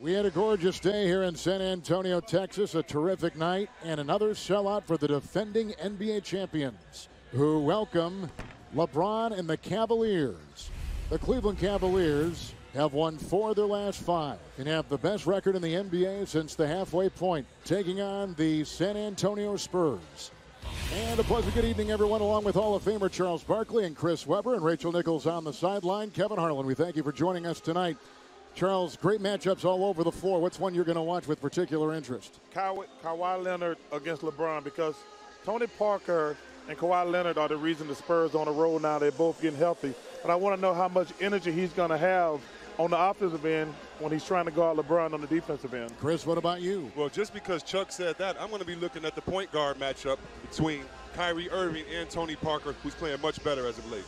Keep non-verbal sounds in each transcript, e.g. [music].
We had a gorgeous day here in San Antonio, Texas, a terrific night, and another sellout for the defending NBA champions who welcome LeBron and the Cavaliers. The Cleveland Cavaliers have won four of their last five and have the best record in the NBA since the halfway point, taking on the San Antonio Spurs. And a pleasant good evening, everyone, along with Hall of Famer Charles Barkley and Chris Webber and Rachel Nichols on the sideline. Kevin Harlan, we thank you for joining us tonight. Charles, great matchups all over the floor. What's one you're going to watch with particular interest? Kawhi, Kawhi Leonard against LeBron because Tony Parker and Kawhi Leonard are the reason the Spurs on the road now. They're both getting healthy. But I want to know how much energy he's going to have on the offensive end when he's trying to guard LeBron on the defensive end. Chris, what about you? Well, just because Chuck said that, I'm going to be looking at the point guard matchup between Kyrie Irving and Tony Parker, who's playing much better as of late.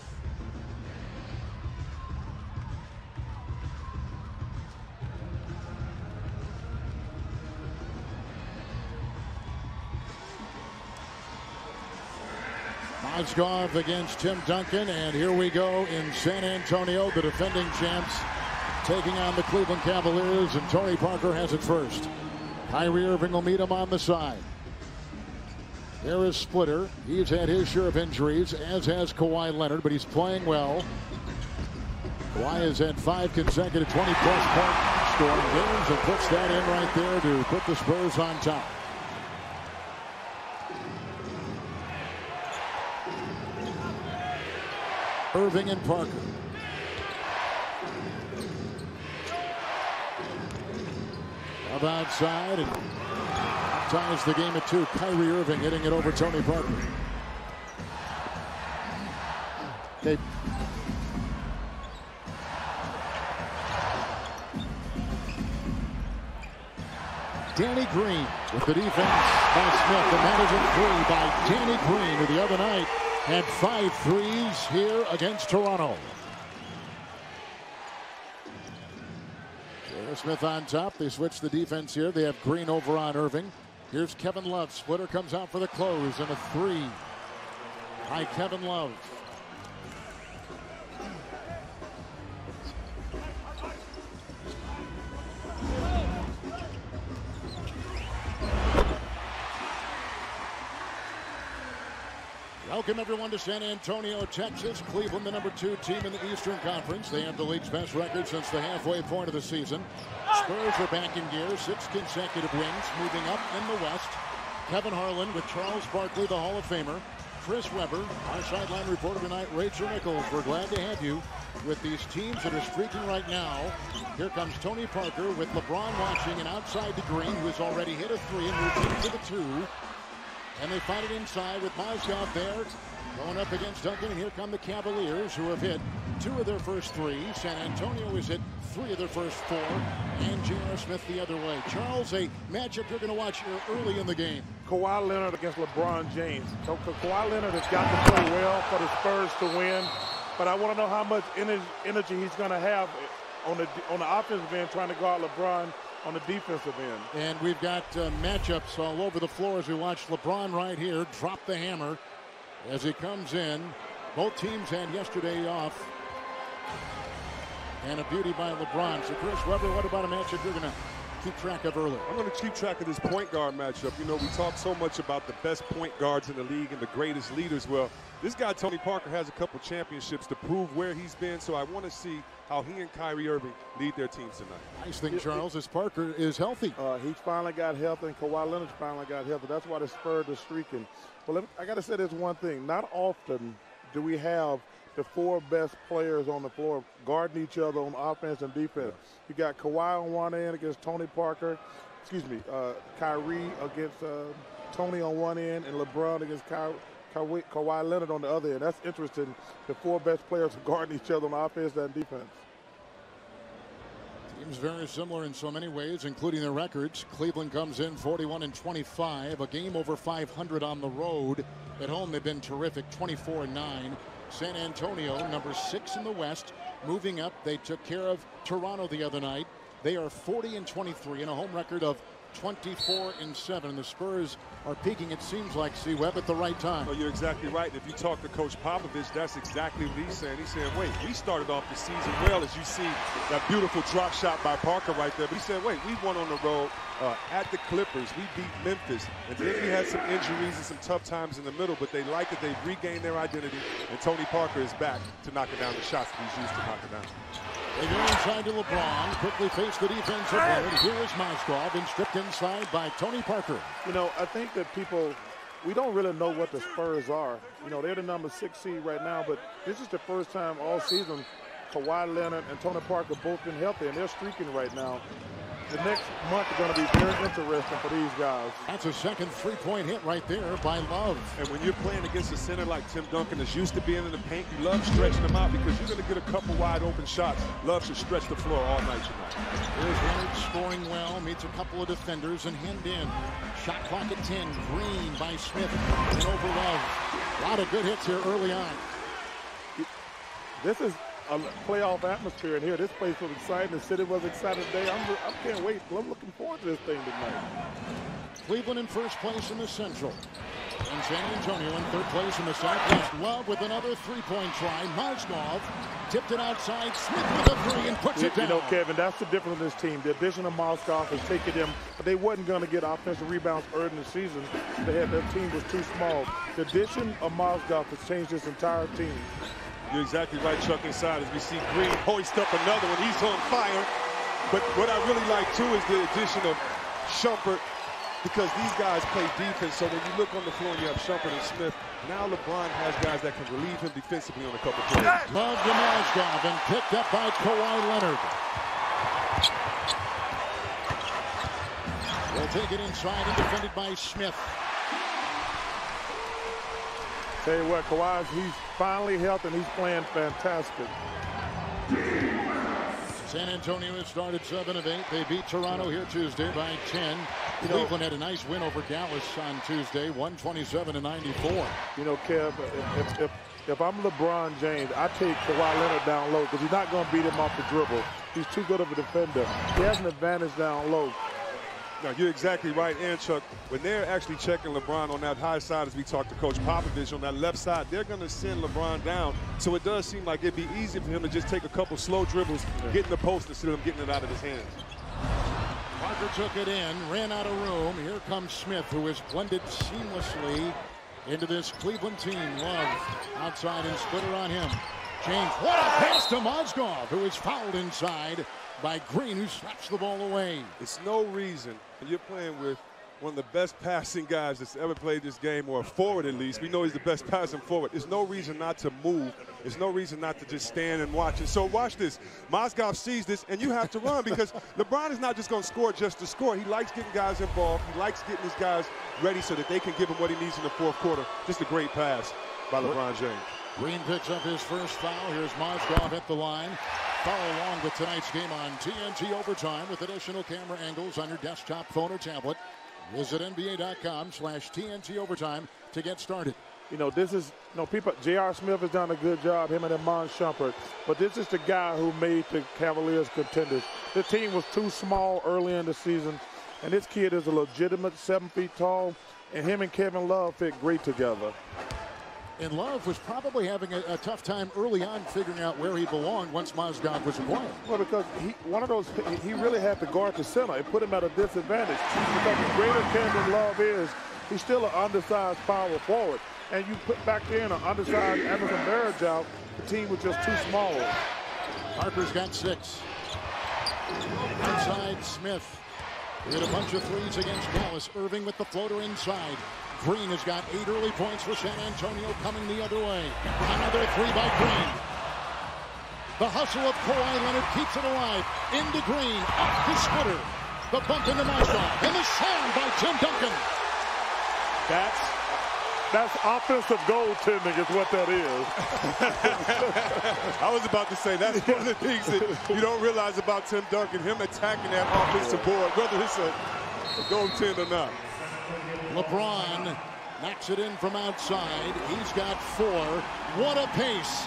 Mozgov against Tim Duncan, and here we go in San Antonio, the defending champs taking on the Cleveland Cavaliers, and Tony Parker has it first. Kyrie Irving will meet him on the side. There is Splitter. He's had his share of injuries, as has Kawhi Leonard, but he's playing well. Kawhi has had five consecutive 20-plus point scoring games and puts that in right there to put the Spurs on top. Irving and Parker. Up outside and ties the game at two. Kyrie Irving hitting it over Tony Parker. Okay. Danny Green with the defense by Smith. The managing three by Danny Green, who the other night had five threes here against Toronto. J.R. Smith on top. They switch the defense here. They have Green over on Irving. Here's Kevin Love. Splitter comes out for the close and a three by Kevin Love. Welcome everyone to San Antonio, Texas. Cleveland, the number two team in the Eastern Conference. They have the league's best record since the halfway point of the season. Spurs are back in gear, six consecutive wins, moving up in the West. Kevin Harlan with Charles Barkley, the Hall of Famer. Chris Webber, our sideline reporter tonight, Rachel Nichols. We're glad to have you with these teams that are streaking right now. Here comes Tony Parker with LeBron watching and outside the green, who has already hit a three and moved into the two. And they find it inside with Mozgov there. Going up against Duncan, and here come the Cavaliers, who have hit two of their first three. San Antonio has hit three of their first four, and J.R. Smith the other way. Charles, a matchup you're going to watch early in the game. Kawhi Leonard against LeBron James. So Kawhi Leonard has got to play well for the Spurs to win, but I want to know how much energy he's going to have on the on the offensive end trying to guard LeBron on the defensive end. And we've got uh, matchups all over the floor as we watch LeBron right here drop the hammer as he comes in. Both teams had yesterday off. And a beauty by LeBron. So, Chris Webber, what about a matchup you're going to keep track of early? I'm going to keep track of this point guard matchup. You know, we talk so much about the best point guards in the league and the greatest leaders. Well, this guy, Tony Parker, has a couple championships to prove where he's been. So I want to see how he and Kyrie Irving lead their teams tonight. Nice thing, Charles, is Parker is healthy. Uh, he finally got healthy, and Kawhi Leonard finally got healthy. That's why the Spurs are streaking. Well, I got to say this one thing. Not often do we have the four best players on the floor guarding each other on offense and defense. You got Kawhi on one end against Tony Parker, excuse me, uh, Kyrie against uh, Tony on one end, and LeBron against Kyrie. Kawhi, Kawhi Leonard on the other end. That's interesting. The four best players [laughs] guarding each other on offense and defense. Teams very similar in so many ways, including their records. Cleveland comes in 41 and 25, a game over 500 on the road. At home, they've been terrific, 24 and 9. San Antonio, number six in the West, moving up. They took care of Toronto the other night. They are 40 and 23 and a home record of 24 and 7. The Spurs are peaking, it seems like, C. Webb, at the right time. Well, you're exactly right. If you talk to Coach Popovich, that's exactly what he's saying. He's saying, wait, we started off the season well, as you see that beautiful drop shot by Parker right there. But he said, wait, we won on the road uh, at the Clippers. We beat Memphis. And then we had some injuries and some tough times in the middle, but they like that they've regained their identity. And Tony Parker is back to knocking down the shots that he's used to knocking down. They go inside to LeBron, quickly face the defensive load. Here is Mozgov, and stripped inside by Tony Parker. You know, I think that people, we don't really know what the Spurs are. You know, they're the number six seed right now, but this is the first time all season Kawhi Leonard and Tony Parker both been healthy, and they're streaking right now the next month is going to be very interesting for these guys. That's a second three-point hit right there by Love. And when you're playing against a center like Tim Duncan is used to being in the paint, you love stretching them out because you're going to get a couple wide open shots. Love should stretch the floor all night tonight. Here's Leonard scoring well, meets a couple of defenders and hemmed in. Shot clock at 10. Green by Smith and over Love. A lot of good hits here early on. This is a playoff atmosphere in here. This place was exciting. The city was excited today. I'm, I can't wait. I'm looking forward to this thing tonight. Cleveland in first place in the Central. And San Antonio in third place in the Southwest. Love with another three-point try. Mozgov tipped it outside. Smith with a three and puts you, it down. You know, Kevin, that's the difference in this team. The addition of Mozgov has taken them, but they wasn't going to get offensive rebounds early in the season. They had their team was too small. The addition of Mozgov has changed this entire team. You're exactly right, Chuck, inside as we see Green hoist up another one. He's on fire. But what I really like, too, is the addition of Shumpert because these guys play defense. So when you look on the floor and you have Shumpert and Smith, now LeBron has guys that can relieve him defensively on a couple plays. Love to Mozgov and picked up by Kawhi Leonard. They'll take it inside and defended by Smith. Tell you what, Kawhi, he's finally healthy and he's playing fantastic. San Antonio has started 7 of 8. They beat Toronto here Tuesday by 10. You know, Cleveland had a nice win over Dallas on Tuesday, 127 to 94. You know, Kev, if, if, if I'm LeBron James, I take Kawhi Leonard down low because he's not going to beat him off the dribble. He's too good of a defender. He has an advantage down low. Now, you're exactly right, and Chuck, when they're actually checking LeBron on that high side, as we talked to Coach Popovich on that left side, they're going to send LeBron down. So it does seem like it'd be easy for him to just take a couple slow dribbles, get in the post instead of getting it out of his hands. Parker took it in, ran out of room. Here comes Smith, who has blended seamlessly into this Cleveland team. Love outside and Splitter on him. James, what a pass to Mozgov, who is fouled inside by Green, who slaps the ball away. It's no reason, and you're playing with one of the best passing guys that's ever played this game, or a forward at least. We know he's the best passing forward. There's no reason not to move. There's no reason not to just stand and watch it. So watch this. Mozgov sees this, and you have to run because [laughs] LeBron is not just going to score just to score. He likes getting guys involved. He likes getting his guys ready so that they can give him what he needs in the fourth quarter. Just a great pass by LeBron James. Green picks up his first foul. Here's Mozgov at the line. Follow along with tonight's game on TNT Overtime with additional camera angles on your desktop, phone, or tablet. Visit NBA.com slash TNT Overtime to get started. You know, this is, you know, people, J.R. Smith has done a good job, him and Iman Shumpert. But this is the guy who made the Cavaliers contenders. The team was too small early in the season, and this kid is a legitimate seven feet tall, and him and Kevin Love fit great together. And Love was probably having a, a, tough time early on figuring out where he belonged once Mozgov was acquired. Well, because he, one of those, he really had to guard the center. It put him at a disadvantage. Because the greater Kevin Love is, he's still an undersized power forward. And you put back in an undersized Anderson Varejao, the team was just too small. Parker's got six. Inside Smith. We had a bunch of threes against Dallas. Irving with the floater inside. Green has got eight early points for San Antonio coming the other way. Another three by Green. The hustle of Kawhi Leonard keeps it alive. Into Green, off the Splitter. The bump into Mozgov. And the slam by Tim Duncan. That's that's offensive goaltending is what that is. [laughs] I was about to say that's one of the things that you don't realize about Tim Duncan, him attacking that offensive board, whether it's a, a goaltend or not. LeBron knocks it in from outside. He's got four. What a pace.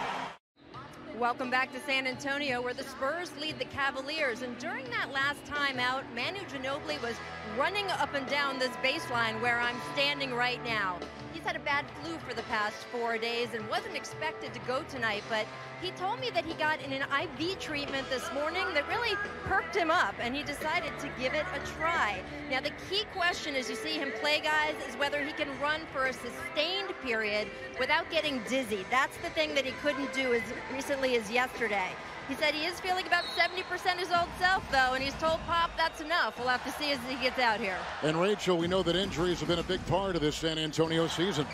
Welcome back to San Antonio where the Spurs lead the Cavaliers. And during that last time out, Manu Ginobili was running up and down this baseline where I'm standing right now. He's had a bad flu for the past four days and wasn't expected to go tonight, but he told me that he got in an IV treatment this morning that really perked him up and he decided to give it a try. Now the key question as you see him play guys is whether he can run for a sustained period without getting dizzy. That's the thing that he couldn't do as recently as yesterday. He said he is feeling about 70% his old self, though, and he's told Pop that's enough. We'll have to see as he gets out here. And Rachel, we know that injuries have been a big part of this San Antonio season.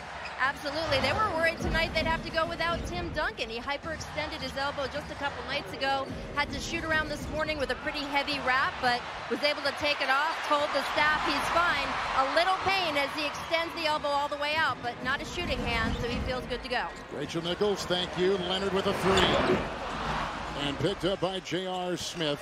Absolutely. They were worried tonight they'd have to go without Tim Duncan. He hyperextended his elbow just a couple nights ago. Had to shoot around this morning with a pretty heavy wrap, but was able to take it off. Told the staff he's fine. A little pain as he extends the elbow all the way out, but not a shooting hand, so he feels good to go. Rachel Nichols, thank you. Leonard with a three. And picked up by J.R. Smith.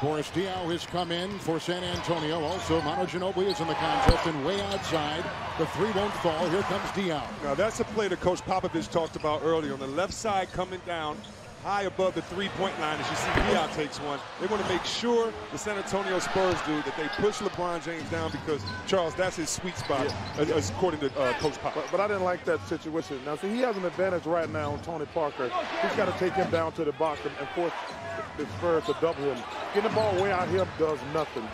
Boris Diaw has come in for San Antonio. Also, Manu Ginobili is in the contest and way outside. The three won't fall. Here comes Diaw. Now, that's a play that Coach Popovich talked about earlier. On the left side coming down, high above the three-point line as you see Diaw takes one. They want to make sure the San Antonio Spurs do that they push LeBron James down because, Charles, that's his sweet spot, yeah. as, according to uh, Coach Pop. But, but, I didn't like that situation. Now, see, he has an advantage right now on Tony Parker. He's got to take him down to the box and, and force the Spurs to double him. Getting the ball way out here does nothing.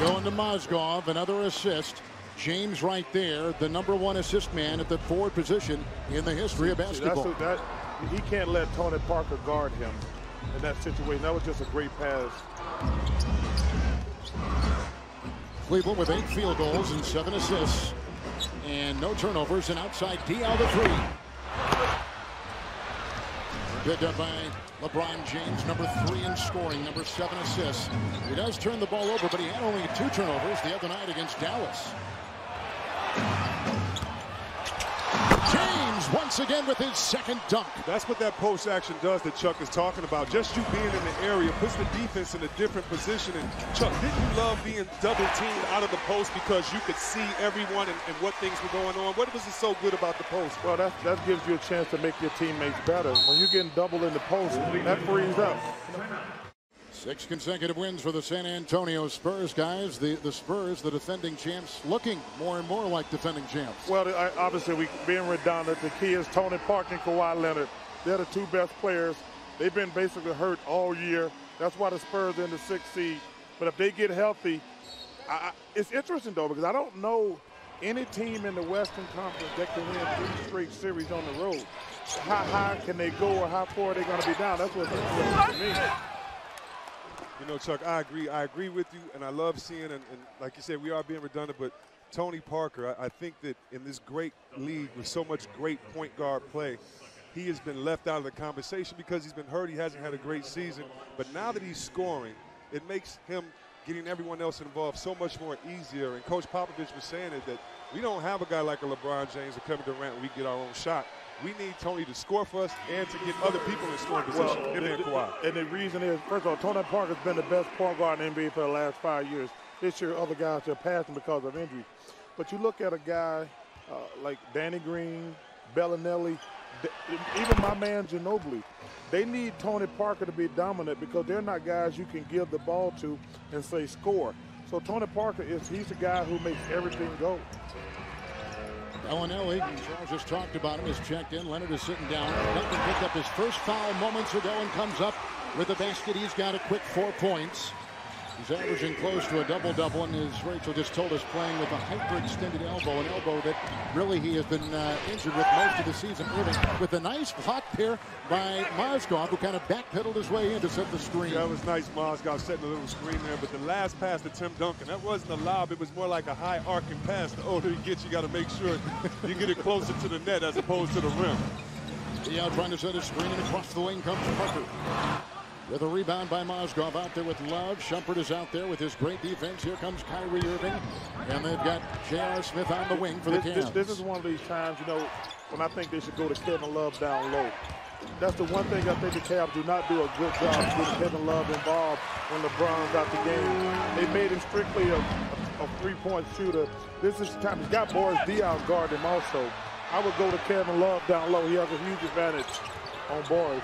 Going to Mozgov, another assist. James right there, the number one assist man at the forward position in the history of basketball. See, that, he can't let Tony Parker guard him in that situation. That was just a great pass. Cleveland with eight field goals and seven assists. And no turnovers and outside D out of three. Picked up by LeBron James, number three in scoring, number seven assists. He does turn the ball over, but he had only two turnovers the other night against Dallas. Once again with his second dunk. That's what that post action does that Chuck is talking about. Just you being in the area puts the defense in a different position. And Chuck, didn't you love being double teamed out of the post because you could see everyone and, and what things were going on? What was it so good about the post? Well, that, that gives you a chance to make your teammates better. When you're getting double in the post, that frees up. Six consecutive wins for the San Antonio Spurs, guys. The the Spurs, the defending champs, looking more and more like defending champs. Well, I, obviously, we being redundant, the key is Tony Park and Kawhi Leonard. They're the two best players. They've been basically hurt all year. That's why the Spurs are in the sixth seed. But if they get healthy, I, it's interesting, though, because I don't know any team in the Western Conference that can win three straight series on the road. How high can they go or how far are they going to be down? That's what's interesting to me. You know, Chuck, I agree. I agree with you, and I love seeing, and, and like you said, we are being redundant, but Tony Parker, I, I, think that in this great league with so much great point guard play, he has been left out of the conversation because he's been hurt. He hasn't had a great season. But now that he's scoring, it makes him getting everyone else involved so much more easier. And Coach Popovich was saying it that we don't have a guy like a LeBron James or Kevin Durant. We get our own shot we need Tony to score for us and to get other people in scoring position, well, him and Kawhi. And the reason is, first of all, Tony Parker's been the best point guard in the NBA for the last five years. This year, other guys are passing because of injury. But you look at a guy uh, like Danny Green, Belinelli, even my man Ginobili. They need Tony Parker to be dominant because they're not guys you can give the ball to and say score. So Tony Parker is he's the guy who makes everything go. Belinelli, Charles just talked about him, is checked in. Leonard is sitting down. Duncan picked up his first foul moments ago and comes up with a basket. He's got a quick four points. He's averaging close to a double-double, and as Rachel just told us, playing with a hyperextended elbow, an elbow that really he has been uh, injured with most of the season. Irving with a nice block there by Mozgov, who kind of backpedaled his way in to set the screen. Yeah, that was nice, Mozgov setting a little screen there, but the last pass to Tim Duncan, that wasn't a lob, it was more like a high arcing pass. The older you get, you got to make sure you get it closer to the net as opposed to the rim. Yeah, trying to set a screen, and across the lane comes Parker. With a rebound by Mozgov out there with Love. Shumpert is out there with his great defense. Here comes Kyrie Irving. And they've got J.R. Smith on the wing for the Cavs. This, this, is one of these times, you know, when I think they should go to Kevin Love down low. That's the one thing I think the Cavs do not do a good job getting Kevin Love involved when LeBron's out the game. They made him strictly a, a, a three-point shooter. This is the time. He's got Boris Diaw guarding him also. I would go to Kevin Love down low. He has a huge advantage on Boris.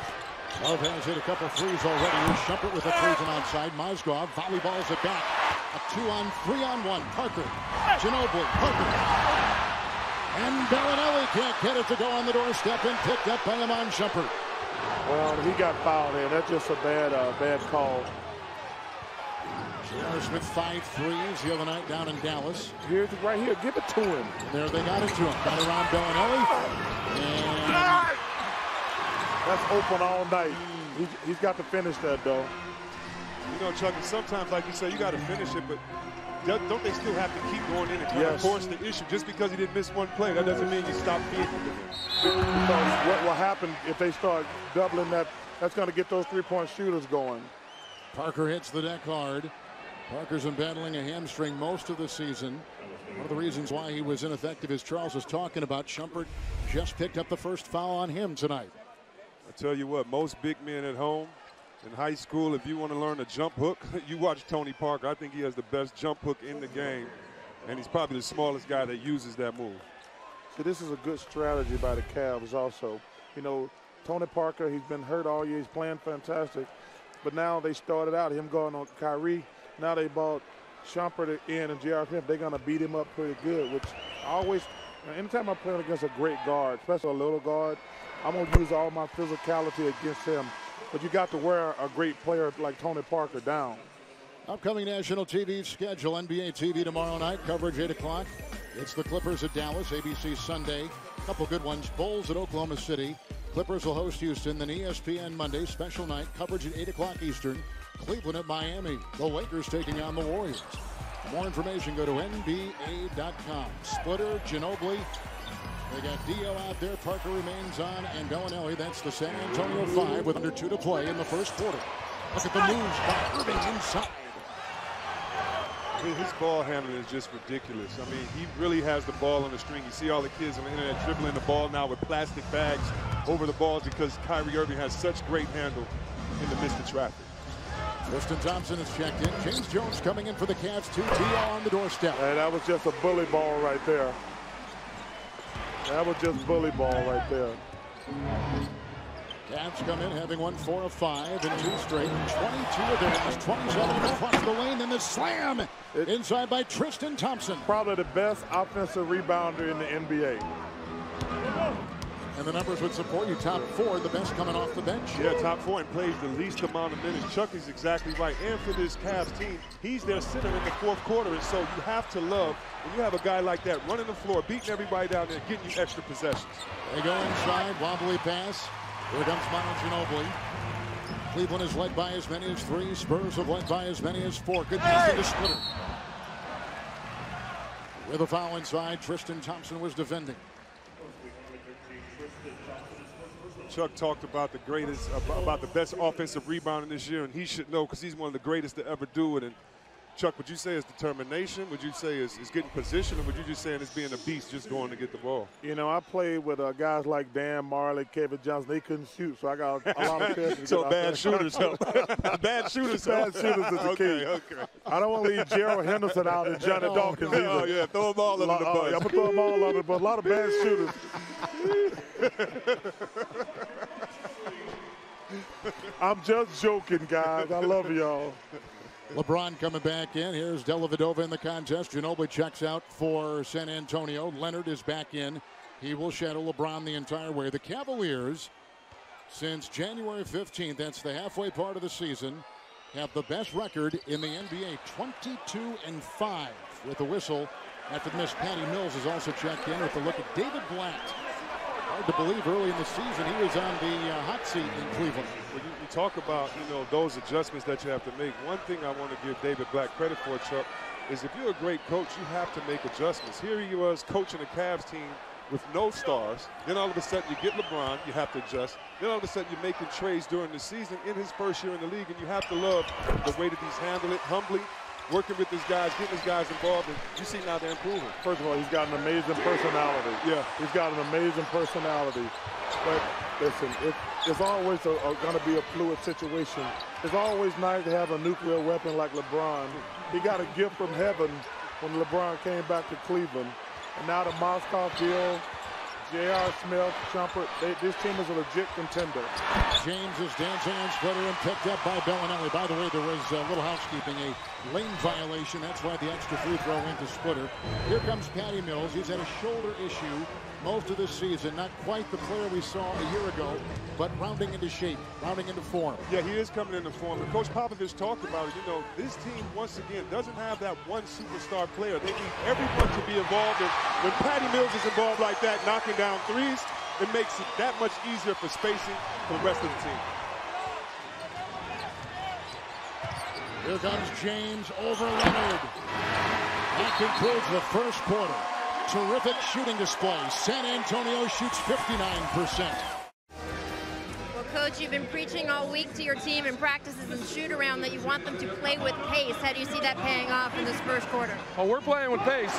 Love has hit a couple threes already. Shumpert with a three from outside. Mozgov volleyballs it back. A two on three on one. Parker. Ginobili. Parker. And Belinelli can't get it to go on the doorstep and picked up by Iman Shumpert. Well, he got fouled here. That's just a bad, uh, bad call. J.R. Smith five threes the other night down in Dallas. Here's right here. Give it to him. There they got it to him. Got around Belinelli. And That's open all night. He's, he's got to finish that, though. You know, Chuck, sometimes, like you say, you got to finish it, but don't don't they still have to keep going in and trying Yes. to force the issue? Just because he didn't miss one play, that doesn't mean you stop feeding him. Because what will happen if they start doubling that, that's going to get those three-point shooters going. Parker hits the deck hard. Parker's been battling a hamstring most of the season. One of the reasons why he was ineffective, as Charles was talking about, Shumpert just picked up the first foul on him tonight. Tell you what, most big men at home in high school, if you want to learn a jump hook, [laughs] you watch Tony Parker. I think he has the best jump hook in the game, and he's probably the smallest guy that uses that move. So this is a good strategy by the Cavs also. You know, Tony Parker, he's been hurt all year. He's playing fantastic. But now they started out, him going on Kyrie. Now they bought Shumpert in and J.R. Smith. They're going to beat him up pretty good, which I always, anytime I'm playing against a great guard, especially a little guard, I'm going to use all my physicality against him. But you got to wear a great player like Tony Parker down. Upcoming national TV schedule NBA TV tomorrow night, coverage 8 o'clock. It's the Clippers at Dallas, ABC Sunday. Couple good ones. Bulls at Oklahoma City. Clippers will host Houston. Then ESPN Monday, special night, coverage at 8 o'clock Eastern. Cleveland at Miami. The Lakers taking on the Warriors. For more information, go to NBA.com. Splitter, Ginobili. They got Diaw out there. Parker remains on. And Belinelli. That's the San Antonio five with under two to play in the first quarter. Look at the moves by Irving inside. His his ball handling is just ridiculous. I mean, he really has the ball on the string. You see all the kids on the internet dribbling the ball now with plastic bags over the balls because Kyrie Irving has such great handle in the midst of traffic. Tristan Thompson is checked in. James Jones coming in for the Cavs. 2 Diaw on the doorstep. And that was just a bully ball right there. That was just bully ball right there. Cavs come in having won four of five and two straight. 22 of their last 27 across the lane. Then the slam inside by Tristan Thompson. Probably the best offensive rebounder in the NBA. And the numbers would support you. Top four, the best coming off the bench. Yeah, top four and plays the least amount of minutes. Chuck is exactly right. And for this Cavs team, he's their center in the fourth quarter. And so you have to love when you have a guy like that running the floor, beating everybody down there, getting you extra possessions. They go inside, wobbly pass. Here comes Manu Ginobili. Cleveland is led by as many as three. Spurs have led by as many as four. Good pass to the Splitter. With a foul inside, Tristan Thompson was defending. Chuck talked about the greatest, about, the best offensive rebounding this year, and he should know because he's one of the greatest to ever do it. And Chuck, would you say it's determination? Would you say it's, it's getting position, or would you just say it's being a beast, just going to get the ball? You know, I played with uh, guys like Dan Majerle, Kevin Johnson. They couldn't shoot, so I got a lot of chances. [laughs] So [laughs] [laughs] bad shooters help. bad shooters. Bad shooters is the okay, key. Okay. I don't want to leave Gerald Henderson out and Johnny Oh, Dawkins either. Oh yeah, throw them all under the bus. I'm gonna throw them all under the bus. A lot of bad shooters. [laughs] I'm just joking, guys. I love y'all. LeBron coming back in. Here's Dellavedova in the contest. Ginobili checks out for San Antonio. Leonard is back in. He will shadow LeBron the entire way. The Cavaliers, since January 15th, that's the halfway part of the season, have the best record in the NBA 22 and 5 with a whistle. After the miss, Patty Mills is also checked in with a look at David Blatt. Hard to believe early in the season he was on the uh, hot seat in Cleveland. When you, you talk about you know those adjustments that you have to make, one thing I want to give David Blatt credit for, Chuck, is if you're a great coach, you have to make adjustments. Here he was coaching a Cavs team with no stars. Then all of a sudden you get LeBron, you have to adjust. Then all of a sudden you're making trades during the season in his first year in the league, and you have to love the way that he's handled it, humbly, working with his guys, getting his guys involved, and you see now they're improving. First of all, he's got an amazing personality. Yeah. He's got an amazing personality. But listen, it, it's always going to be a fluid situation. It's always nice to have a nuclear weapon like LeBron. He got a gift from heaven when LeBron came back to Cleveland. And now the Mozgov deal, J.R. Smith, Shumpert, they, this team is a legit contender. James is dancing on Splitter and picked up by Belinelli. By the way, there was a little housekeeping, a lane violation. That's why the extra free throw went to Splitter. Here comes Patty Mills. He's had a shoulder issue most of this season. Not quite the player we saw a year ago, but rounding into shape, rounding into form. Yeah, he is coming into form. And Coach Popovich talked about it. You know, this team, once again, doesn't have that one superstar player. They need everyone to be involved. And when Patty Mills is involved like that, knocking down threes, it makes it that much easier for spacing for the rest of the team. Here comes James over Leonard. That concludes the first quarter. Terrific shooting display. San Antonio shoots 59%. Well, Coach, you've been preaching all week to your team in practices and shoot around that you want them to play with pace. How do you see that paying off in this first quarter? Oh, we're playing with pace.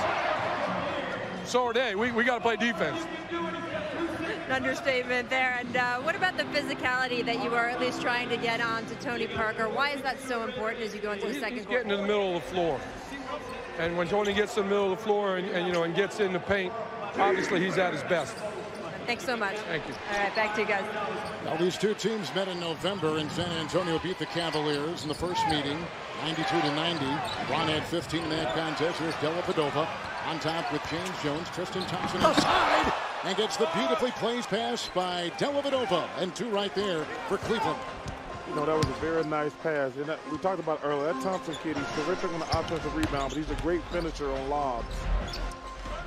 So are they. We, we got to play defense. An understatement there. And uh, what about the physicality that you are at least trying to get on to Tony Parker? Why is that so important as you go into Well, the he- second he's quarter? getting to the middle of the floor. And when Tony gets to the middle of the floor and, and you know and gets in the paint, obviously he's at his best. Thanks so much. Thank you. All right, back to you guys. Now, these two teams met in November, and San Antonio beat the Cavaliers in the first meeting, 92 to 90. Ron had 15 in that contest. Here's Dellavedova on top with James Jones. Tristan Thompson outside and gets the beautifully placed pass by Dellavedova, and two right there for Cleveland. You know, that was a very nice pass. And that, we talked about earlier, that Thompson kid, he's terrific on the offensive rebound, but he's a great finisher on lobs.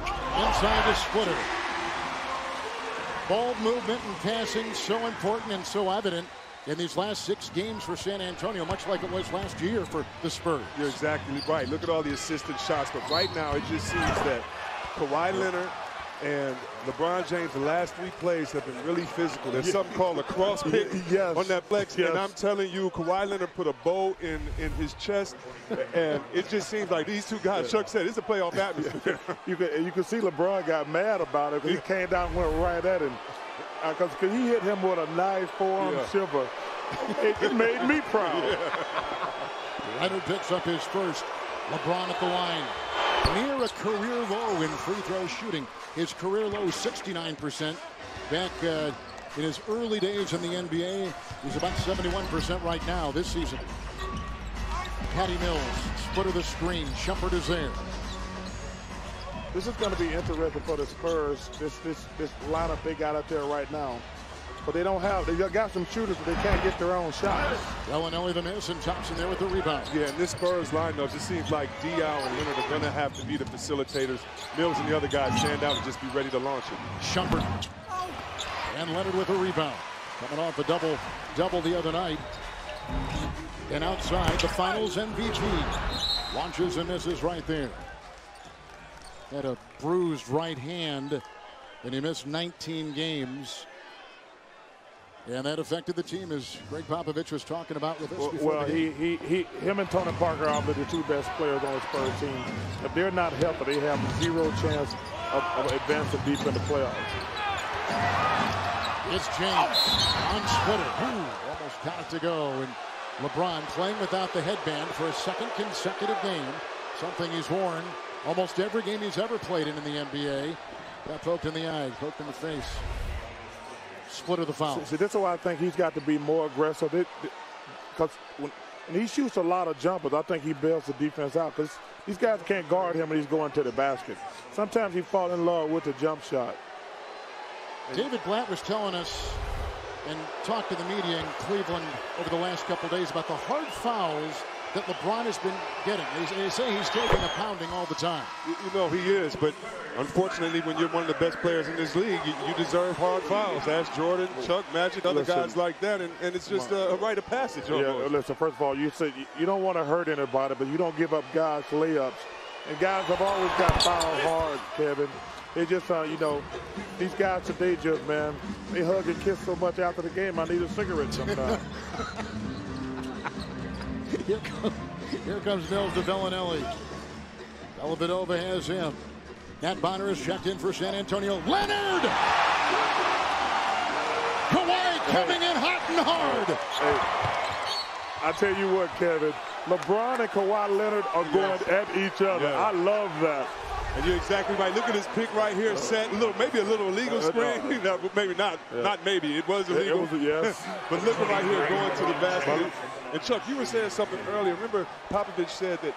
Inside the Splitter. Ball movement and passing so important and so evident in these last six games for San Antonio, much like it was last year for the Spurs. You're exactly right. Look at all the assisted shots. But right now, it just seems that Kawhi Leonard and LeBron James, the last three plays have been really physical. There's something called a cross [laughs] pick Yes. on that flex. Yes. And I'm telling you, Kawhi Leonard put a bow in, in his chest. And it just seems like these two guys, Chuck said, it's a playoff atmosphere. [laughs] You can, you could see LeBron got mad about it because he came down and went right at him. Uh, because he hit him with a nice forearm Yeah. shiver. It, it made me [laughs] proud. Leonard picks up his first. LeBron at the line. Near a career low in free throw shooting. His career low 69%. Back uh, in his early days in the NBA, he's about 71% right now this season. Patty Mills, split of the screen. Shumpert is there. This is going to be interesting for the Spurs. This this this lineup they got out there right now, but they don't have. They got some shooters, but they can't get their own shots. Belinelli the miss and Thompson there with the rebound. Yeah, and this Spurs lineup, it seems like Diaw and Leonard are going to have to be the facilitators. Mills and the other guys stand out and just be ready to launch it. Shumpert. And Leonard with a rebound. Coming off a double double the other night. And outside, the finals MVP. Launches and misses right there. Had a bruised right hand, and he missed 19 games. And that affected the team, as Gregg Popovich was talking about with us Well, before well he, he he him and Tony Parker are the two best players on the Spurs team. If they're not healthy, they have zero chance of, of advancing deep in the playoffs. It's James on Twitter. Ooh, almost got it to go. And LeBron playing without the headband for a second consecutive game. Something he's worn almost every game he's ever played in in the NBA. Got poked in the eye, poked in the face. Splitter the foul. See, this is why I think he's got to be more aggressive. Because when, when he shoots a lot of jumpers, I think he bails the defense out. Because these guys can't guard him when he's going to the basket. Sometimes he fall in love with the jump shot. David Blatt was telling us and talked to the media in Cleveland over the last couple days about the hard fouls that LeBron has been getting. They, they say he's taking a pounding all the time. You, you know, he is, but unfortunately, when you're one of the best players in this league, you, you deserve hard fouls. Ask Jordan, Chuck, Magic, other Listen. guys like that, and, and it's just a, a rite of passage Yeah, almost. listen, first of all, you said you- you don't want to hurt anybody, but you don't give up guys layups. And guys have always got fouled hard, Kevin. They just, uh, you know, these guys today, just, man, they hug and kiss so much after the game, I need a cigarette sometimes. [laughs] [laughs] Here, come, here comes Mills to Belinelli. Dellavedova has him. Matt Bonner is checked in for San Antonio. Leonard! Kawhi coming in hot and hard. hey, I tell you what, Kevin, LeBron and Kawhi Leonard are going at each other. I love that. And you're exactly right. Look at this pick right here, set. A little, maybe a little illegal Uh, screen. no, [laughs] maybe not. Yeah. Not maybe. It was It- it illegal. was yes. [laughs] but look at right here going to the basket. And Chuck, you were saying something earlier. Remember, Popovich said that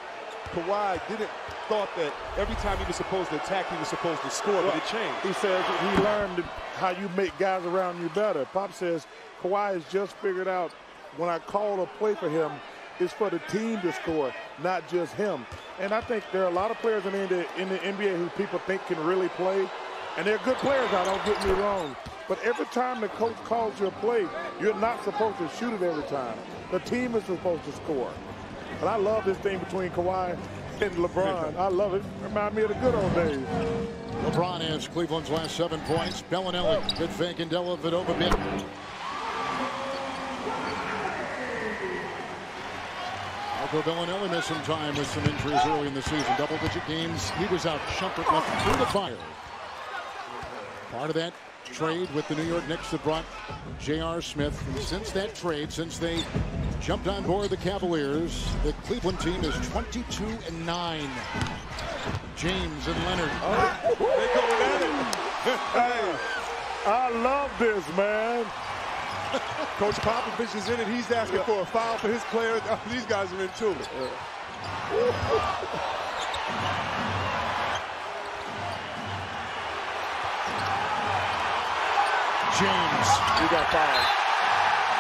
Kawhi didn't thought that every time he was supposed to attack, he was supposed to score, but it changed. He says he learned how you make guys around you better. Pop says Kawhi has just figured out when I call a play for him, it's for the team to score, not just him. And I think there are a lot of players in the, in the NBA who people think can really play. And they're good players, I don't get me wrong. But every time the coach calls you a play, you're not supposed to shoot it every time. The team is supposed to score. And I love this thing between Kawhi and LeBron. I love it. Remind me of the good old days. LeBron has Cleveland's last seven points. Belinelli, good fake and Dellavedova bit. Marco Belinelli missed some time with some injuries early in the season. Double-digit games. He was out. Shumpert left through the fire. Part of that trade with the New York Knicks that brought J.R. Smith. And since that trade, since they jumped on board the Cavaliers, the Cleveland team is 22 and 9. James and Leonard. They going at it. hey, I love this, man. Coach Popovich is in it. He's asking for a foul for his players. Oh, these guys are in too. James. He got fouled.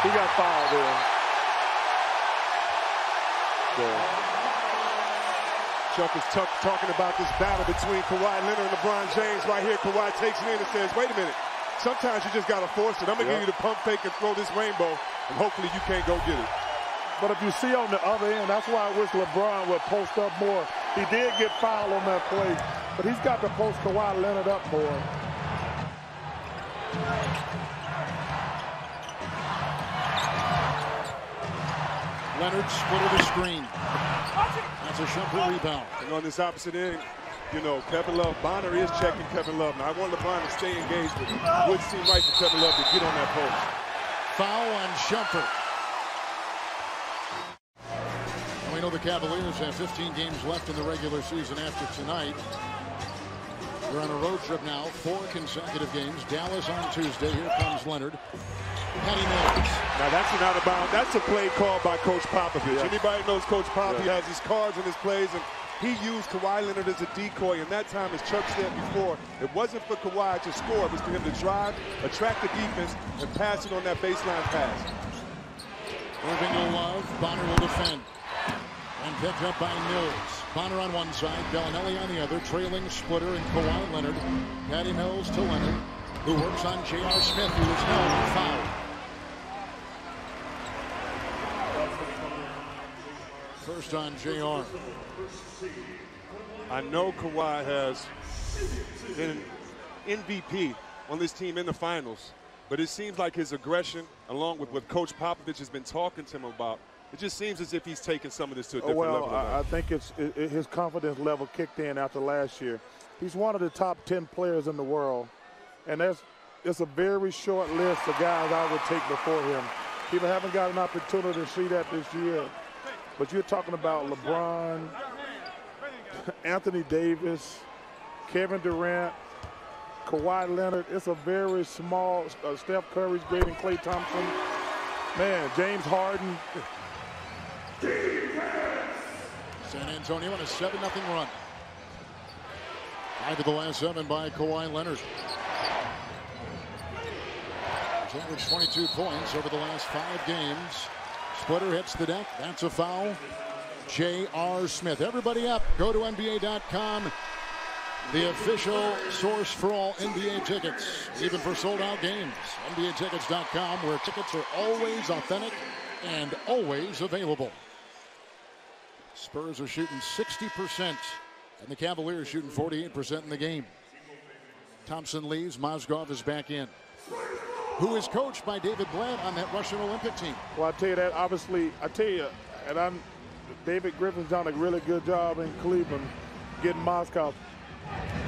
He got fouled there. There. Chuck is talking about this battle between Kawhi Leonard and LeBron James right here. Kawhi takes it in and says, wait a minute. Sometimes you just got to force it. I'm going to Yeah. give you the pump fake and throw this rainbow, and hopefully you can't go get it. But if you see on the other end, that's why I wish LeBron would post up more. He did get fouled on that play, but he's got to post Kawhi Leonard up more. Leonard split the screen. That's a Shumpert rebound. And on this opposite end, you know, Kevin Love, Bonner is checking Kevin Love. Now, I want LeBron to stay engaged, but it would seem right for Kevin Love to get on that post. Foul on Shumpert. And we know the Cavaliers have 15 games left in the regular season after tonight. They're on a road trip now, four consecutive games. Dallas on Tuesday. Here comes Leonard. Patty Mills. Now that's an out of bounds. That's a play called by Coach Popovich. Yeah. Anybody knows Coach Pop? He Yeah. has his cards and his plays, and he used Kawhi Leonard as a decoy. And that time, as Chuck said before, it wasn't for Kawhi to score. It was for him to drive, attract the defense, and pass it on that baseline pass. Irving will love. Bonner will defend. And picked up by Mills. Bonner on one side, Belinelli on the other, trailing Splitter and Kawhi Leonard. Patty Mills to Leonard, who works on J.R. Smith, who is and fouled. First on J.R. I know Kawhi has been MVP on this team in the finals, but it seems like his aggression, along with what Coach Popovich has been talking to him about, it just seems as if he's taking some of this to a Oh, different well, level. I, I think it's it, it- his confidence level kicked in after last year. He's one of the top 10 players in the world, and there's it's a very short list of guys I would take before him. People haven't got an opportunity to see that this year. But you're talking about LeBron, Anthony Davis, Kevin Durant, Kawhi Leonard. It's a very small. Uh, Steph Curry's great and Klay Thompson. Man, James Harden. San Antonio on a 7-0 run. Five of the last seven by Kawhi Leonard. He's averaged 22 points over the last five games. Splitter hits the deck. That's a foul. J.R. Smith. Everybody up. Go to NBA.com. The official source for all NBA tickets, even for sold out games. NBAtickets.com, where tickets are always authentic and always available. Spurs are shooting 60%, and the Cavaliers shooting 48% in the game. Thompson leaves. Mozgov is back in. Who is coached by David Blatt on that Russian Olympic team? Well, I tell you that obviously, I tell you, and I'm David Griffin's done a really good job in Cleveland getting Mozgov.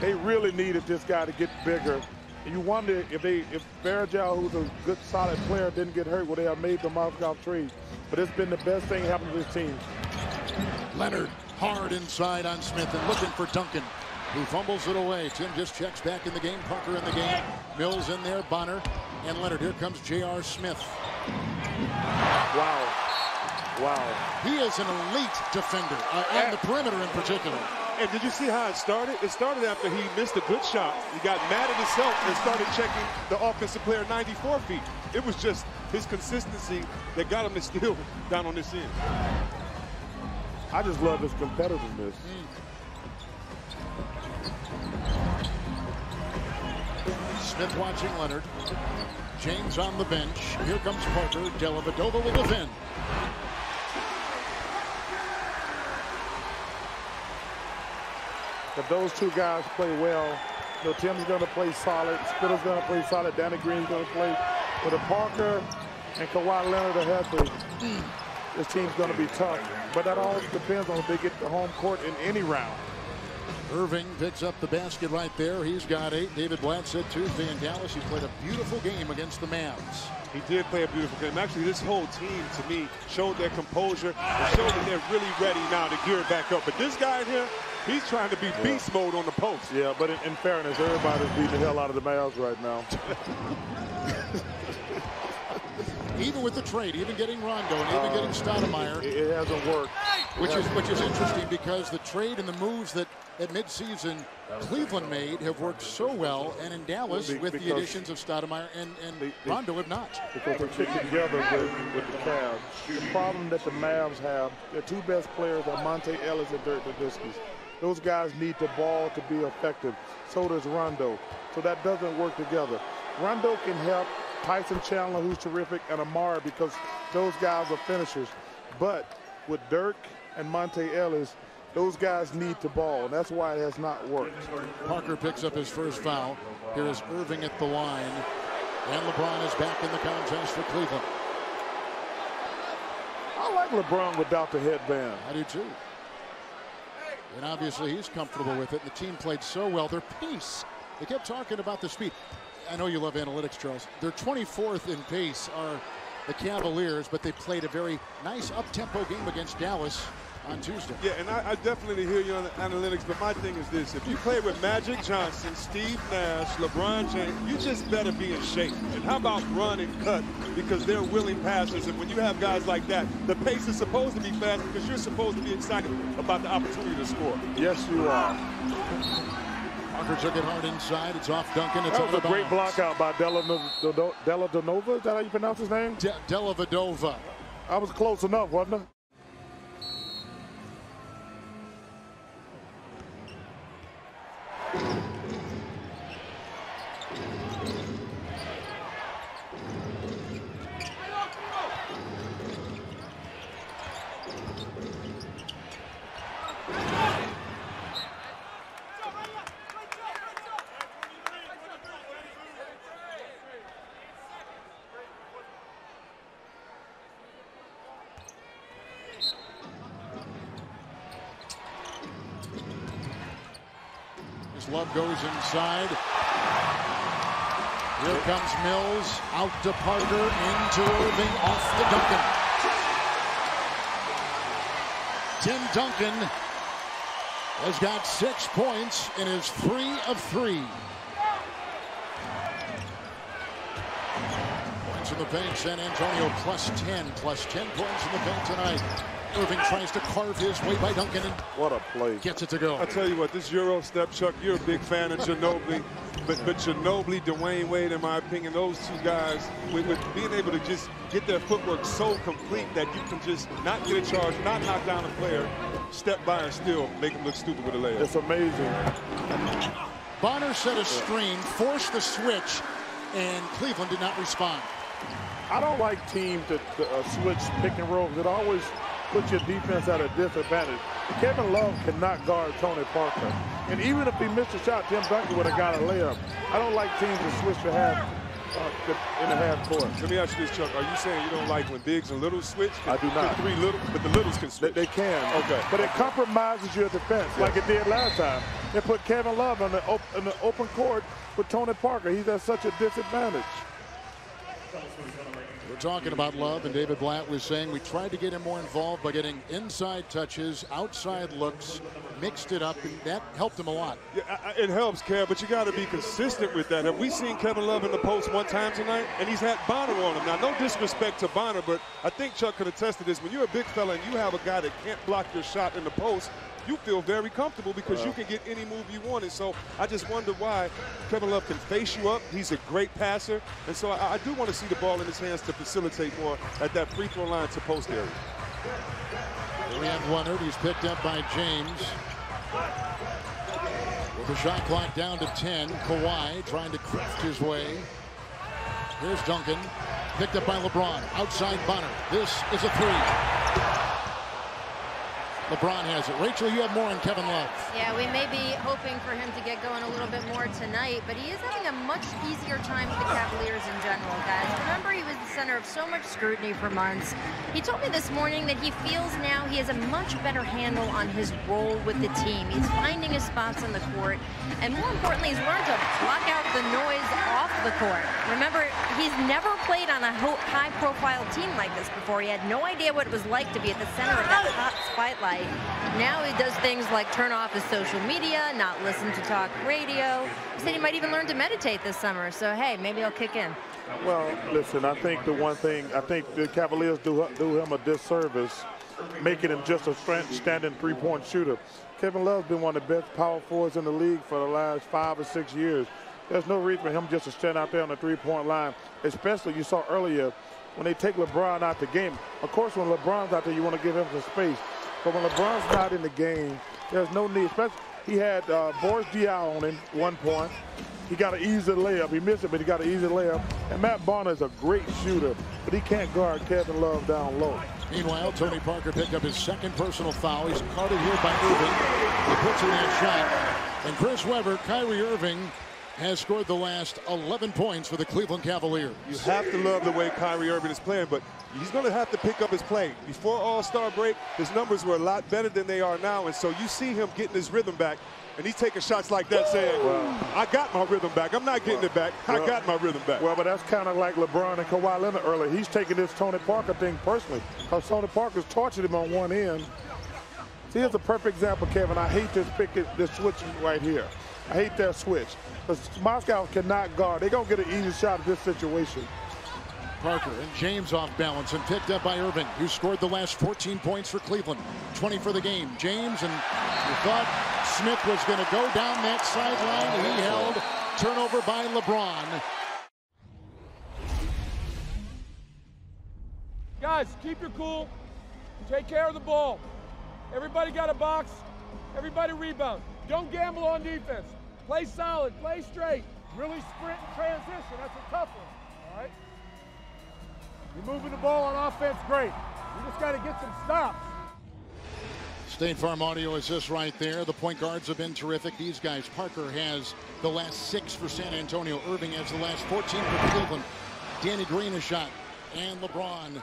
They really needed this guy to get bigger. And you wonder if they, if Varejao, who's a good solid player, didn't get hurt, would they have made the Mozgov trade? But it's been the best thing happened to this team. Leonard hard inside on Smith and looking for Duncan. who fumbles it away. Tim just checks back in the game. Parker in the game. Mills in there. Bonner and Leonard. Here comes J.R. Smith. Wow. Wow. He is an elite defender uh, on the perimeter in particular. And did you see how it started? It started after he missed a good shot. He got mad at himself and started checking the offensive player 94 feet. It was just his consistency that got him to steal [laughs] down on this end. I just love his competitiveness. Smith watching Leonard. James on the bench. Here comes Parker. Dellavedova will defend. If those two guys play well, you know, Tim's going to play solid. Splitter's going to play solid. Danny Green's going to play. But if Parker and Kawhi Leonard are healthy, this team's going to be tough. But that all depends on if they get the home court in any round. Irving picks up the basket right there. He's got eight. David Blatt said Tuesday in Dallas he played a beautiful game against the Mavs. He did play a beautiful game. Actually, this whole team, to me, showed their composure and showed that they're really ready now to gear it back up. But this guy here, he's trying to be beast mode on the post. Yeah, but in, in fairness, everybody's beating the hell out of the Mavs right now. [laughs] even with the trade, even getting Rondo and even uh, getting Stoudemire, It, it hasn't worked. which is which is interesting because the trade and the moves that at midseason Cleveland made have worked so well, and in Dallas Be- with the additions of Stoudemire and, and They- they- Rondo have not. because they fit together with, with the Cavs. The problem that the Mavs have, their two best players are Monta Ellis and Dirk Nowitzki. Those guys need the ball to be effective. So does Rondo. So that doesn't work together. Rondo can help Tyson Chandler, who's terrific, and Amar'e because those guys are finishers. But with Dirk and Monta Ellis, those guys need the ball, and that's why it has not worked. Parker picks up his first foul. Here is Irving at the line. And LeBron is back in the contest for Cleveland. I like LeBron without the headband. I do too. And obviously he's comfortable with it. The team played so well. Their pace. They kept talking about the speed. I know you love analytics, Charles. Their 24th in pace are the Cavaliers, but they played a very nice up-tempo game against Dallas on Tuesday. Yeah, and I, I definitely hear you on the analytics, but my thing is this. If you play with Magic Johnson, Steve Nash, LeBron James, you just better be in shape. And how about run and cut? Because they're willing passers. And when you have guys like that, the pace is supposed to be fast because you're supposed to be excited about the opportunity to score. Yes, you are. Parker took it hard inside. It's off Duncan. It's That was a great bounds. block out by Della, Della Donova. Is that how you pronounce his name? De- Dellavedova. I was close enough, wasn't I? Goes inside. Here comes Mills. Out to Parker. Into Irving. Off to Duncan. Tim Duncan has got six points and is three of three. Points in the paint. San Antonio plus 10. Plus 10 points in the paint tonight. Irving tries to carve his way by Duncan and What a play. gets it to go. I tell you what, this Euro step, Chuck, you're a big fan of Ginobili. But, but Ginobili, Dwyane Wade, in my opinion, those two guys, with, with being able to just get their footwork so complete that you can just not get a charge, not knock down a player, step by and still make them look stupid with a layup. It's amazing. Bonner set a screen, forced the switch, and Cleveland did not respond. I don't like teams that uh, switch pick and rolls. It always puts your defense at a disadvantage. Kevin Love cannot guard Tony Parker. And even if he missed a shot, Tim Duncan would have got a layup. I don't like teams that switch to half uh, in the half court. Let me ask you this, Chuck. Are you saying you don't like when bigs and littles switch? I do not. The three little, but the littles can switch. they can. Okay. But it compromises your defense like it did last time. It put Kevin Love on the, op- in the open court with Tony Parker. He's at such a disadvantage. Talking about Love, and David Blatt was saying we tried to get him more involved by getting inside touches, outside looks, mixed it up, and that helped him a lot. Yeah, it helps, Kev, but you got to be consistent with that. Have we seen Kevin Love in the post one time tonight? And he's had Bonner on him. Now, no disrespect to Bonner, but I think Chuck could attest to this. When you're a big fella and you have a guy that can't block your shot in the post, you feel very comfortable because you can get any move you want. And so I just wonder why Kevin Love can face you up. He's a great passer. And so I, I do want to see the ball in his hands to facilitate more at that free throw line to post area. We have Leonard. He's picked up by James. With the shot clock down to 10, Kawhi trying to craft his way. Here's Duncan. Picked up by LeBron. Outside Bonner. This is a three. LeBron has it. Rachel, you have more on Kevin Love. Yeah, we may be hoping for him to get going a little bit more tonight, but he is having a much easier time with the Cavaliers in general, guys. Remember, he was the center of so much scrutiny for months. He told me this morning that he feels now he has a much better handle on his role with the team. He's finding his spots on the court, and more importantly, he's learned to block out the noise off the court. Remember, he's never played on a high-profile team like this before. He had no idea what it was like to be at the center of that hot spotlight now he does things like turn off his social media, not listen to talk radio. He said he might even learn to meditate this summer. So, hey, maybe he'll kick in. Well, listen, I think the one thing, I think the Cavaliers do, do him a disservice, making him just a standing three-point shooter. Kevin Love's been one of the best power forwards in the league for the last five or six years. There's no reason for him just to stand out there on the three-point line, especially you saw earlier when they take LeBron out the game. Of course, when LeBron's out there, you want to give him some space. But when LeBron's not in the game, there's no need. Especially, he had uh, Boris Diaw on him one point. He got an easy layup. He missed it, but he got an easy layup. And Matt Bonner is a great shooter, but he can't guard Kevin Love down low. Meanwhile, Tony Parker picked up his second personal foul. He's carded here by Irving. He puts in that shot. And Chris Webber, Kyrie Irving, has scored the last 11 points for the Cleveland Cavaliers. You have to love the way Kyrie Irving is playing, but he's going to have to pick up his play. Before All-Star break, his numbers were a lot better than they are now, and so you see him getting his rhythm back, and he's taking shots like that saying, well, I got my rhythm back. I'm not getting well, it back. Well, I got my rhythm back. Well, but that's kind of like LeBron and Kawhi Leonard earlier. He's taking this Tony Parker thing personally because Tony Parker's tortured him on one end. See, here's a perfect example, Kevin. I hate this pick, this switch right here. I hate that switch. Because Mozgov cannot guard. They're going to get an easy shot at this situation. Parker and James off balance and picked up by Irving, who scored the last 14 points for Cleveland. 20 for the game. James and you thought Smith was going to go down that sideline. He held. Turnover by LeBron. Guys, keep your cool. Take care of the ball. Everybody got a box. Everybody rebound. Don't gamble on defense. Play solid, play straight. Really sprint and transition. That's a tough one. All right? You're moving the ball on offense, great. You just got to get some stops. State Farm Audio is just right there. The point guards have been terrific. These guys, Parker has the last six for San Antonio. Irving has the last 14 for Cleveland. Danny Green a shot. And LeBron.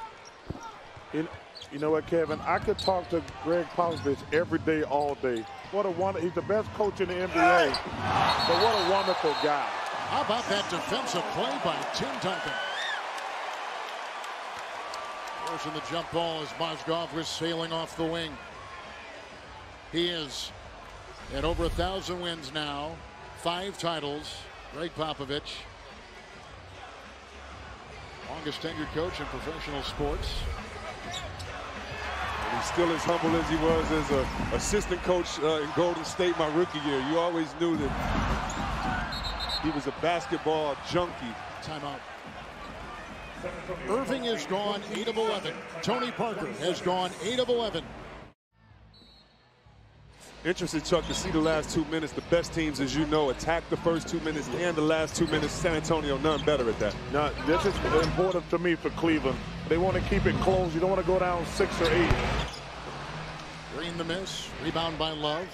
You, you know what, Kevin? I could talk to Gregg Popovich every day, all day. What a wonder. He's the best coach in the NBA. But what a wonderful guy. How about that defensive play by Tim Duncan? Forcing the jump ball as Mozgov was sailing off the wing. He is at over a thousand wins now. Five titles. Gregg Popovich. Longest tenured coach in professional sports. And He's still as humble as he was as an assistant coach uh, in Golden State my rookie year. You always knew that he was a basketball junkie. Timeout. Irving has gone 8 of 11. Tony Parker has gone 8 of 11. Interesting, Chuck, to see the last two minutes. The best teams, as you know, attack the first two minutes and the last two minutes. San Antonio, none better at that. Now, this is important to me for Cleveland. They want to keep it close. You don't want to go down six or eight. Green the miss. Rebound by Love.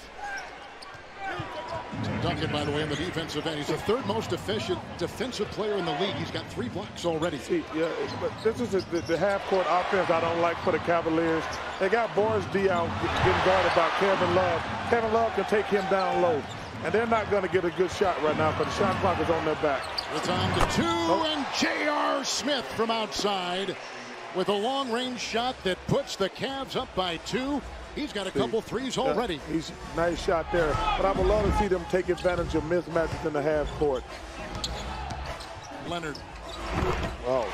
Duncan, by the way, on the defensive end. He's the third most efficient defensive player in the league. He's got three blocks already. See, yeah, but this is the, the half-court offense I don't like for the Cavaliers. They got Boris Diaw getting guarded by Kevin Love. Kevin Love can take him down low. And they're not going to get a good shot right now because the shot clock is on their back. It's on to two, oh. and J.R. Smith from outside with a long-range shot that puts the Cavs up by two. He's got a couple threes already. Yeah, he's nice shot there, but I would love to see them take advantage of mismatches in the half court. Leonard. Oh.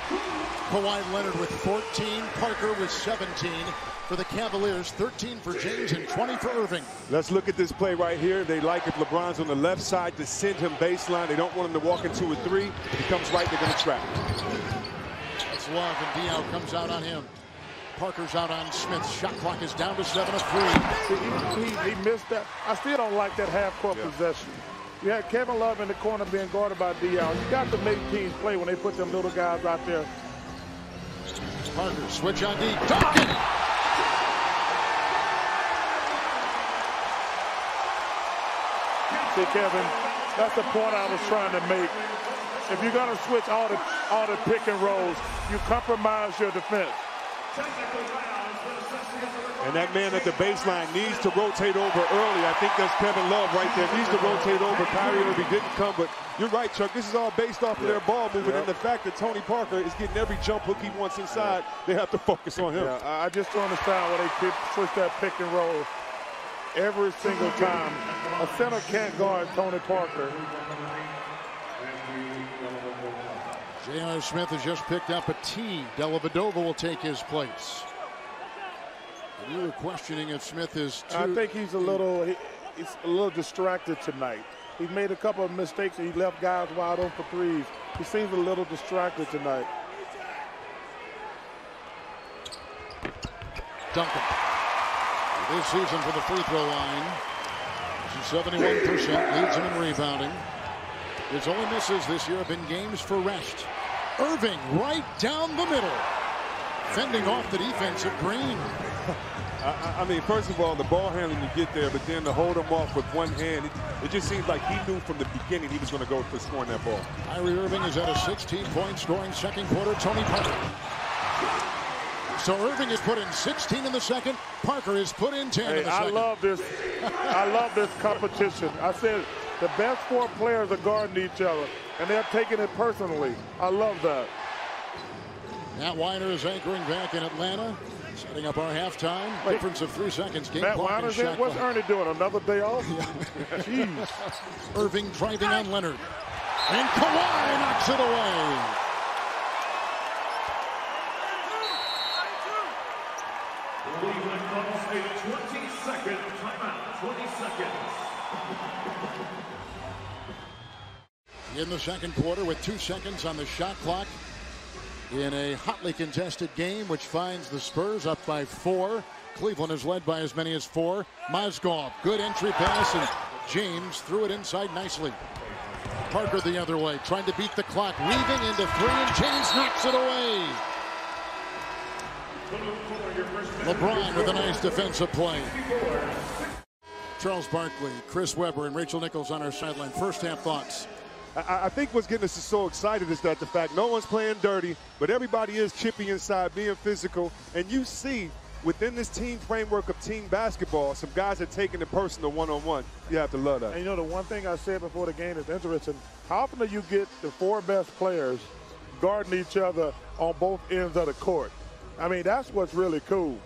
Kawhi Leonard with 14, Parker with 17 for the Cavaliers, 13 for James and 20 for Irving. Let's look at this play right here. They like if LeBron's on the left side to send him baseline. They don't want him to walk into a three. If he comes right, they're going to trap. That's Love, and Diaw comes out on him. Parker's out on Smith. Shot clock is down to seven of three. He, he, he missed that. I still don't like that half-court yeah. possession. You had Kevin Love in the corner being guarded by Diaw. You got to make teams play when they put them little guys out there. Parker, switch on D. Duncan! See, Kevin, that's the point I was trying to make. If you're going to switch all the all the pick and rolls, you compromise your defense. And that man at the baseline needs to rotate over early. I think that's Kevin Love right there. Needs to rotate over. Kyrie Irving didn't come, but you're right, Chuck. This is all based off of their ball movement and the fact that Tony Parker is getting every jump hook he wants inside. They have to focus on him. Yeah, I just don't understand why they switch that pick and roll every single time. A center can't guard Tony Parker. J.R. Smith has just picked up a T. tee. Dellavedova will take his place. You were questioning if Smith is too... I think he's a little he, he's a little distracted tonight. He's made a couple of mistakes and he left guys wide open for threes. He seems a little distracted tonight. Duncan. This season for the free throw line. 71% leads him in rebounding. His only misses this year have been games for rest. Irving right down the middle. Fending off the defense of Green. [laughs] I, I, mean, first of all, the ball handling you get there, but then to hold him off with one hand, it, it just seems like he knew from the beginning he was going to go for scoring that ball. Kyrie Irving is at a 16-point scoring second quarter. Tony Parker. So Irving is put in 16 in the second. Parker is put in 10 hey, in the second. I love this. I love this competition. I said the best four players are guarding each other, and they're taking it personally. I love that. Matt Winer is anchoring back in Atlanta. Setting up our halftime. Wait, Difference of three seconds. Game Matt Winer's in. What's Ernie doing? Another day off? [laughs] Jeez. Irving driving on Leonard. And Kawhi knocks it away. Cleveland calls a 20-second In the second quarter with two seconds on the shot clock in a hotly contested game, which finds the Spurs up by four. Cleveland is led by as many as four. Mozgov, good entry pass, and James threw it inside nicely. Parker the other way, trying to beat the clock, weaving into three, and James knocks it away. LeBron with a nice defensive play. Charles Barkley, Chris Webber, and Rachel Nichols on our sideline. First half thoughts. I, I, think what's getting us so excited is that the fact no one's playing dirty, but everybody is chipping inside, being physical, and you see within this team framework of team basketball, some guys are taking it personal one-on-one. You have to love that. And you know, the one thing I said before the game is interesting. How often do you get the four best players guarding each other on both ends of the court? I mean, that's what's really cool.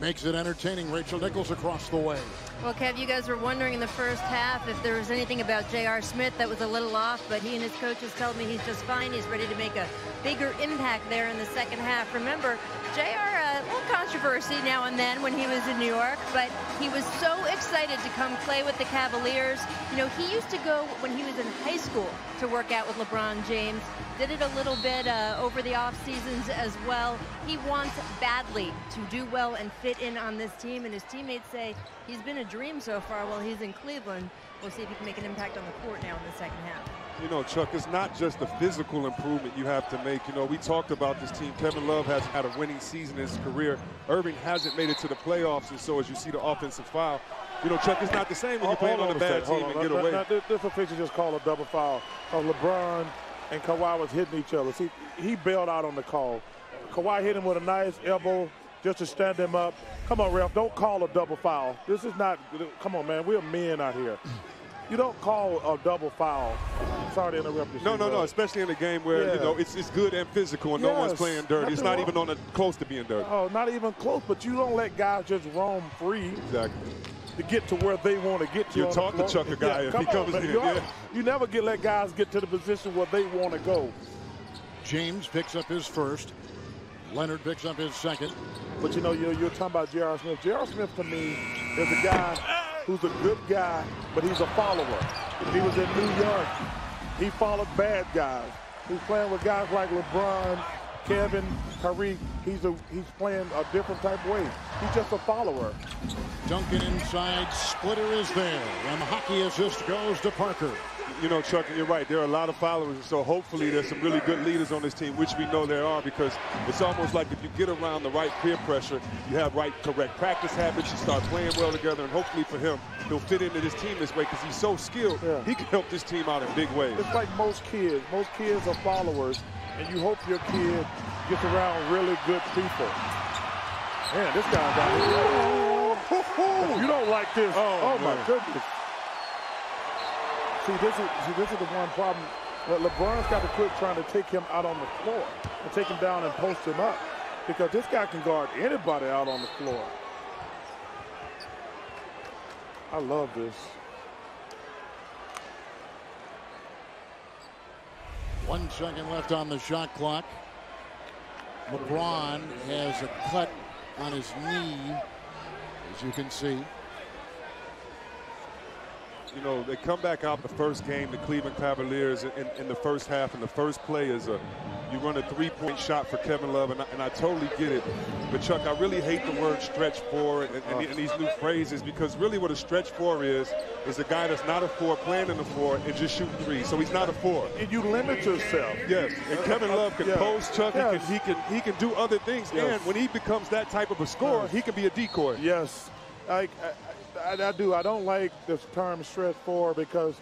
Makes it entertaining. Rachel Nichols across the way. Well, Kev, you guys were wondering in the first half if there was anything about J.R. Smith that was a little off, but he and his coaches told me he's just fine. He's ready to make a bigger impact there in the second half. Remember, J.R. Uh, a little controversy now and then when he was in New York, but he was so excited to come play with the Cavaliers. You know, he used to go when he was in high school to work out with LeBron James. Did it a little bit uh, over the off seasons as well. He wants badly to do well and fit in on this team, and his teammates say he's been a dream so far while he's in Cleveland. We'll see if he can make an impact on the court now in the second half. You know, Chuck, it's not just the physical improvement you have to make. You know, we talked about this team. Kevin Love has had a winning season in his career. Irving hasn't made it to the playoffs, and so as you see the offensive foul, you know, Chuck, it's not the same when you're playing on a bad team and get away. this, this official just called a double foul. Because LeBron and Kawhi was hitting each other. See, he bailed out on the call. Kawhi hit him with a nice elbow just to stand him up. Come on, ref, don't call a double foul. This is not, come on, man, we're men out here. You don't call a double foul. sorry to interrupt you. No, no, no. Especially in a game where Yeah. you know it's it's good and physical, and no one's playing dirty. It's not even on the close to being dirty. Oh, not even close. But you don't let guys just roam free Exactly. To get to where they want to get to. You talk to. Chuck a guy if he comes on, man. in, You, yeah. you never get let guys get to the position where they want to go. James picks up his first. Leonard picks up his second. But you know, you're, you're talking about J.R. Smith. J.R. Smith to me is a guy who's a good guy, but he's a follower. If he was in New York. He followed bad guys. He's playing with guys like LeBron, Kevin, Kyrie. He's a he's playing a different type of way. He's just a follower. Duncan inside. Splitter is there. And the hockey assist goes to Parker. You know, Chuck, you're right. There are a lot of followers, and so hopefully there's some really good leaders on this team, which we know there are, because it's almost like if you get around the right peer pressure, you have right, correct practice habits, you start playing well together, and hopefully for him, he'll fit into this team this way because he's so skilled. Yeah. He can help this team out in big ways. It's like most kids. Most kids are followers, and you hope your kid gets around really good people. Man, this guy's out here. You don't like this, Oh, oh, my goodness. See, this is see, this is the one problem. Well, LeBron's got to quit trying to take him out on the floor and take him down and post him up because this guy can guard anybody out on the floor. I love this. One second left on the shot clock. LeBron has a cut on his knee, as you can see. You know, they come back out the first game, the Cleveland Cavaliers, in, in the first half, and the first play is a, you run a three-point shot for Kevin Love, and I, and I totally get it. But Chuck, I really hate the word stretch four and, and, and these new phrases because really what a stretch four is, is a guy that's not a four playing in the four and just shooting three. So he's not a four. And you limit yourself. Yes, and Kevin Love can Yeah. post, Chuck. Yes. He, can, he can he can do other things, Yes. and when he becomes that type of a scorer, Yes. he can be a decoy. Yes, I, I, I, do. I don't like this term stretch four because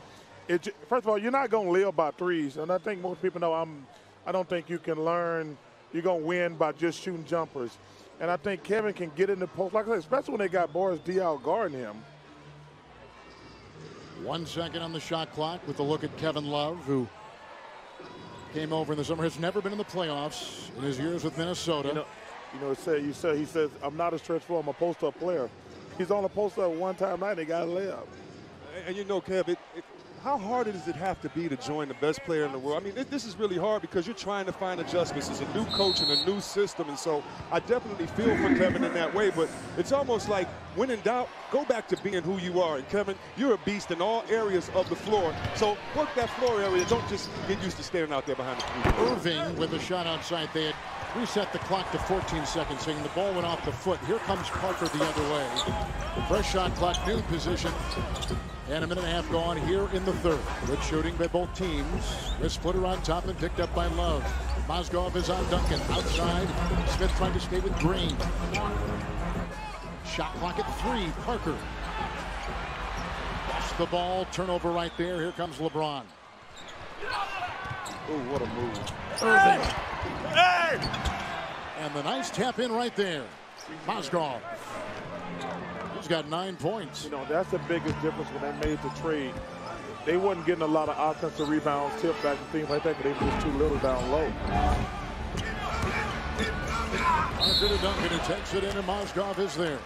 it. First of all, you're not going to live by threes, and I think most people know I'm. I don't think you can learn. You're going to win by just shooting jumpers, and I think Kevin can get in the post. Like I said, especially when they got Boris Diaw guarding him. One second on the shot clock with a look at Kevin Love, who came over in the summer, has never been in the playoffs in his years with Minnesota. You know, you know, it said you said he says I'm not a stretch four. I'm a post up player. He's on a post up one time night. and He got layup. And, and you know, Kev, it, it, how hard does it have to be to join the best player in the world? I mean, it, this is really hard because you're trying to find adjustments. It's a new coach and a new system, and so I definitely feel for Kevin in that way. But it's almost like when in doubt, go back to being who you are. And Kevin, you're a beast in all areas of the floor. So work that floor area. Don't just get used to standing out there behind the three. Irving with a shot outside. They had reset the clock to 14 seconds, saying the ball went off the foot. Here comes Parker the other way. Fresh shot clock, new position. And a minute and a half gone here in the third. Good shooting by both teams. Chris Splitter on top and picked up by Love. Mozgov is on Duncan. Outside. Smith trying to stay with Green. Shot clock at three. Parker. Lost the ball. Turnover right there. Here comes LeBron. Oh, what a move! Irving. And the nice tap in right there. Mozgov. He's got nine points. You know, that's the biggest difference when they made the trade. They wasn't getting a lot of offensive rebounds, tip back, and things like that, but they were just too little down low. Parker to Duncan who takes it in and Mozgov is there.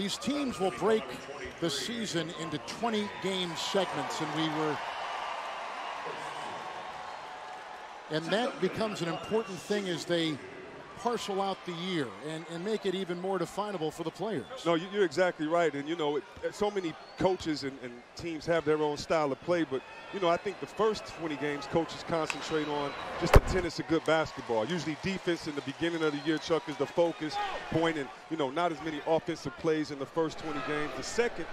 These teams will break the season into 20 game segments and we were and that becomes an important thing as they parcel out the year and, and make it even more definable for the players. No, you- you're exactly right. And, you know, it, uh, so many coaches and, and teams have their own style of play. But, you know, I think the first 20 games, coaches concentrate on just the tennis of good basketball. Usually defense in the beginning of the year, Chuck, is the focus point, And, you know, not as many offensive plays in the first 20 games. The second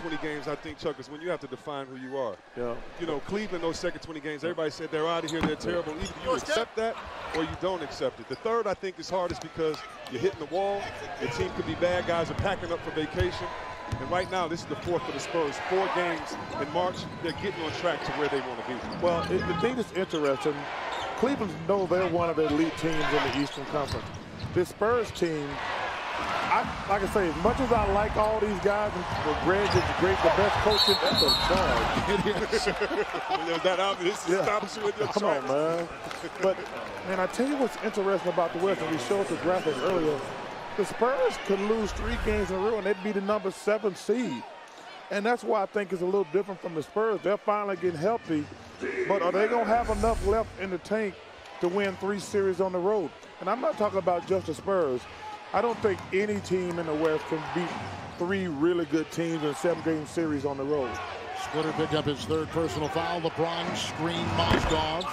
20 games, I think, Chuck, is when you have to define who you are. Yeah. You know, Cleveland, those second 20 games, everybody said they're out of here, they're terrible. Either you accept that or you don't accept it. The third, I think, is hardest because you're hitting the wall. Your team could be bad. Guys are packing up for vacation. And right now, this is the fourth for the Spurs. Four games in March, they're getting on track to where they want to be. Well, it, the thing that's interesting, Cleveland know they're one of the elite teams in the Eastern Conference. This Spurs team I, like I say, as much as I like all these guys, and Gregg is great, the best coach in a charge. [laughs] It is. that obvious Yeah. stops you with your Come on, man. But, man, I tell you what's interesting about the West, and we showed the graphic earlier, the Spurs could lose three games in a row, and they'd be the number seven seed. And that's why I think it's a little different from the Spurs. They're finally getting healthy, but are they going to have enough left in the tank to win three series on the road? And I'm not talking about just the Spurs. I don't think any team in the West can beat three really good teams in a seven-game series on the road. Splitter picked up his third personal foul. LeBron screen Mozgov.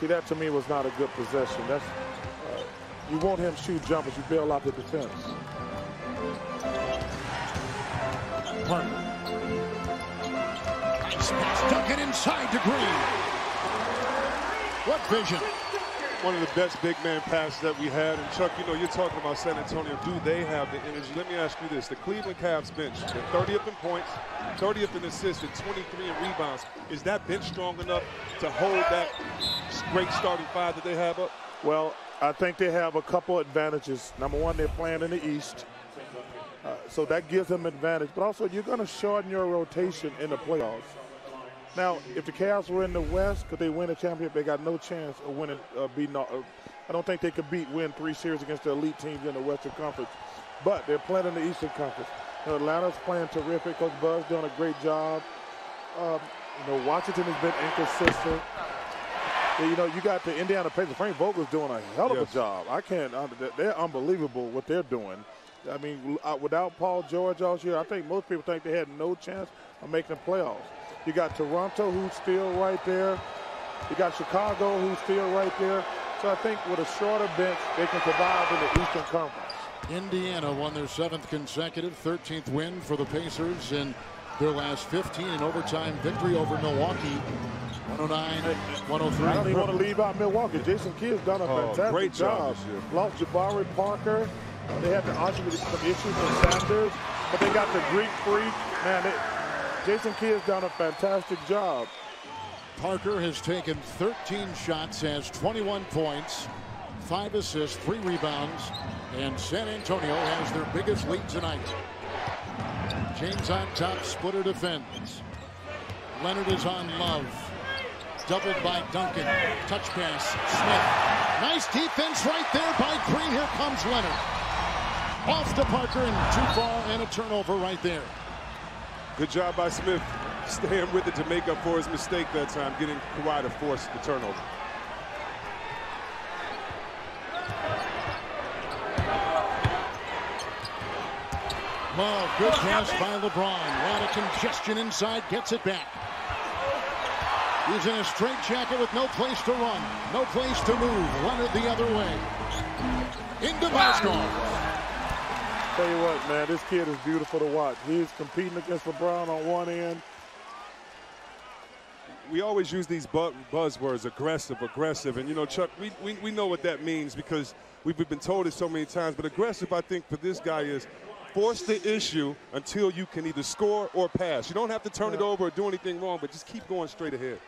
See, that to me was not a good possession. That's uh, you want him to shoot jumpers, you bail out the defense. Parker. Nice pass. It inside to Green. What vision? One of the best big man passes that we had. And Chuck, you know, you're talking about San Antonio. Do they have the energy? Let me ask you this. The Cleveland Cavs bench, they're 30th in points, 30th in assists, and 23 in rebounds. Is that bench strong enough to hold that great starting five that they have up? Well, I think they have a couple advantages. Number one, they're playing in the East, uh, so that gives them advantage. But also, you're going to shorten your rotation in the playoffs. Now, if the Cavs were in the West, could they win a championship? They got no chance of winning, uh, beating. Uh, I don't think they could beat win three series against the elite teams in the Western Conference. But they're playing in the Eastern Conference. Know, Atlanta's playing terrific. Coach Buzz doing a great job. Um, you know, Washington has been inconsistent. You know, you got the Indiana Pacers. Frank Vogel's doing a hell of Yes. a job. I can't. They're unbelievable what they're doing. I mean, uh, without Paul George all year, I think most people think they had no chance of making the playoffs. You got Toronto, who's still right there. You got Chicago, who's still right there. So I think with a shorter bench, they can survive in the Eastern Conference. Indiana won their seventh consecutive 13th win for the Pacers in their last 15 in overtime victory over Milwaukee. 109, 103. I don't 103. even want to leave out Milwaukee. Jason Kidd's done a Oh, fantastic great job job. Lost Jabari Parker. They had to argue with some issues with Sanders, but they got the Greek freak. Man, they, Jason Kidd has done a fantastic job. Parker has taken 13 shots, has 21 points, 5 assists, 3 rebounds, and San Antonio has their biggest lead tonight. James on top, splitter defends. Leonard is on Love. Doubled by Duncan. Touch pass, Smith. Nice defense right there by Green. Here comes Leonard. Off to Parker and too far and a turnover right there. Good job by Smith staying with it to make up for his mistake that time, getting Kawhi to force the turnover. Love, good pass by LeBron. A lot of congestion inside, gets it back. He's in a straight jacket with no place to run, no place to move. Leonard the other way. Into Mozgov. Tell you what, man, this kid is beautiful to watch. He's competing against LeBron on one end. we always use these bu- buzzwords aggressive aggressive and you know chuck we, we, we know what that means because we've been told it so many times but aggressive i think for this guy is force the issue until you can either score or pass you don't have to turn it over or do anything wrong but just keep going straight ahead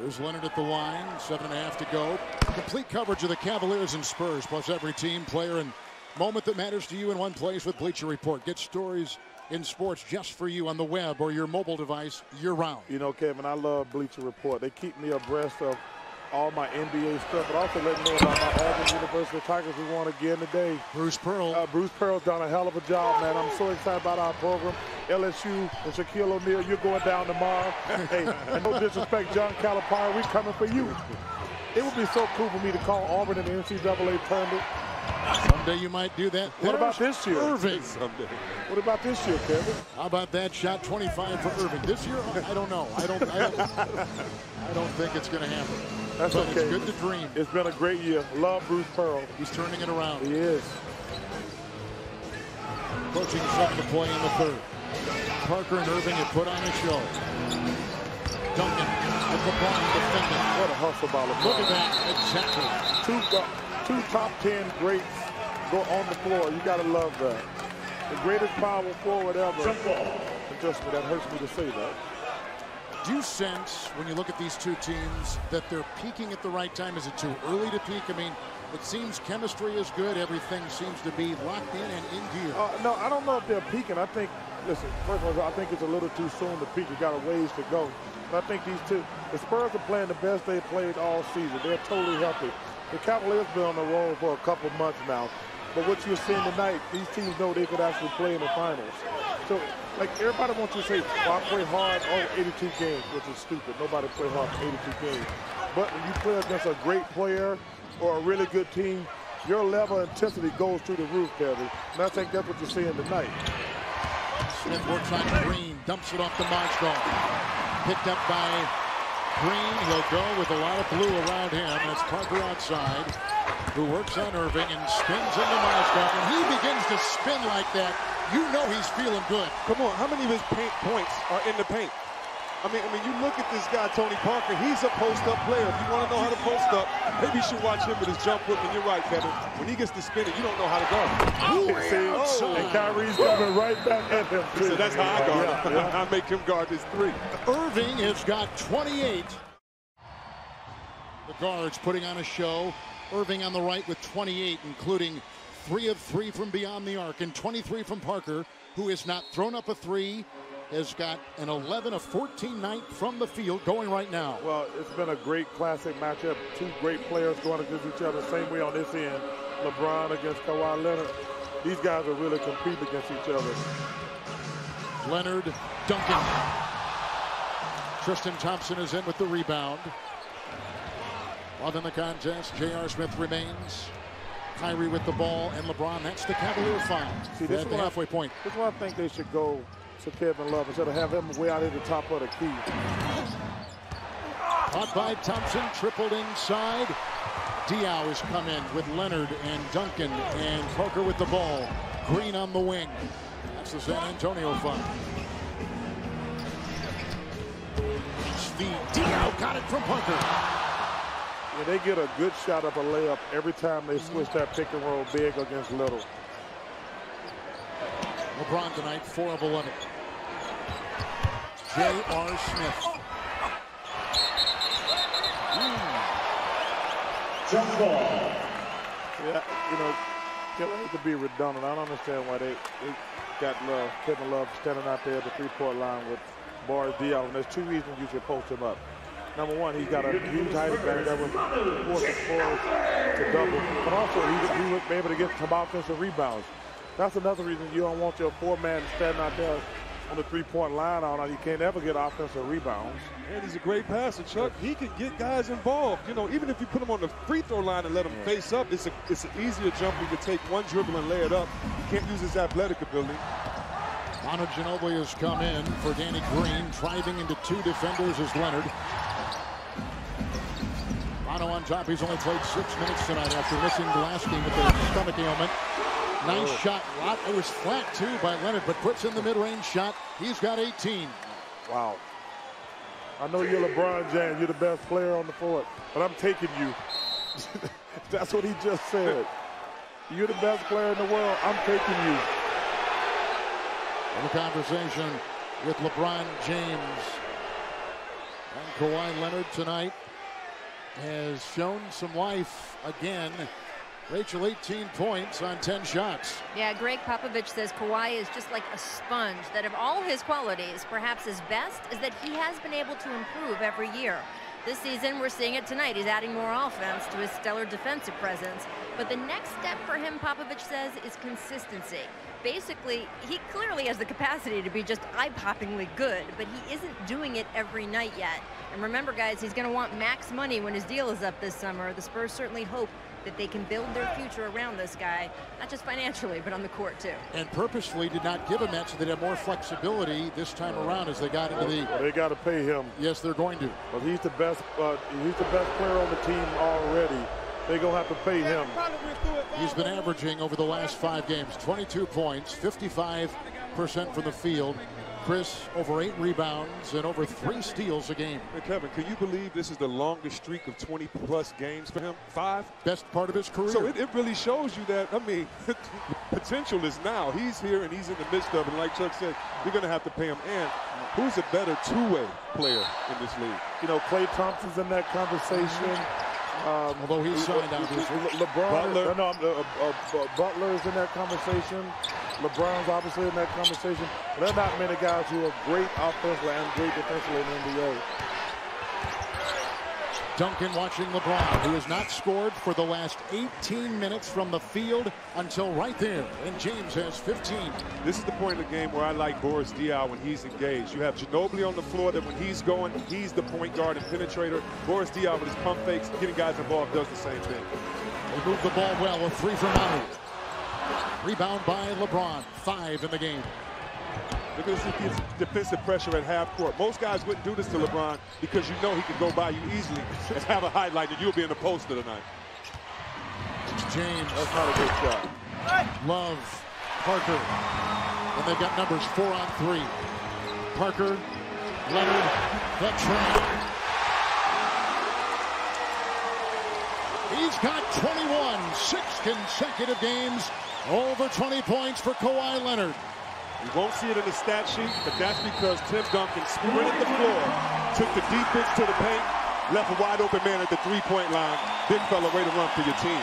There's Leonard at the line, seven and a half to go. Complete coverage of the Cavaliers and Spurs, plus every team, player, and moment that matters to you in one place with Bleacher Report. Get stories in sports just for you on the web or your mobile device year round. You know, Kevin, I love Bleacher Report. They keep me abreast of all my NBA stuff, but also let me know about my Auburn University Tigers who won again today. Bruce Pearl. Uh, Bruce Pearl's done a hell of a job, man. I'm so excited about our program. LSU and Shaquille O'Neal, you're going down tomorrow. [laughs] hey, and no disrespect, John Calipari, we coming for you. It would be so cool for me to call Auburn in the NCAA tournament. Someday you might do that. What about this year? Irving. someday What about this year, Kevin? How about that shot? 25 for Irving. This year, I don't know. I don't. I don't, I don't think it's going to happen. That's but okay. it's good to dream. It's been a great year. Love Bruce Pearl. He's turning it around. He is. Approaching seven to play in the third. Parker and Irving have put on a show. Duncan at the bottom defending. What a hustle by LeBron. Look at that. Exactly. two two top ten greats go on the floor. You gotta love that. The greatest power forward ever. And Trust me, that hurts me to say that. Do you sense when you look at these two teams that they're peaking at the right time? Is it too early to peak? I mean, It seems chemistry is good. Everything seems to be locked in and in gear. Uh, no, I don't know if they're peaking. I think, listen, first of all, I think it's a little too soon to peak. You got a ways to go. But I think these two, the Spurs are playing the best they've played all season. They're totally healthy. The Cavaliers been on the road for a couple months now. But what you're seeing tonight, these teams know they could actually play in the finals. So, like, everybody wants to say, well, I play hard all 82 games, which is stupid. Nobody play hard for 82 games. But when you play against a great player or a really good team, your level of intensity goes through the roof, Kevin. And I think that's what you're seeing tonight. Smith works on Green, dumps it off to Mozgov. Picked up by Green. He'll go with a lot of blue around him. That's Parker outside, who works on Irving and spins into Mozgov. And he begins to spin like that. You know he's feeling good. Come on, how many of his paint points are in the paint? I mean, I mean, you look at this guy, Tony Parker. He's a post-up player. If you want to know how to post up, maybe you should watch him with his jump hook. And you're right, Kevin. When he gets to spinning, you don't know how to guard. Oh, See, outside. Oh. and Kyrie's coming right back at him. He said, that's how I guard Yeah, him. yeah. [laughs] I make him guard this three. Irving has got 28. The guards putting on a show. Irving on the right with 28, including three of three from beyond the arc and 23 from Parker, who has not thrown up a three, has got an 11 of 14 night from the field going right now. Well, it's been a great classic matchup. Two great players going against each other. Same way on this end. LeBron against Kawhi Leonard. These guys are really competing against each other. Leonard, Duncan. Tristan Thompson is in with the rebound. While in the contest, J.R. Smith remains. Kyrie with the ball, and LeBron. That's the Cavalier foul. See, this at is the what I- halfway point. This is why I think they should go to Kevin Love instead of have him way out at the top of the key. Caught by Thompson, tripled inside. Diaw has come in with Leonard and Duncan and Parker with the ball. Green on the wing. That's the San Antonio fun. The Diaw got it from Parker. Yeah, they get a good shot of a layup every time they switch that pick and roll big against little. LeBron tonight, 4 of 11. J.R. Smith. Jump ball. Yeah, you know, Kevin hate to be redundant. I don't understand why they, they got Love, Kevin Love standing out there at the three-point line with Boris Diaw. And there's two reasons you should post him up. Number one, he's got a huge height advantage that would force the Spurs to double. But also, he, he would be able to get some offensive rebounds. That's another reason you don't want your four-man standing out there on the three-point line on. You can't ever get offensive rebounds. And he's a great passer, Chuck. He can get guys involved. You know, even if you put him on the free throw line and let him face up, it's a it's an easier jump. He can take one dribble and lay it up. He can't use his athletic ability. Manu Ginobili has come in for Danny Green. Driving into two defenders is Leonard. Manu on top. He's only played six minutes tonight after missing the last game with a stomach ailment. Nice oh. shot. Lot. It was flat too by Leonard, but puts in the mid-range shot. He's got 18. Wow. I know you're LeBron James. You're the best player on the court, but I'm taking you. [laughs] That's what he just said. You're the best player in the world. I'm taking you. In a conversation with LeBron James and Kawhi Leonard tonight has shown some life again. Rachel, 18 points on 10 shots. Yeah, Gregg Popovich says Kawhi is just like a sponge, that of all his qualities, perhaps his best is that he has been able to improve every year. This season, we're seeing it tonight. He's adding more offense to his stellar defensive presence. But the next step for him, Popovich says, is consistency. Basically, he clearly has the capacity to be just eye-poppingly good, but he isn't doing it every night yet. And remember, guys, he's going to want max money when his deal is up this summer. The Spurs certainly hope that they can build their future around this guy, not just financially, but on the court too. And purposefully did not give him that so they'd have more flexibility this time around as they got into the. They got to pay him. Yes, they're going to. But he's the best. Uh, he's the best player on the team already. They're gonna have to pay him. He's been averaging over the last five games 22 points, 55% from the field. Chris, over eight rebounds and over three steals a game. And Kevin, can you believe this is the longest streak of 20 plus games for him? Five? Best part of his career. So it, it really shows you that, I mean, [laughs] potential is now. He's here and he's in the midst of it. Like Chuck said, you're going to have to pay him. And who's a better two-way player in this league? You know, Klay Thompson's in that conversation. Um, Although he's signed, Le- obviously. Le- LeBron, Butler. no, no, uh, uh, uh, Butler is in that conversation. LeBron's obviously in that conversation. There are not many guys who are great offensively and great defensively in the NBA. Duncan watching LeBron, who has not scored for the last 18 minutes from the field until right there. And James has 15. This is the point of the game where I like Boris Diaw when he's engaged. You have Ginobili on the floor that when he's going, he's the point guard and penetrator. Boris Diaw with his pump fakes, getting guys involved, does the same thing. They move the ball well. A three from Manu. Rebound by LeBron. Five in the game. Look at this he gets defensive pressure at half court. Most guys wouldn't do this to LeBron because you know he can go by you easily and have a highlight and you'll be in the poster tonight. James, That's not a good shot. Love, Parker. And they've got numbers four on three. Parker, Leonard, the trap. He's got 21, six consecutive games, over 20 points for Kawhi Leonard. You won't see it in the stat sheet, but that's because Tim Duncan sprinted the floor, took the defense to the paint, left a wide open man at the three-point line. Big fella, way to run for your team.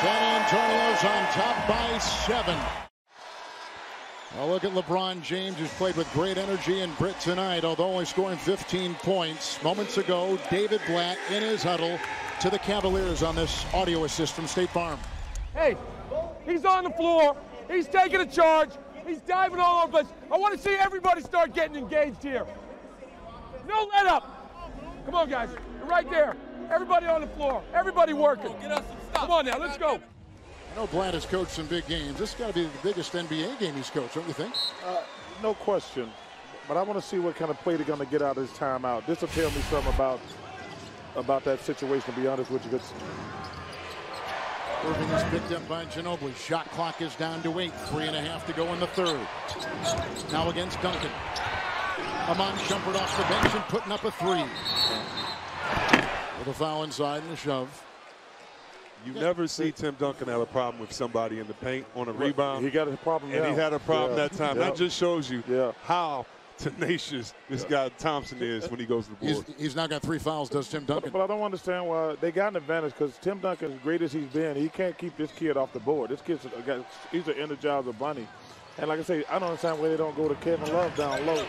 San Antonio's on top by seven. Well, look at LeBron James, who's played with great energy and grit tonight, although only scoring 15 points. Moments ago, David Blatt in his huddle to the Cavaliers on this audio assist from State Farm. Hey, he's on the floor. He's taking a charge. He's diving all over us. I want to see everybody start getting engaged here. No let up. Come on, guys. You're right there. Everybody on the floor. Everybody working. Come on now, let's go. I know Blatt has coached some big games. This has got to be the biggest NBA game he's coached, don't you think? Uh, no question. But I want to see what kind of play they're going to get out of this timeout. This will tell me something about about that situation, to be honest with you. 'cause Irving is picked up by Ginobili. Shot clock is down to eight. Three and a half to go in the third. Now against Duncan. Iman Shumpert off the bench and putting up a three. With a foul inside and a shove. You never see Tim Duncan have a problem with somebody in the paint on a rebound. He got a problem and now. he had a problem Yeah. that time. Yeah. That just shows you Yeah. how tenacious this guy Thompson is when he goes to the board. he's now got three fouls, does Tim Duncan. But, but I don't understand why they got an advantage because Tim Duncan, as great as he's been, he can't keep this kid off the board. This kid's a, guy- he's an energizer bunny. And like I say, I don't understand why they don't go to Kevin Love down low.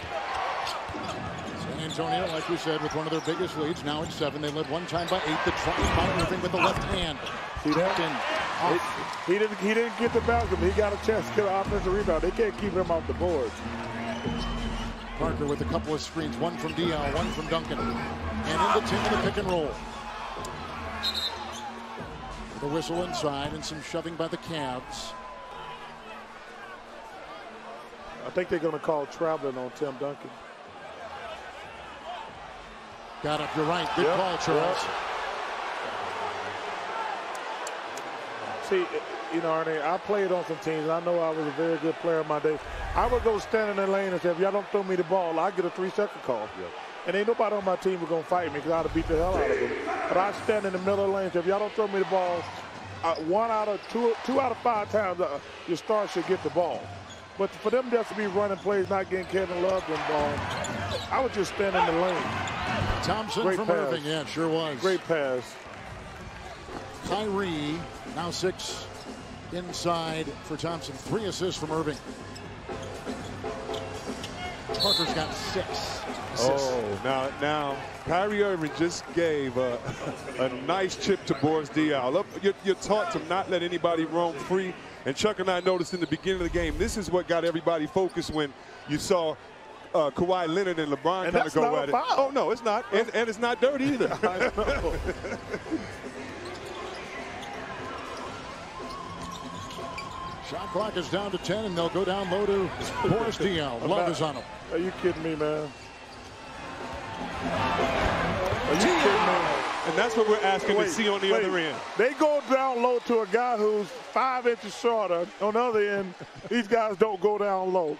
San Antonio, like we said, with one of their biggest leads, now at seven. They led one time by eight. The try by Irving with the left hand. See that? Duncan He, he didn't. He didn't get the basket. But he got a chance to get an offensive rebound. They can't keep him off the board. Parker with a couple of screens, one from Diaw, one from Duncan. And into Tim in the pick and roll. The whistle inside and some shoving by the Cavs. I think they're going to call traveling on Tim Duncan. Got up, you're right. Good Yep, call, Charles. See, you know, Arnie, I played on some teams. and I know I was a very good player in my day. I would go stand in the lane and say, if y'all don't throw me the ball, I get a three-second call. And ain't nobody on my team was going to fight me because I'd have beat the hell out of them. But I stand in the middle of the lane and say, if y'all don't throw me the ball, uh, one out of two, two out of five times, uh, your star should get the ball. But for them just to be running plays, not getting Kevin Love involved, I would just stand in the lane. Thompson Great from pass. Irving. Yeah, sure was. Great pass. Kyrie, now six inside for Thompson. Three assists from Irving. Parker's got six assists. Oh, now, now, Kyrie Irving just gave a, [laughs] a nice chip to Boris Diaw. Look, You're, you're taught to not let anybody roam free. And Chuck and I noticed in the beginning of the game, this is what got everybody focused when you saw uh, Kawhi Leonard and LeBron kind of go at it. foul. Oh, no, it's not. And, and it's not dirty either. [laughs] [laughs] Shot clock is down to 10, and they'll go down low to [laughs] Boris Diaw. Love is on him. Are you kidding me, man? Are you kidding me? and that's what we're asking Wait, to see on the wait. other end. They go down low to a guy who's five inches shorter. On the other end, [laughs] these guys don't go down low.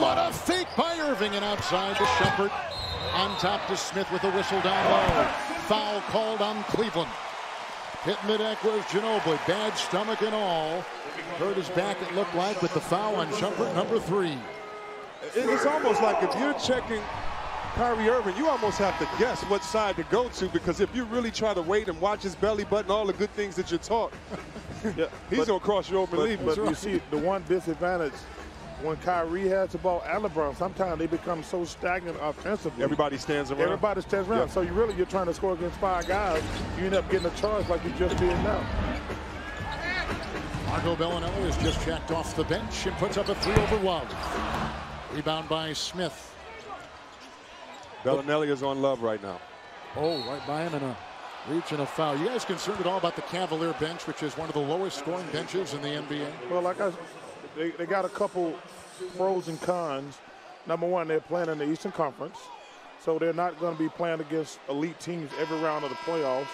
What a fake by Irving and outside to Shumpert. On top to Smith with a whistle down low. Foul called on Cleveland. Hit mid-act was Ginobili. Bad stomach and all. Hurt his back, it looked like, with the foul on Shumpert, number three. It's almost like if you're checking Kyrie Irving, you almost have to guess what side to go to because if you really try to wait and watch his belly button, all the good things that you're taught, [laughs] yeah, he's going to cross you over and leave. But you see, the one disadvantage when Kyrie has the ball and LeBron, sometimes they become so stagnant offensively. Everybody stands around. Everybody stands around. So you really, you're trying to score against five guys. You end up getting a charge like you just did now. Marco Belinelli has just checked off the bench and puts up a three over Love. Rebound by Smith. Belinelli is on Love right now. Oh, right by him and a reach and a foul. You guys concerned at all about the Cavalier bench, which is one of the lowest scoring benches in the NBA? Well, like I they, they got a couple pros and cons. Number one, they're playing in the Eastern Conference, so they're not going to be playing against elite teams every round of the playoffs.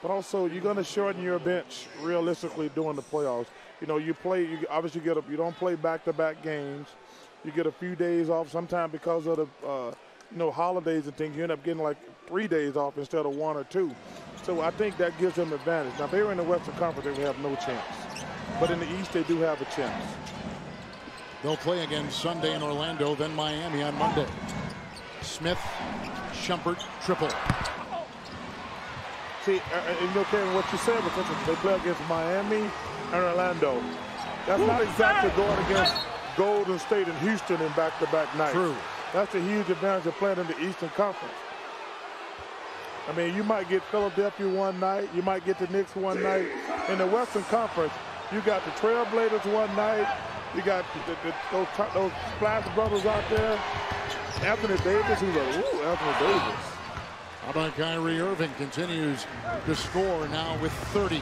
But also, you're going to shorten your bench realistically during the playoffs. You know, you play. You obviously get a. You don't play back-to-back games. You get a few days off. Sometimes because of the, uh, you know, holidays and things, you end up getting like three days off instead of one or two. So I think that gives them advantage. Now, if they were in the Western Conference, they would have no chance. But in the East, they do have a chance. They'll play again Sunday in Orlando, then Miami on Monday. Smith, Shumpert, triple. See, uh, uh you know, Kevin, what you said was they play against Miami and Orlando. That's not exactly going against Golden State and Houston in back-to-back nights. True. That's a huge advantage of playing in the Eastern Conference. I mean, you might get Philadelphia one night, you might get the Knicks one night. In the Western Conference, you got the Trailblazers one night, you got the, the, those, those Splash Brothers out there. Anthony Davis, who's a, ooh, Anthony Davis. How about Kyrie Irving continues to score now with 30.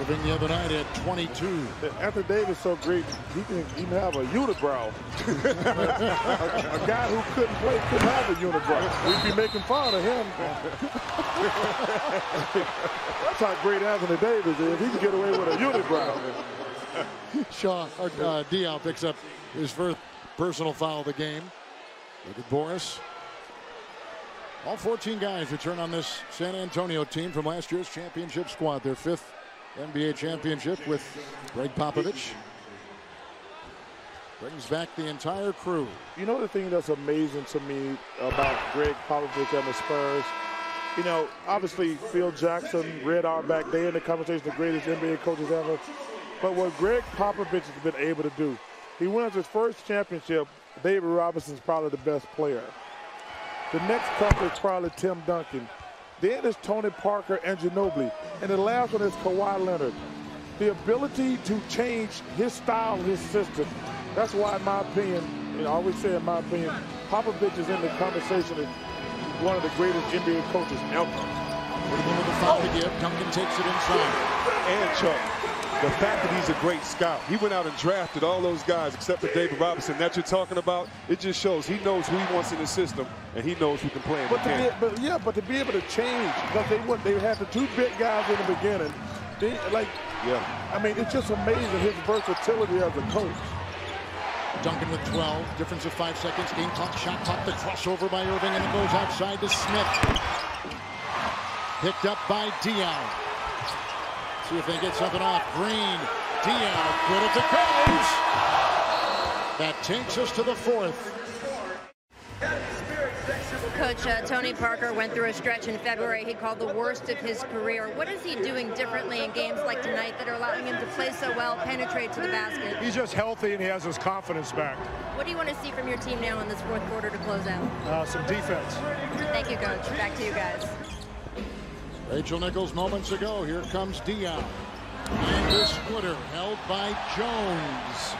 Irving the other night at 22. [laughs] Anthony Davis so great, he can even have a unibrow. a, [laughs] a, guy who couldn't play couldn't have a unibrow. We'd be making fun of him. [laughs] That's how great Anthony Davis is. He can get away with a unibrow. Shaw, or, uh, Diaw picks up his first personal foul of the game. Look at Boris. All 14 guys return on this San Antonio team from last year's championship squad. Their fifth NBA championship with Gregg Popovich. Brings back the entire crew. You know the thing that's amazing to me about Gregg Popovich and the Spurs? You know, obviously Phil Jackson, Red Auerbach, they in the conversation the greatest NBA coaches ever. But what Gregg Popovich has been able to do, he wins his first championship. David Robinson's probably the best player. The next couple is probably Tim Duncan. Then is Tony Parker and Ginobili. And the last one is Kawhi Leonard. The ability to change his style, his system. That's why, in my opinion, and I always say in my opinion, Popovich is in the conversation as one of the greatest NBA coaches ever. With the foul to give, Duncan takes it inside. And Chuck, the fact that he's a great scout. He went out and drafted all those guys except for David Robinson that you're talking about. It just shows he knows who he wants in his system and he knows who can play in but the game. But yeah, but to be able to change because they would they had the two big guys in the beginning. They, like, yeah. I mean, it's just amazing his versatility as a coach. Duncan with 12, difference of five seconds. Game clock, shot clock, the crossover by Irving, and it goes outside to Smith. Picked up by Diaw. See if they get something off. Green, Diaw, good if it goes. That takes us to the fourth. Coach uh, Tony Parker went through a stretch in February he called the worst of his career. What is he doing differently in games like tonight that are allowing him to play so well, penetrate to the basket? He's just healthy and he has his confidence back. What do you want to see from your team now in this fourth quarter to close out? Uh, some defense. Thank you, Coach. Back to you guys. Rachel Nichols moments ago. Here comes Diaw. And the Splitter held by Jones.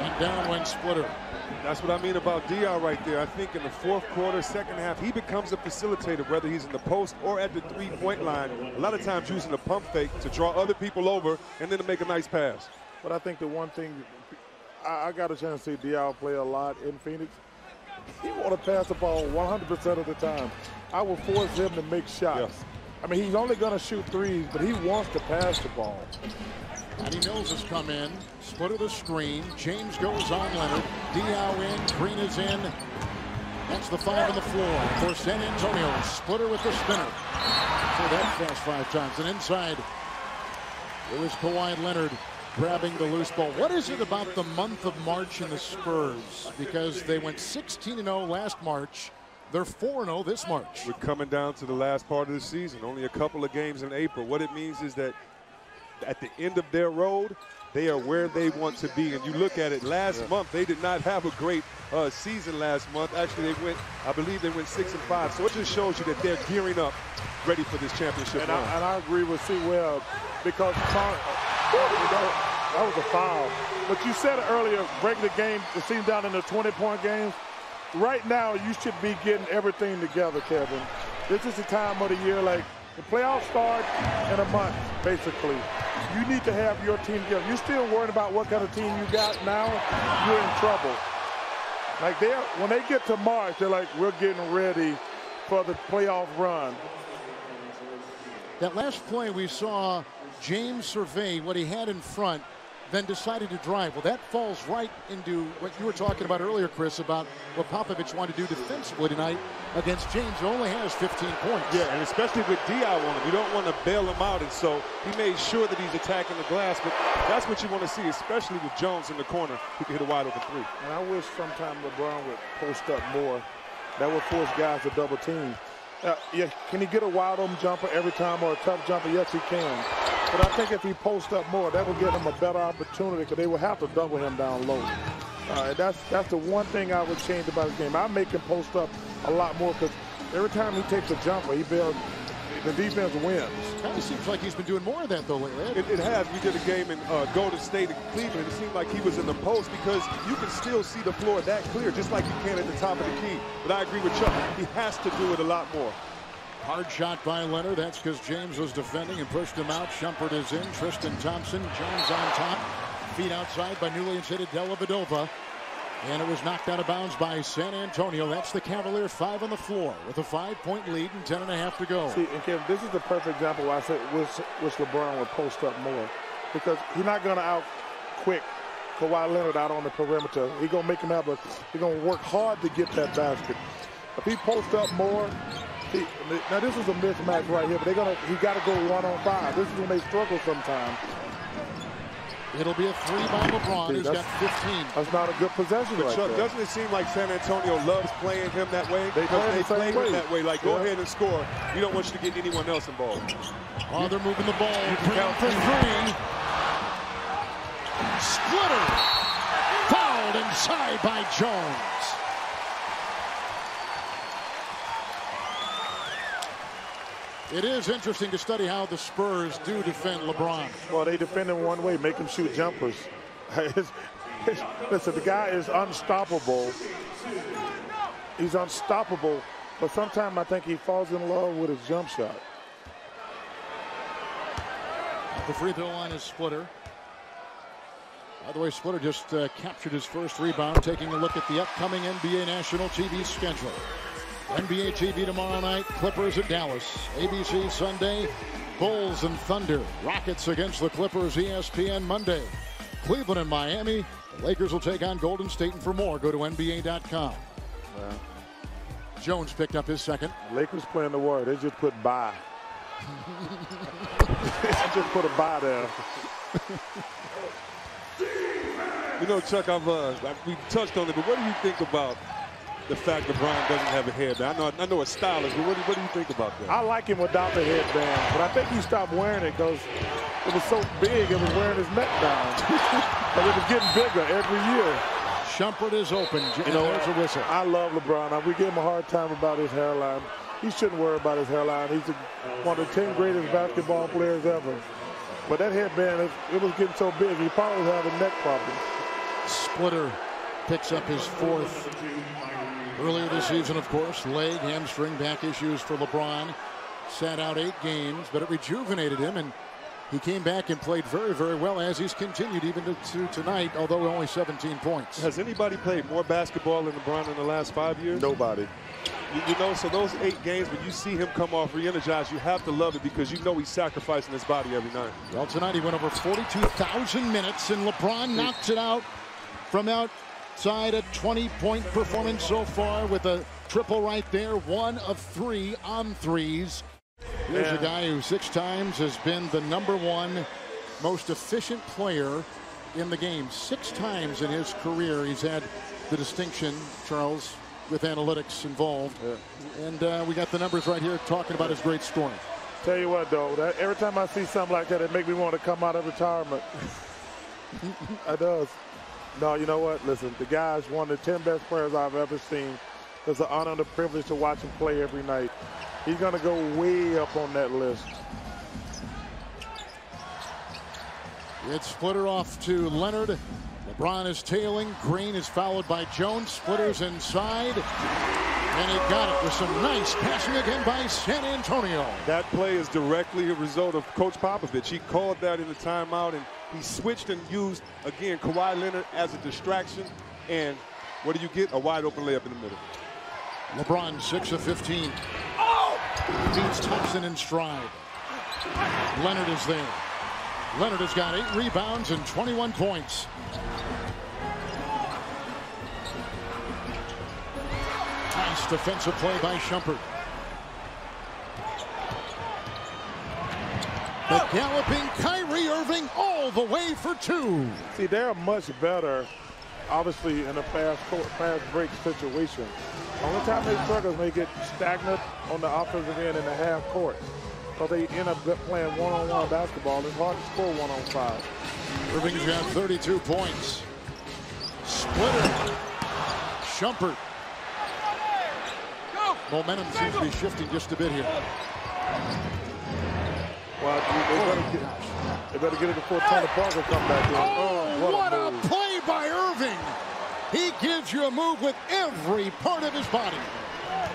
And down went Splitter. That's what I mean about Diaw right there. I think in the fourth quarter, second half, he becomes a facilitator, whether he's in the post or at the three-point line. A lot of times using the pump fake to draw other people over and then to make a nice pass. But I think the one thing, I, I got a chance to see Diaw play a lot in Phoenix. He want to pass the ball 100% of the time. I will force him to make shots. Yes. I mean, he's only going to shoot threes, but he wants to pass the ball. Patty Mills has come in, split of the screen. James goes on Leonard. Diaw in, Green is in. That's the five on the floor for San Antonio. Splitter with the spinner. So that fast five times. And inside, it was Kawhi Leonard grabbing the loose ball. What is it about the month of March in the Spurs? Because they went 16-0 last March. They're 4-0 this March. We're coming down to the last part of the season. Only a couple of games in April. What it means is that at the end of their road, they are where they want to be. And you look at it, last yeah. month they did not have a great uh, season last month. Actually, they went, I believe they went six and five. So it just shows you that they're gearing up, ready for this championship. And, I, and I, agree with C. Webb because that was a foul. But you said earlier, breaking the game, the season down in the 20-point games right now you should be getting everything together, Kevin. This is the time of the year, like the playoffs start in a month, basically. You need to have your team together. You're still worried about what kind of team you got now, you're in trouble. Like they when they get to March, they're like, we're getting ready for the playoff run. That last play we saw James survey what he had in front then decided to drive. Well, that falls right into what you were talking about earlier, Chris, about what Popovich wanted to do defensively tonight against James, who only has 15 points. Yeah, and especially with Di on him. You don't want to bail him out, and so he made sure that he's attacking the glass, but that's what you want to see, especially with Jones in the corner, who can hit a wide open three. And I wish sometime LeBron would post up more. That would force guys to double team. Uh, yeah, can he get a wide open jumper every time or a tough jumper? Yes, he can. But I think if he posts up more, that will give him a better opportunity because they will have to double him down low. Uh, that's that's the one thing I would change about his game. I make him post up a lot more because every time he takes a jumper, he builds the defense wins. Kind of seems like he's been doing more of that though lately. It, it has. We did a game in uh, Golden State and Cleveland. It seemed like he was in the post because you can still see the floor that clear, just like you can at the top of the key. But I agree with Chuck. He has to do it a lot more. Hard shot by Leonard. That's because James was defending and pushed him out. Shumpert is in. Tristan Thompson. Jones on top. Feet outside by newly inserted Dellavedova. And it was knocked out of bounds by San Antonio. That's the Cavalier five on the floor with a five-point lead and ten and a half to go. See, and Kevin, this is the perfect example why I said which, which LeBron would post up more. Because he's not going to out quick Kawhi Leonard out on the perimeter. He's going to make him have a, he's going to work hard to get that basket. If he posts up more, he, now this is a mismatch right here, but they're gonna he got to go one on five. This is when they struggle sometimes. It'll be a three by LeBron, See, who's got 15. That's not a good possession but right Chuck, there. doesn't it seem like San Antonio loves playing him that way? They play, they the play him that way. Like, yeah. go ahead and score. We don't want you to get anyone else involved. Oh, they're moving the ball. Count for three. Splitter. Fouled inside by Jones. It is interesting to study how the Spurs do defend LeBron. Well, they defend him one way, make him shoot jumpers. [laughs] listen, the guy is unstoppable. He's unstoppable, but sometimes I think he falls in love with his jump shot. The free throw line is Splitter. By the way, Splitter just uh, captured his first rebound, taking a look at the upcoming NBA national TV schedule. NBA TV tomorrow night, Clippers at Dallas. ABC Sunday, Bulls and Thunder. Rockets against the Clippers, ESPN Monday. Cleveland and Miami. The Lakers will take on Golden State. And for more, go to NBA.com. Yeah. Jones picked up his second. Lakers playing the Warriors. They just put by. [laughs] just put a buy there. you know, Chuck, I've uh, we touched on it, but what do you think about the fact LeBron doesn't have a headband. I know, I know it's stylish, but what do, what do you think about that? I like him without the headband, but I think he stopped wearing it because it was so big it was wearing his neck down. [laughs] but it was getting bigger every year. Shumpert is open. You know, there's a whistle. I love LeBron. We give him a hard time about his hairline. He shouldn't worry about his hairline. He's one of the 10 greatest basketball players ever. But that headband, it, it was getting so big, he probably was having neck problems. Splitter picks up his fourth Earlier this season, of course, leg, hamstring, back issues for LeBron. Sat out eight games, but it rejuvenated him, and he came back and played very, very well as he's continued even to, to tonight, although only 17 points. Has anybody played more basketball than LeBron in the last five years? Nobody. You, you, know, so those eight games, when you see him come off re-energized, you have to love it because you know he's sacrificing his body every night. Well, tonight he went over 42,000 minutes, and LeBron knocks it out from out side a 20-point performance so far with a triple right there, one of three on threes. Here's yeah. a guy who six times has been the number one most efficient player in the game. Six times in his career he's had the distinction, Charles, with analytics involved. Yeah. And uh, we got the numbers right here talking about his great scoring. Tell you what, though, that every time I see something like that, it makes me want to come out of retirement. [laughs] it does. No, you know what? Listen, the guy's one of the 10 best players I've ever seen. It's an honor and a privilege to watch him play every night. He's going to go way up on that list. It's Splitter off to Leonard. LeBron is tailing. Green is followed by Jones. Splitters inside. And he got it with some nice passing again by San Antonio. That play is directly a result of Coach Popovich. He called that in the timeout, and he switched and used, again, Kawhi Leonard as a distraction. And what do you get? A wide open layup in the middle. LeBron, 6 of 15. Oh! Beats Thompson in stride. Leonard is there. Leonard has got eight rebounds and 21 points. Nice defensive play by Shumpert. The galloping Kyrie Irving all the way for two. See, they're much better, obviously, in a fast court, fast break situation. Only time they struggle is when they get stagnant on the offensive end in the half court. So they end up playing one-on-one -on -one basketball. It's hard to score one-on-five. Irving's got 32 points. Splitter. Shumpert. Momentum seems to be shifting just a bit here. Well, they better get, they better get it before Tony Parker come back in. Oh, oh what, a, a play by Irving. He gives you a move with every part of his body.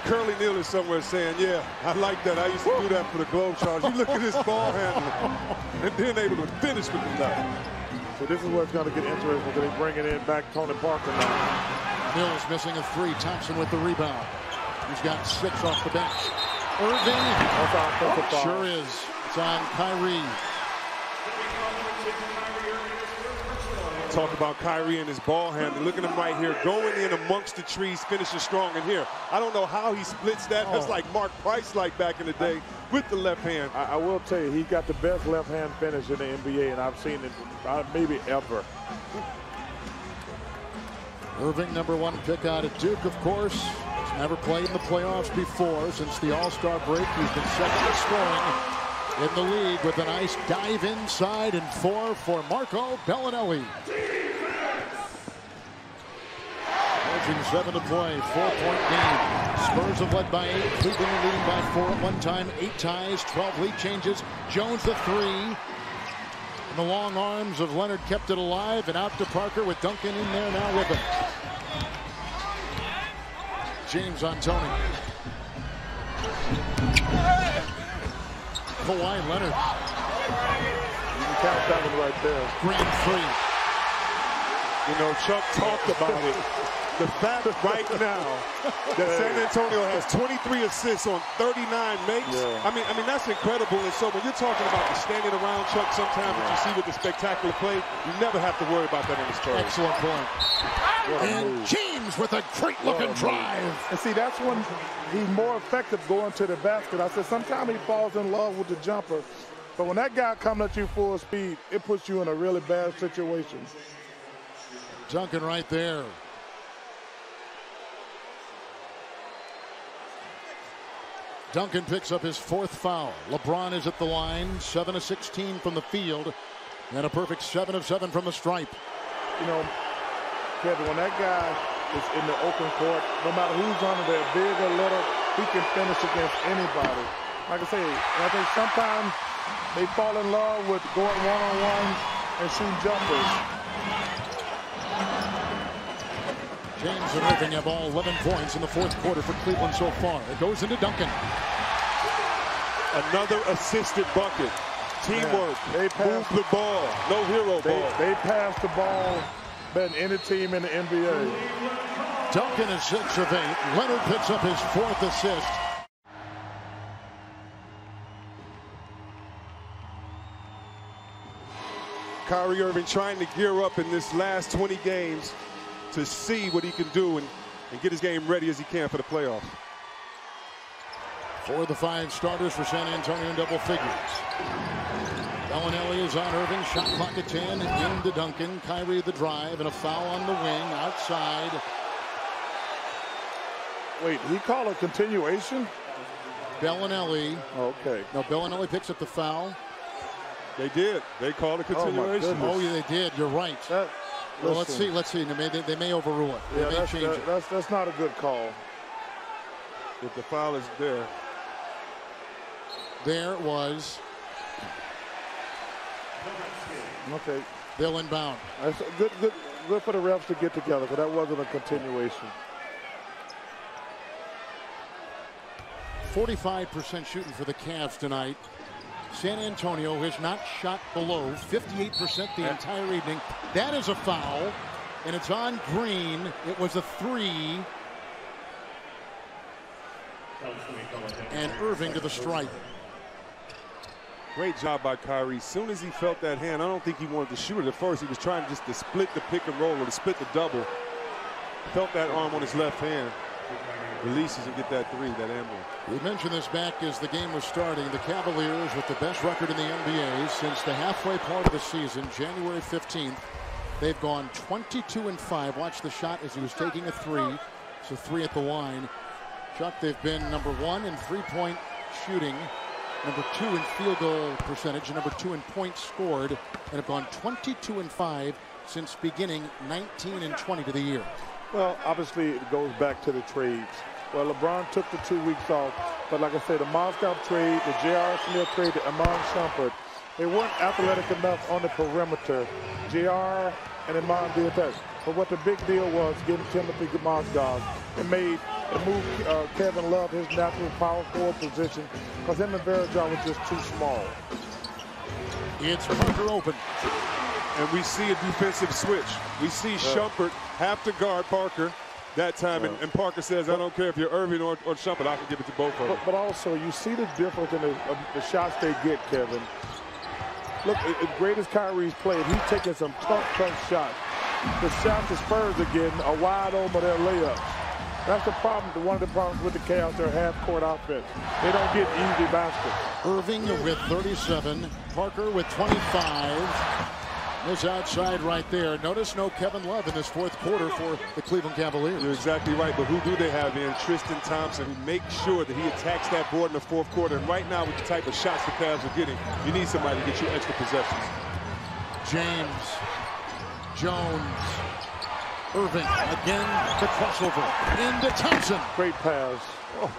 Curly Neal is somewhere saying, yeah, I like that. I used to do that for the Globetrotters. You look at this ball handling and then able to finish with the left. So this is what's going to get interesting because they bring it in back Tony Parker now. Mills missing a three. Thompson with the rebound. He's got six off the bench. Irving. Sure is. It's on Kyrie. Talk about Kyrie and his ball handling. Look at him right here, going in amongst the trees, finishing strong. And here, I don't know how he splits that. That's Oh. like Mark Price like back in the day with the left hand. I, I will tell you, he got the best left hand finish in the NBA, and I've seen it uh, maybe ever. Irving, number one pick out of Duke, of course. He's never played in the playoffs before. Since the All-Star break, he's been second in scoring in the league with a nice dive inside and four for Marco Belinelli. Approaching seven to play, four-point game. Spurs have led by eight. Cleveland leading by four at one time. Eight ties, 12 lead changes. Jones the three. And the long arms of Leonard kept it alive and out to Parker with Duncan in there now with him. James on Tony. Kawhi Leonard. You can count that one right there. Green three. You know, Chuck talked about it. The fact right now that San Antonio has 23 assists on 39 makes, Yeah. I mean, I mean that's incredible. And so when you're talking about the standing around Chuck, sometimes that you see with the spectacular play, you never have to worry about that in the story. Excellent point. And. James with a great looking drive. And see, that's when he's more effective going to the basket. I said sometimes he falls in love with the jumper, but when that guy comes at you full speed, it puts you in a really bad situation. Duncan right there. Duncan picks up his fourth foul. LeBron is at the line, 7 of 16 from the field, and a perfect 7 of 7 from the stripe. You know, Kevin, when that guy is in the open court, no matter who's under there, big or little, he can finish against anybody. Like I say, I think sometimes they fall in love with going one-on-one and shooting jumpers. James and Irving have all 11 points in the fourth quarter for Cleveland so far. It goes into Duncan. Another assisted bucket. Teamwork. They Move the ball. No hero They, ball. they pass the ball better than any team in the NBA. Duncan is 6 of 8. Leonard picks up his fourth assist. Kyrie Irving trying to gear up in this last 20 games to see what he can do and, and get his game ready as he can for the playoffs. Four of the five starters for San Antonio in double figures. Belinelli is on Irving. Shot clock at 10. Into Duncan. Kyrie the drive and a foul on the wing outside. Wait, he called a continuation? Belinelli. Okay. No, Belinelli picks up the foul. They did. They called a Oh, my continuation. goodness. Oh, yeah, they did. You're right. That, Well, let's see. Let's see. They may, they, they may overrule it. They Yeah, may that's, change that- it. that's, that's not a good call. if the foul is there, There it was. Okay. They'll inbound. That's good, good, good for the refs to get together because that wasn't a continuation. 45% shooting for the Cavs tonight. San Antonio has not shot below 58% the entire evening. That is a foul, and it's on Green. It was a three. And Irving to the stripe. great job by Kyrie. Soon as he felt that hand, I don't think he wanted to shoot it at first. He was trying just to split the pick and roll or to split the double. Felt that arm on his left hand. Releases and get that three, that ammo. We mentioned this back as the game was starting. The Cavaliers with the best record in the NBA since the halfway part of the season, January 15th. They've gone 22 and 5. Watch the shot as he was taking a three. So three at the line. Chuck, they've been number one in three-point shooting, number two in field goal percentage, and number two in points scored, and have gone 22 and 5 since beginning 19 and 20 to the year. Well, obviously it goes back to the trades. Well, LeBron took the two weeks off, but like I said, the Mozgov trade, the J.R. Smith trade, the Iman Shumpert, they weren't athletic enough on the perimeter. J.R. and Iman did that. But what the big deal was getting Timothy Mozgov. It made it moved uh, Kevin Love his natural power forward position because him and Varejao was just too small. It's Parker open. And we see a defensive switch. We see Shumpert have to guard Parker that time. And, and Parker says, I don't care if you're Irving or, or Shumpert, I can give it to both of them. But, but also, you see the difference in the, of the shots they get, Kevin. Look, as great as Kyrie's played, he's taking some tough, tough shots. The shots the Spurs are getting are wide open their layups. That's the problem. One of the problems with the Cavs, their half-court offense. They don't get easy baskets. Irving with 37, Parker with 25. This outside right there. Notice no Kevin Love in this fourth quarter for the Cleveland Cavaliers. You're exactly right, but who do they have in? Tristan Thompson, who makes sure that he attacks that board in the fourth quarter. And right now, with the type of shots the Cavs are getting, you need somebody to get you extra possessions. James, Jones, Irving again the crossover into Thompson. Great pass. Oh.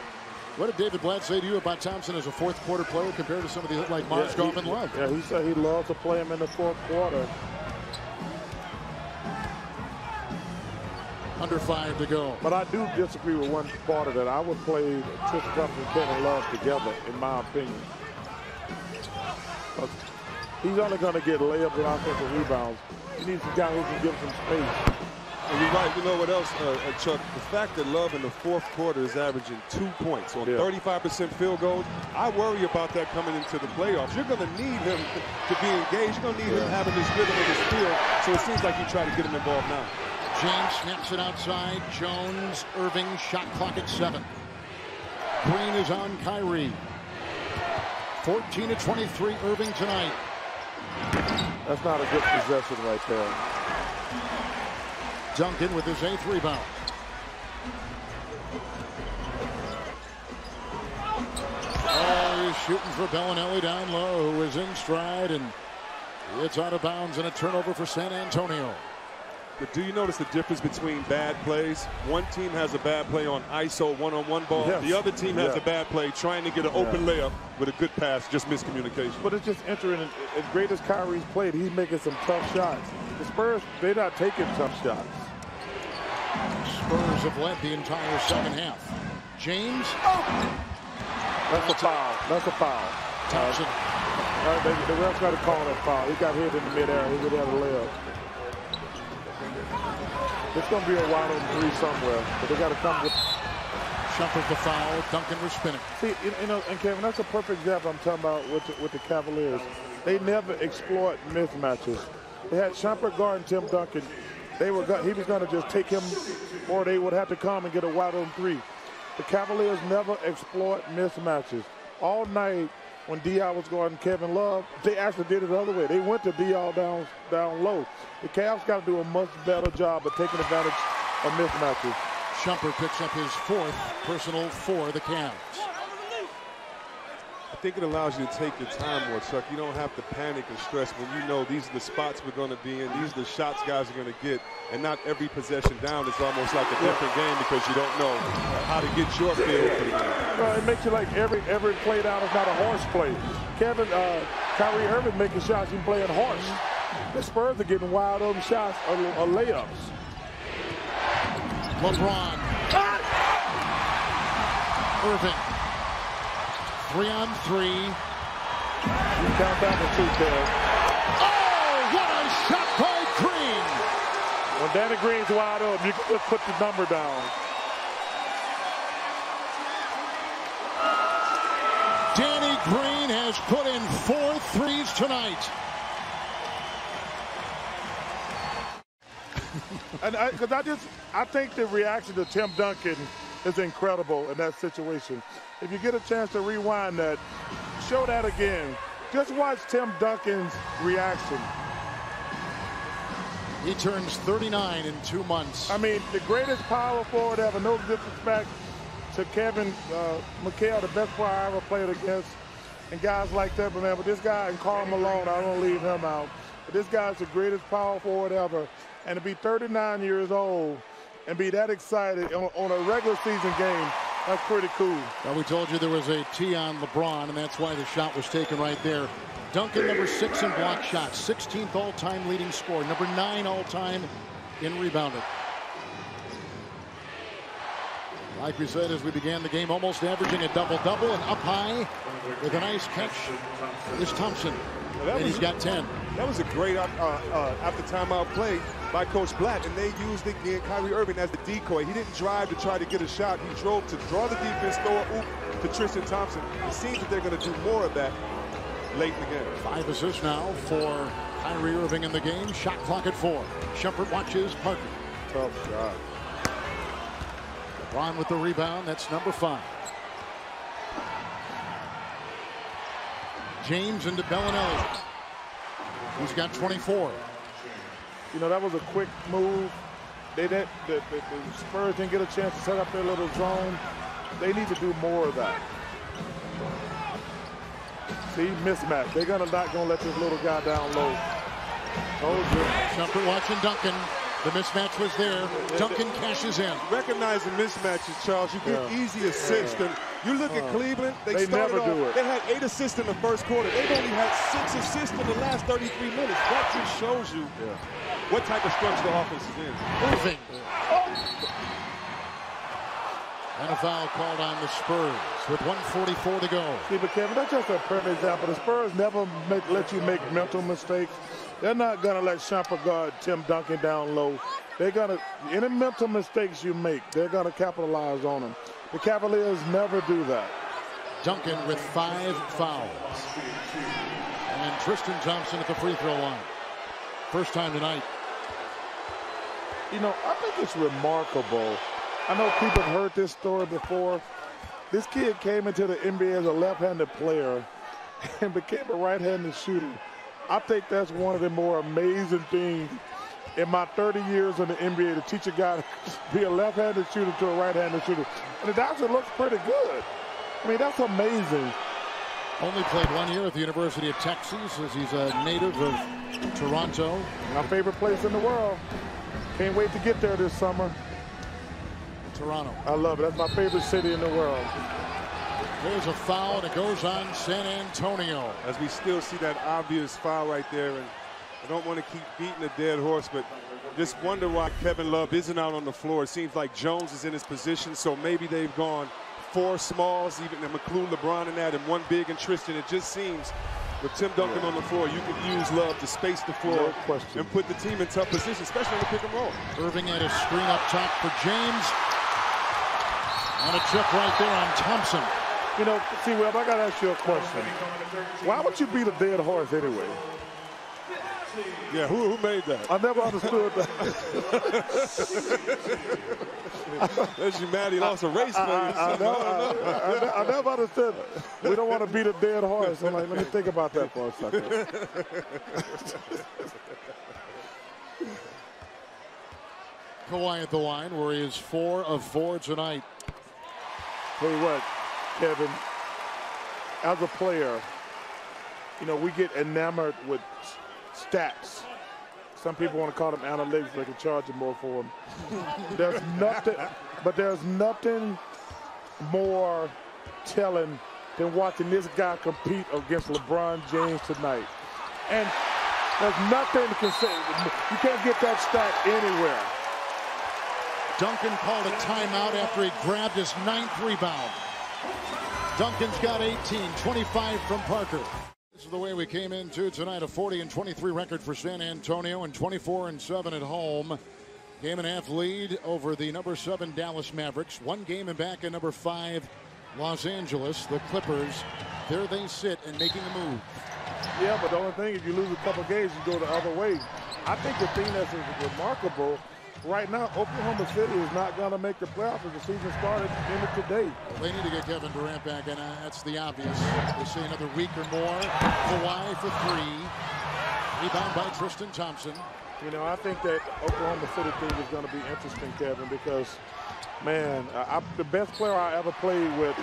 What did David Blatt say to you about Thompson as a fourth quarter player compared to some of the like Mozgov he, and Love? Yeah, he said he loves to play him in the fourth quarter. Under five to go. But I do disagree with one part of that. I would play Tristan Thompson and Kevin Love together, in my opinion. But he's only going to get layups and offensive rebounds. You need some guy who can give some space. And you're right. You know what else, uh, uh, Chuck? The fact that Love in the fourth quarter is averaging two points on 35% field goals, I worry about that coming into the playoffs. You're going to need him [laughs] to be engaged. You're going to need him having this rhythm of his field. So it seems like you try to get him involved now. James snaps it outside. Jones, Irving, shot clock at seven. Green is on Kyrie. 14 to 23, Irving tonight. That's not a good possession right there. Duncan with his eighth rebound. Oh, he's shooting for Belinelli down low, who is in stride, and it's out of bounds and a turnover for San Antonio. But do you notice the difference between bad plays? One team has a bad play on ISO one-on-one ball. Yes. The other team has Yeah. a bad play trying to get an open layup with a good pass, just miscommunication. But it's just entering. As great as Kyrie's played, he's making some tough shots. The Spurs, they're not taking tough shots. Spurs have led the entire second half. James That's a foul. That's a foul. Thompson. Uh, they, the ref's got to call that foul. He got hit in the midair. He would have a layup. It's going to be a wide open three somewhere, but they got to come with. Shumpert the foul. Duncan was spinning. See, you, you know, and Kevin, that's a perfect example I'm talking about with the, with the Cavaliers. They never exploit mismatches. They had Shumpert guarding Tim Duncan. They were go- he was going to just take him, or they would have to come and get a wide open three. The Cavaliers never exploit mismatches. All night, when Diaw was guarding Kevin Love, they actually did it the other way. They went to Diaw down down low. The Cavs got to do a much better job of taking advantage of mismatches. Shumpert picks up his fourth personal for the Cavs. I think it allows you to take your time more, Chuck. You don't have to panic and stress when you know these are the spots we're going to be in. These are the shots guys are going to get. And not every possession down is almost like a different game because you don't know how to get your feel for the game. Well, it makes you like every every play down is not a horse play. Kevin, uh, Kyrie Irving making shots, he's playing horse. The Spurs are getting wild open shots or, or layups. LeBron. Irving. Three on three. You count down the two, Kev. Oh, what a shot by Green. When Danny Green's wide open, you can put the number down. Danny Green has put in four threes tonight. And because I, I just, I think the reaction to Tim Duncan is incredible in that situation. If you get a chance to rewind that, show that again. Just watch Tim Duncan's reaction. He turns 39 in two months. I mean, the greatest power forward ever. No disrespect to Kevin uh, McHale, the best player I ever played against, and guys like that. But man, but this guy and Karl Malone, I don't leave him out. But this guy's the greatest power forward ever, and to be 39 years old and be that excited on, on a regular season game, that's pretty cool. Well, we told you there was a T on LeBron, and that's why the shot was taken right there. Duncan, number six in block shots, 16th all-time leading scorer, number nine all-time in rebounding. Like we said as we began the game, almost averaging a double-double and up high with a nice catch is Thompson. and he's got 10. That was a great uh, uh, after timeout play by Coach Blatt, and they used again Kyrie Irving as the decoy. He didn't drive to try to get a shot. He drove to draw the defense, throw a oop to Tristan Thompson. It seems that they're going to do more of that late in the game. Five assists now for Kyrie Irving in the game. Shot clock at four. Shumpert watches Parker. Tough shot. LeBron with the rebound. That's number five. James into Belinelli. He's got 24. You know, that was a quick move. They did, the, the, the Spurs didn't get a chance to set up their little zone. They need to do more of that. See, mismatch. They're gonna not gonna let this little guy down low. Told you. Shumpert watching Duncan. The mismatch was there. Duncan cashes in. Recognizing mismatches, Charles, you get Yeah. easy assists. And you look at uh, Cleveland, they, They started never off, do it. they had eight assists in the first quarter. They've only had six assists in the last 33 minutes. That just shows you what type of structure the offense is in. Irving. And a foul called on the Spurs with 144 to go. See, but Kevin, that's just a perfect example. The Spurs never make, let you make mental mistakes. They're not gonna let Shumpert guard Tim Duncan down low. They're gonna any mental mistakes you make, they're gonna capitalize on them. The Cavaliers never do that. Duncan with five fouls. And Tristan Thompson at the free throw line. First time tonight. You know, I think it's remarkable. I know people have heard this story before. This kid came into the NBA as a left-handed player [laughs] and became a right-handed shooter. I think that's one of the more amazing things in my 30 years in the NBA to teach a guy to be a left-handed shooter to a right-handed shooter. And it actually looks pretty good. I mean, that's amazing. Only played one year at the University of Texas as he's a native of Toronto. My favorite place in the world. Can't wait to get there this summer. Toronto. I love it. That's my favorite city in the world. There's a foul and it goes on San Antonio. As we still see that obvious foul right there, and I don't want to keep beating a dead horse, but just wonder why Kevin Love isn't out on the floor. It seems like Jones is in his position, so maybe they've gone four smalls, even and McClure, LeBron and that, and one big and Tristan. It just seems with Tim Duncan on the floor, you can use Love to space the floor No and put the team in tough position, especially on the pick and roll. Irving had a screen up top for James. And a trip right there on Thompson. You know, see, Webb, I got to ask you a question. Why would you beat a dead horse anyway? Yeah, who, who made that? I never understood that. [laughs] That's you mad he lost a race. I, I, I, know, I, I, I never understood. it. We don't want to beat a dead horse. I'm like, let me think about that for a second. [laughs] Kawhi at the line where he is four of four tonight. Tell you what, Kevin, as a player, you know, we get enamored with stats. Some people want to call them analytics, but they can charge you more for them. there's nothing, but there's nothing more telling than watching this guy compete against LeBron James tonight. And there's nothing to say. You can't get that stat anywhere. Duncan called a timeout after he grabbed his ninth rebound. Duncan's got 18, 25 from Parker. This is the way we came into tonight, a 40 and 23 record for San Antonio and 24 and 7 at home. Game and a half lead over the number seven Dallas Mavericks. One game and back at number five Los Angeles. The Clippers, there they sit and making a move. Yeah, but the only thing, if you lose a couple games, you go the other way. I think the thing that's remarkable right now, Oklahoma City is not going to make the playoffs as the season started ended today. They need to get Kevin Durant back, and uh, that's the obvious. They say another week or more. Kawhi for three. Rebound by Tristan Thompson. You know, I think that Oklahoma City thing is going to be interesting, Kevin, because, man, I, the best player I ever played with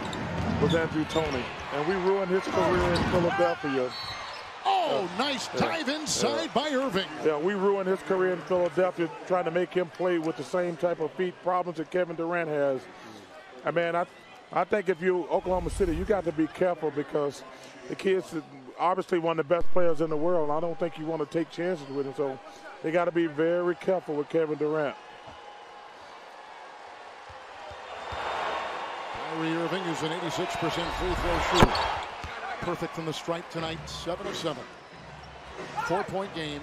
was Andrew Toney, and we ruined his career in Philadelphia. Oh, nice dive inside by Irving. Yeah, we ruined his career in Philadelphia trying to make him play with the same type of feet problems that Kevin Durant has. I mean, I, I think if you Oklahoma City, you got to be careful because the kid's obviously one of the best players in the world. I don't think you want to take chances with him, so they got to be very careful with Kevin Durant. Kyrie Irving is an 86% free throw shooter. Perfect from the stripe tonight, 7 of 7. Four point game.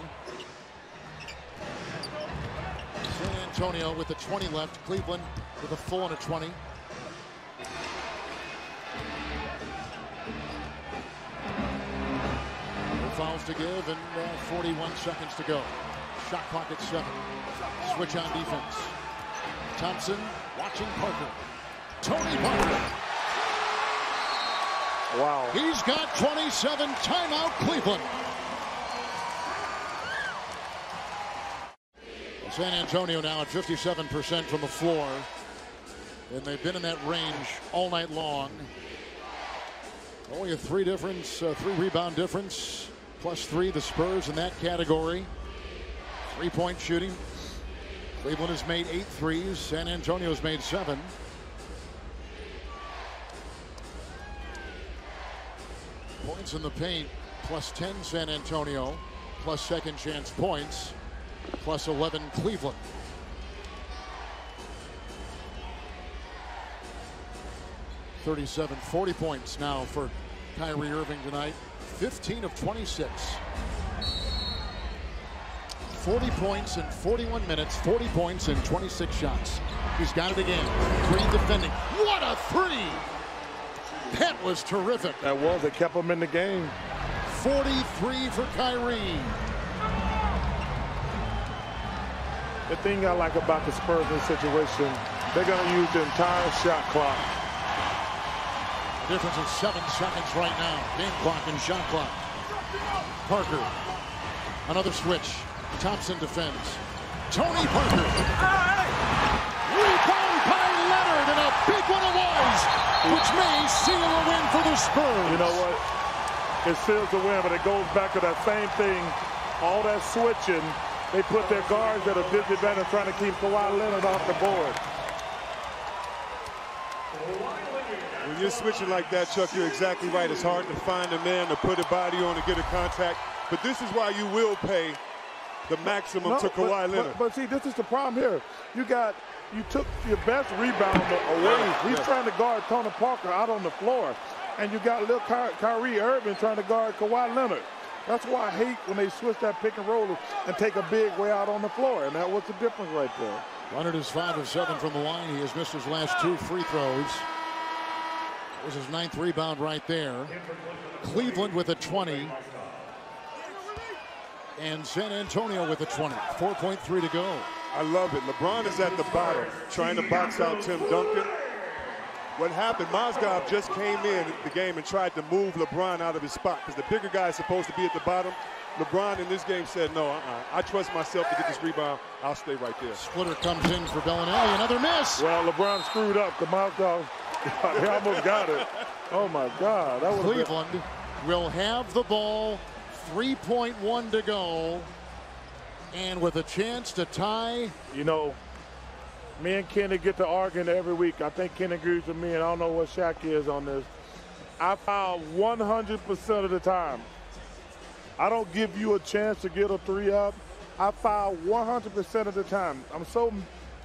San Antonio with the 20 left. Cleveland with a full and a 20. No fouls to give and uh, 41 seconds to go. Shot clock at 7. Switch on defense. Thompson watching Parker. Tony Parker. Wow. He's got 27 timeout Cleveland. San Antonio now at 57% from the floor. And they've been in that range all night long. Only a three difference, uh, three rebound difference, plus three the Spurs in that category. Three point shooting. Cleveland has made eight threes. San Antonio has made seven. Points in the paint, plus 10 San Antonio, plus second chance points, plus 11 Cleveland. Thirty-seven, 40 points now for Kyrie Irving tonight. 15 of 26. 40 points in 41 minutes, 40 points in 26 shots. He's got it again. Green defending. What a three! That was terrific. That was. It kept him in the game. 43 for Kyrie. The thing I like about the Spurs in this situation, they're going to use the entire shot clock. The difference of seven seconds right now. Game clock and shot clock. Parker. Another switch. Thompson defends. Tony Parker. Ah, Rebound by Leonard, and a big one it was, which may seal a win for the Spurs. You know what? It seals the win, but it goes back to that same thing. All that switching, they put their guards at a disadvantage trying to keep Kawhi Leonard off the board. When you're switching like that, Chuck, you're exactly right. It's hard to find a man to put a body on to get a contact. But this is why you will pay the maximum No, to Kawhi but, Leonard. But, but see, this is the problem here. You got, you took your best rebounder away. He's trying to guard Tony Parker out on the floor. And you got little Ky- Kyrie Irving trying to guard Kawhi Leonard. That's why I hate when they switch that pick and roll and take a big way out on the floor. And that was the difference right there. Leonard is five of seven from the line. He has missed his last two free throws. That was his ninth rebound right there. Cleveland with a 20. And San Antonio with a 20. 4.3 to go. I love it. LeBron is at the bottom trying to box out Tim Duncan. What happened, Mozgov just came in the game and tried to move LeBron out of his spot because the bigger guy is supposed to be at the bottom. LeBron in this game said, no, uh-uh. I trust myself to get this rebound. I'll stay right there. Splitter comes in for Belinelli. Another miss. Well, LeBron screwed up. The Mozgov, [laughs] he almost got it. Oh, my God. That was Cleveland been... will have the ball. 3.1 to go. And with a chance to tie. You know, me and Kenny get to arguing every week. I think Kenny agrees with me, and I don't know what Shaq is on this. I foul 100% of the time. I don't give you a chance to get a three up. I foul 100% of the time. I'm so,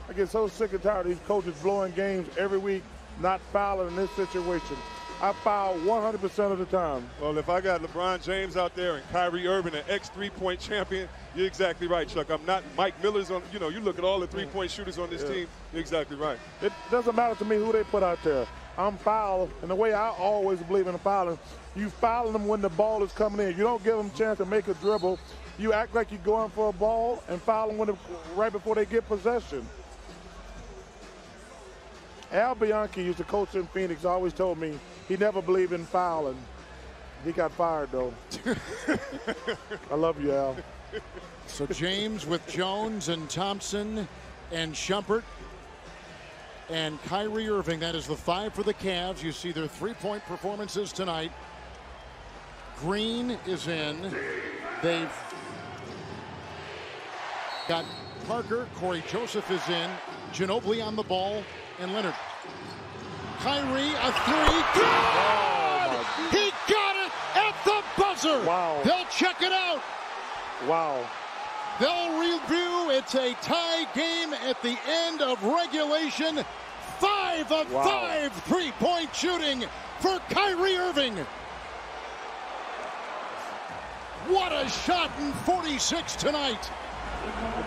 I get so sick and tired of these coaches blowing games every week, not fouling in this situation. I foul 100% of the time. Well, if I got LeBron James out there and Kyrie Irving, an ex three-point champion, you're exactly right, Chuck. I'm not Mike Miller's on. You know, you look at all the three-point shooters on this yeah. team. You're exactly right. It doesn't matter to me who they put out there. I'm foul, and the way I always believe in fouling, you foul them when the ball is coming in. You don't give them a chance to make a dribble. You act like you're going for a ball and foul them when the, right before they get possession. Al Bianchi, who's the coach in Phoenix, always told me he never believed in fouling. He got fired, though. [laughs] I love you, Al. So James with Jones and Thompson and Shumpert and Kyrie Irving. That is the five for the Cavs. You see their three-point performances tonight. Green is in. They've got Parker. Cory Joseph is in. Ginobili on the ball and Leonard. Kyrie, a three. Good! Oh he got it at the buzzer. Wow. They'll check it out. Wow. They'll review. It's a tie game at the end of regulation. Five of wow. five three-point shooting for Kyrie Irving. What a shot in 46 tonight.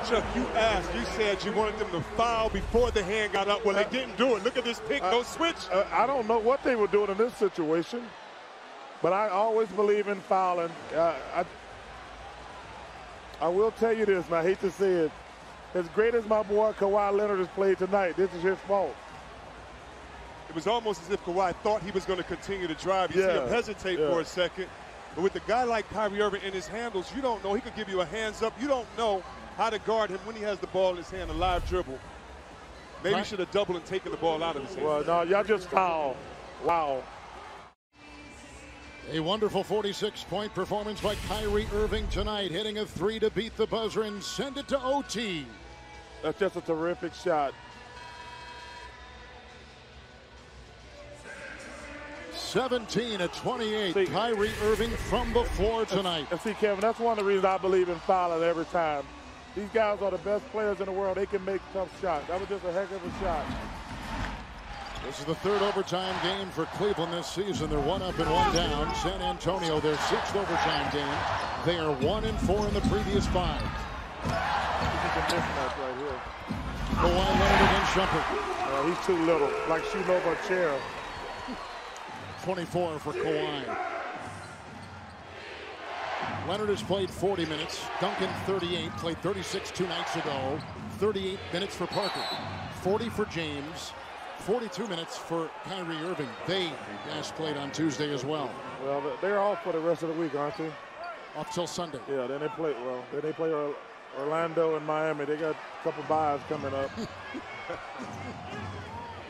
Chuck, you asked, you said you wanted them to foul before the hand got up. Well, they didn't do it. Look at this pick, no switch. Uh, I don't know what they were doing in this situation, but I always believe in fouling. Uh, I, I will tell you this, and I hate to say it. As great as my boy Kawhi Leonard has played tonight, this is his fault. It was almost as if Kawhi thought he was going to continue to drive. You yeah, see him hesitate yeah. for a second. But with a guy like Kyrie Irving in his handles, you don't know. He could give you a hands up. You don't know how to guard him when he has the ball in his hand, a live dribble. Maybe right. should have doubled and taken the ball out of his hand. Well, no, y'all just foul. Wow. A wonderful 46-point performance by Kyrie Irving tonight, hitting a three to beat the buzzer and send it to OT. That's just a terrific shot. 17 at 28. See, Kyrie Irving from the floor tonight. And see, Kevin, that's one of the reasons I believe in fouling every time. These guys are the best players in the world. They can make tough shots. That was just a heck of a shot. This is the third overtime game for Cleveland this season. They're one up and one down. San Antonio, their sixth overtime game. They are one and four in the previous five. This is a right here. Kawhi Leonard against Shumpert. Uh, he's too little, like shooting over a chair. 24 for Kawhi. Leonard has played 40 minutes. Duncan 38, played 36 two nights ago. 38 minutes for Parker. 40 for James. 42 minutes for Kyrie Irving. They last played on Tuesday as well. Well, they're off for the rest of the week, aren't they? Off till Sunday. Yeah, then they play, well, then they play Orlando and Miami. They got a couple buys coming up. [laughs]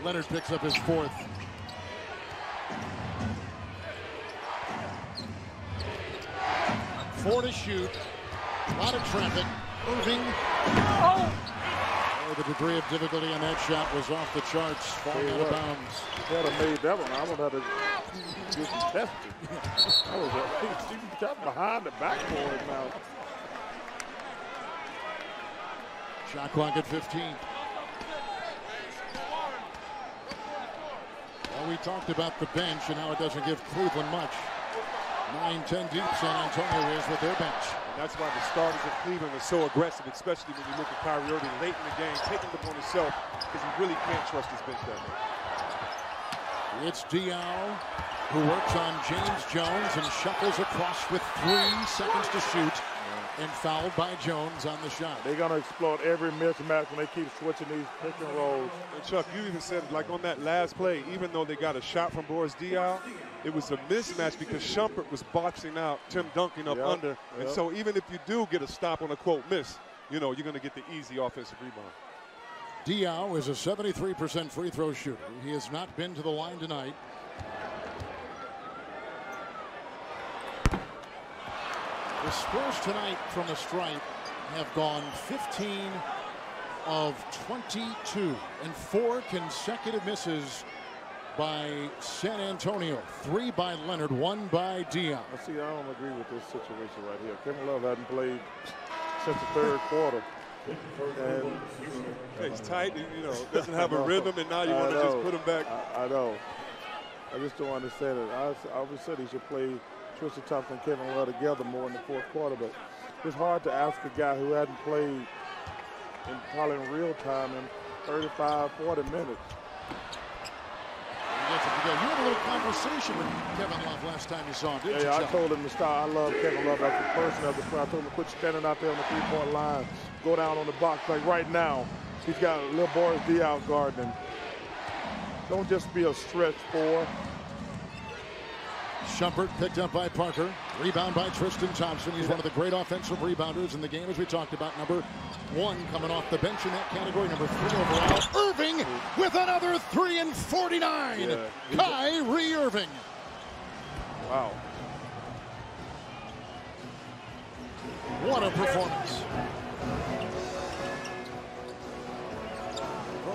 Leonard picks up his fourth. Four to shoot. A lot of traffic. Irving. Oh! oh! The degree of difficulty on that shot was off the charts, falling out of bounds. If I'd made that one, I would have to get tested. [laughs] I was a shot behind the backboard now. Shot clock at 15. Well, we talked about the bench and how it doesn't give Cleveland much. 9-10 deep San Antonio is with their bench. And that's why the starters of Cleveland are so aggressive, especially when you look at Kyrie Irving late in the game, taking the on himself because he really can't trust his bench that way. It's Diaw who works on James Jones and shuffles across with three seconds to shoot. and fouled by Jones on the shot. They're going to exploit every mismatch when they keep switching these pick and rolls. And Chuck, you even said, like on that last play, even though they got a shot from Boris Diaw, it was a mismatch because Shumpert was boxing out Tim Duncan up Yep, under. And so even if you do get a stop on a quote miss, you know, you're going to get the easy offensive rebound. Diaw is a 73% free throw shooter. He has not been to the line tonight. The Spurs tonight from the stripe have gone 15 of 22 and four consecutive misses by San Antonio. Three by Leonard, one by Diaw. Now, see, I don't agree with this situation right here. Kevin Love hadn't played since the third quarter. And It's tight, and, you know, [laughs] doesn't have a rhythm, and now you want to just put him back. I, I know. I just don't understand it. I, I always said he should play Tristan Thompson and Kevin Love together more in the fourth quarter, but it's hard to ask a guy who hadn't played in probably in real time in 35, 40 minutes. You had a little conversation with Kevin Love last time you saw him, didn't Yeah, you? I Chuck? told him to start. I love Kevin Love as a person, as a player. I told him to quit standing out there on the three-point line, go down on the box. Like right now, he's got a little Boris Diaw guarding him. Don't just be a stretch four. Shumpert picked up by Parker. Rebound by Tristan Thompson. He's one of the great offensive rebounders in the game, as we talked about. Number one coming off the bench in that category. Number three overall. Irving with another three and 49. Yeah. Kyrie Irving. Wow. What a performance.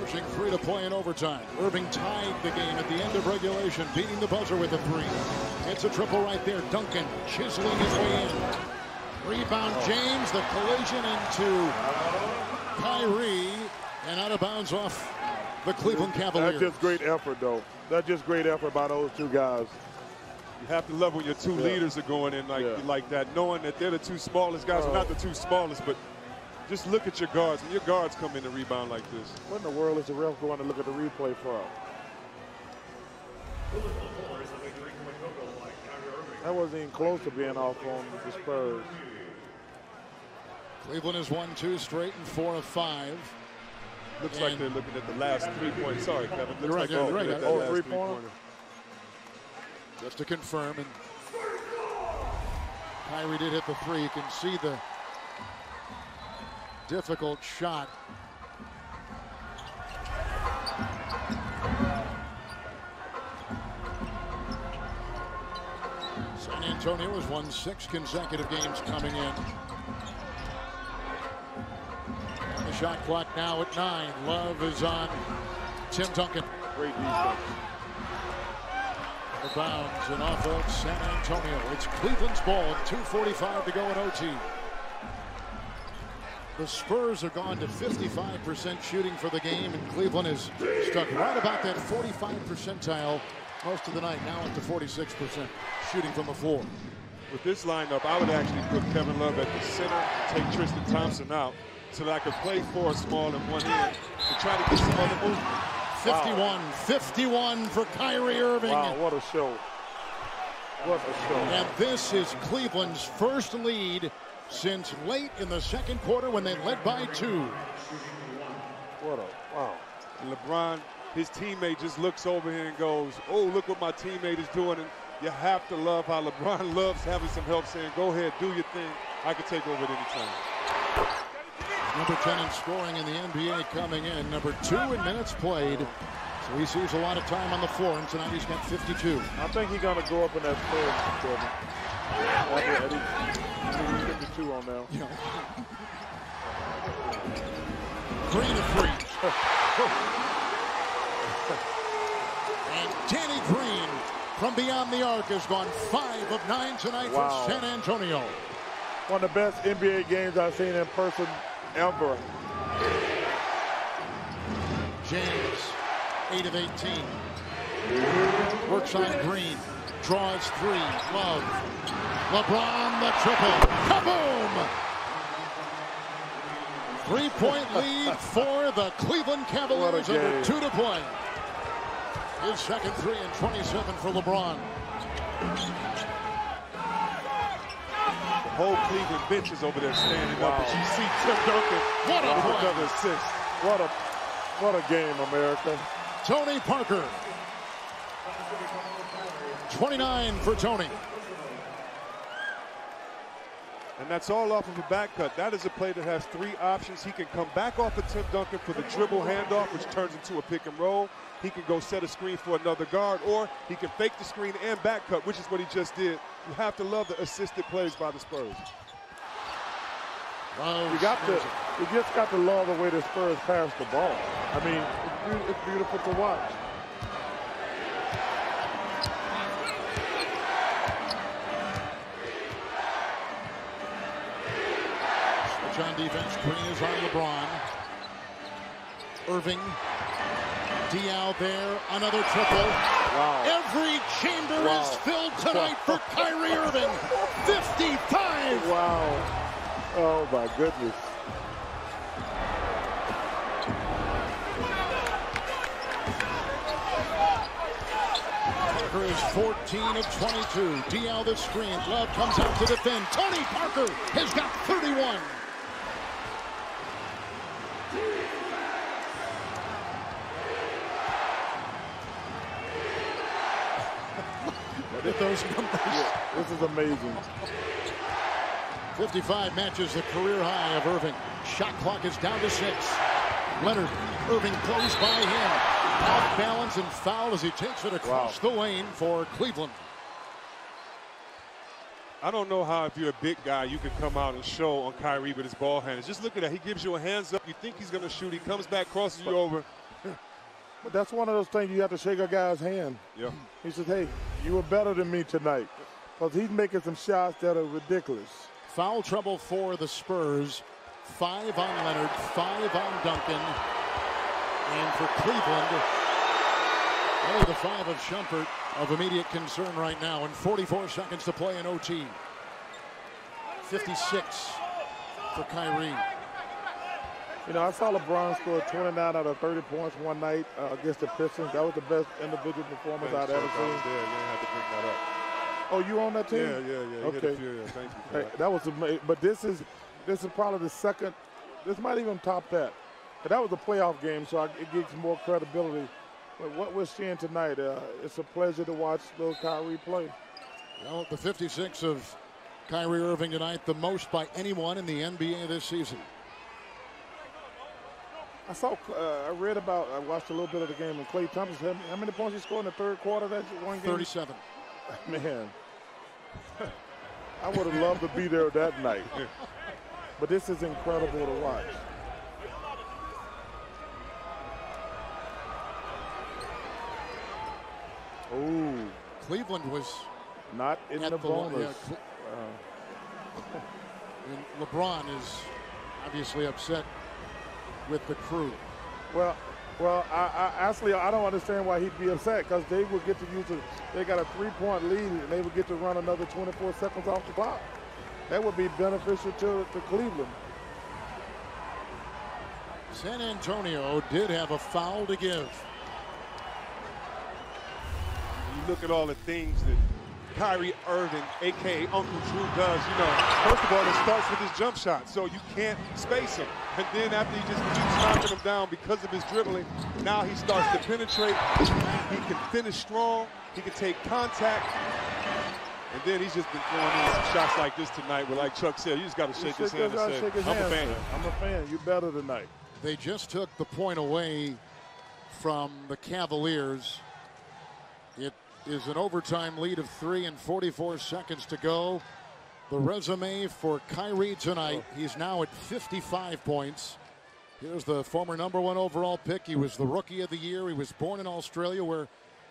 Approaching three to play in overtime. Irving tied the game at the end of regulation, beating the buzzer with a three. It's a triple right there. Duncan chiseling his way in. Rebound James, the collision into Kyrie, and out of bounds off the Cleveland Cavaliers. That's just great effort, though. That's just great effort by those two guys. You have to love when your two Yeah. leaders are going in like Yeah. like that, knowing that they're the two smallest guys. well, Oh. not uh-huh. the two smallest, but just look at your guards. When your guards come in and rebound like this, What in the world is the ref going to look at the replay for? That wasn't even close to being off on the Spurs. Cleveland has won two straight and four of five. looks like they're looking at the last three points. Sorry, Kevin. Looks You're right, like yeah, they're you're right. at that Oh, last three-pointer? three-pointer. just to confirm. And Kyrie did hit the three. You can see the difficult shot. San Antonio has won six consecutive games coming in. And the shot clock now at nine. Love is on Tim Duncan. Great defense. The bounds and off of San Antonio. It's Cleveland's ball and 2.45 to go in OT. The Spurs are gone to 55% shooting for the game, and Cleveland is stuck right about that 45 percentile most of the night, now up to 46% shooting from the floor. With this lineup, I would actually put Kevin Love at the center, take Tristan Thompson out, so that I could play four small and one in to try to get some other movement. 51, 51 for Kyrie Irving. Wow, what a show. What a show. And this is Cleveland's first lead since late in the second quarter when they led by two. What a, wow. And LeBron, his teammate just looks over here and goes, oh, look what my teammate is doing. And you have to love how LeBron [laughs] loves having some help saying, go ahead, do your thing. I can take over at any time. Number 10 in scoring in the NBA coming in. Number two in minutes played. So he sees a lot of time on the floor, and tonight he's got 52. I think he's going to go up in that third, oh, Kevin. After Eddie, he's 52 on now. You know. Green a free. and Danny Green from beyond the arc has gone five of nine tonight Wow. for San Antonio. One of the best NBA games I've seen in person ever. James, 8 of 18. Works on Green. Draws three. Love. LeBron the triple. Kaboom! Three-point [laughs] lead for the Cleveland Cavaliers under two to play. His second three and 27 for LeBron. The whole Cleveland bench is over there standing wow. up. And you see Tim Duncan. What a wow. another assist. What a what a game, America. Tony Parker. 29 for Tony. And that's all off of a back cut. That is a play that has three options. He can come back off of Tim Duncan for the dribble handoff, which turns into a pick and roll. He can go set a screen for another guard, or he can fake the screen and back cut, which is what he just did. You have to love the assisted plays by the Spurs. you got to, you just got to love the way the Spurs pass the ball. I mean, it's, it's beautiful to watch. On defense. Green is on LeBron. Irving. Dial there. Another triple. Wow. Every chamber wow. is filled tonight for [laughs] Kyrie Irving. 55. Wow. Oh, my goodness. Parker is 14 of 22. Diaw the screen. Love comes out to defend. Tony Parker has got 31. [laughs] at those numbers. Yeah, this is amazing. 55 matches the career high of Irving. Shot clock is down to six. Leonard, Irving close by him. Off balance and foul as he takes it across wow. the lane for Cleveland. I don't know how if you're a big guy, you can come out and show on Kyrie with his ball hands. Just look at that. He gives you a hands up. You think he's going to shoot. He comes back, crosses you over. But that's one of those things you have to shake a guy's hand. Yeah. He says, hey, you were better than me tonight. Because he's making some shots that are ridiculous. Foul trouble for the Spurs. Five on Leonard, five on Duncan. And for Cleveland, only the five of Shumpert of immediate concern right now. And 44 seconds to play in OT. 56 for Kyrie. You know, I saw LeBron score 29 out of 30 points one night uh, against the Pistons. That was the best individual performance I'd ever seen. Yeah, you had to bring that up. Oh, you on that team? Yeah, yeah, yeah. Okay. Few, yeah. Thank you. Hey, that. that was amazing. But this is this is probably the second. This might even top that. But that was a playoff game, so I, it gives more credibility. But what we're seeing tonight, uh, it's a pleasure to watch little Kyrie play. Well, the 56 of Kyrie Irving tonight, the most by anyone in the NBA this season. I saw, uh, I read about, I watched a little bit of the game, and Klay Thompson, how many points he scored in the third quarter that one game? 37. [laughs] Man, [laughs] I would have loved to be there that night. But this is incredible to watch. Oh, Cleveland was not in the, the bonus. Yeah, uh, [laughs] and LeBron is obviously upset with the crew. Well, well, I, I, actually I don't understand why he'd be upset because they would get to use it. They got a three-point lead and they would get to run another 24 seconds off the clock. That would be beneficial to, to Cleveland. San Antonio did have a foul to give. You look at all the things that Kyrie Irving, a.k.a. Uncle Drew, does. You know, first of all, it starts with his jump shot, so you can't space him. And then after he just keeps knocking him down because of his dribbling, now he starts to penetrate. He can finish strong. He can take contact. And then he's just been throwing in some shots like this tonight where, like Chuck said, you just got to shake his hand and say, I'm hand, a fan. Man. I'm a fan. You better tonight. They just took the point away from the Cavaliers. It is an overtime lead of three and 44 seconds to go. The resume for Kyrie tonight, he's now at 55 points. Here's the former number one overall pick. He was the rookie of the year. He was born in Australia where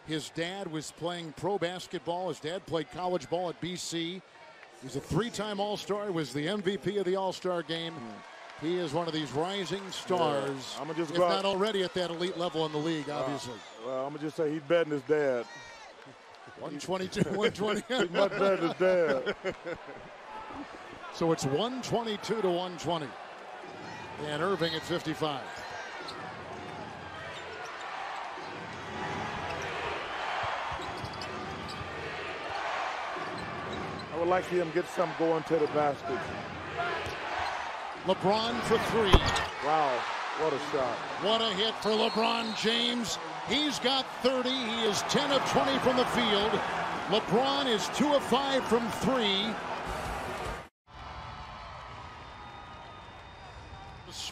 his dad was playing pro basketball. His dad played college ball at BC. He's a three-time All-Star. He was the MVP of the All-Star game. He is one of these rising stars, yeah, I'm just if not already at that elite level in the league, obviously. Uh, well, I'm going to just say he's betting his dad. [laughs] 122, 120. he's much better than his dad. [laughs] So it's 122 to 120. And Irving at 55. I would like to see him get some going to the basket. LeBron for three. Wow, what a shot. What a hit for LeBron James. He's got 30. He is 10 of 20 from the field. LeBron is 2 of 5 from 3.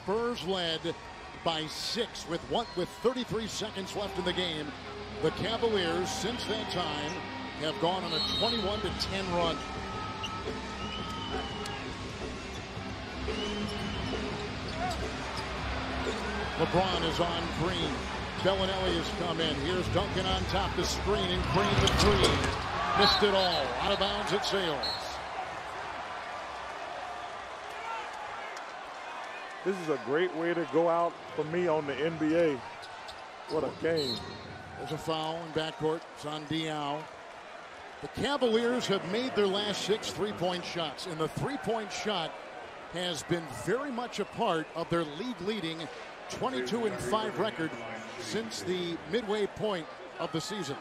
Spurs led by 6 with one with 33 seconds left in the game. The Cavaliers since that time have gone on a 21 to 10 run. LeBron is on Green. Belinelli has come in. Here's Duncan on top the screen and Green the three. Missed it all. Out of bounds at sails. This is a great way to go out for me on the NBA. What a game. There's a foul in backcourt. It's on Diaw. The Cavaliers have made their last six three-point shots, and the three-point shot has been very much a part of their league-leading 22 and 5 record since the midway point of the season.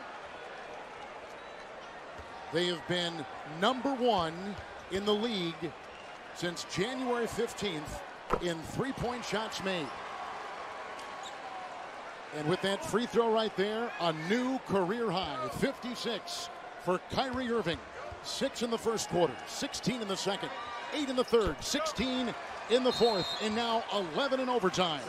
They have been number one in the league since January 15th in three-point shots made. And with that free throw right there, a new career high, 56 for Kyrie Irving. Six in the first quarter, 16 in the second, eight in the third, 16 in the fourth, and now 11 in overtime.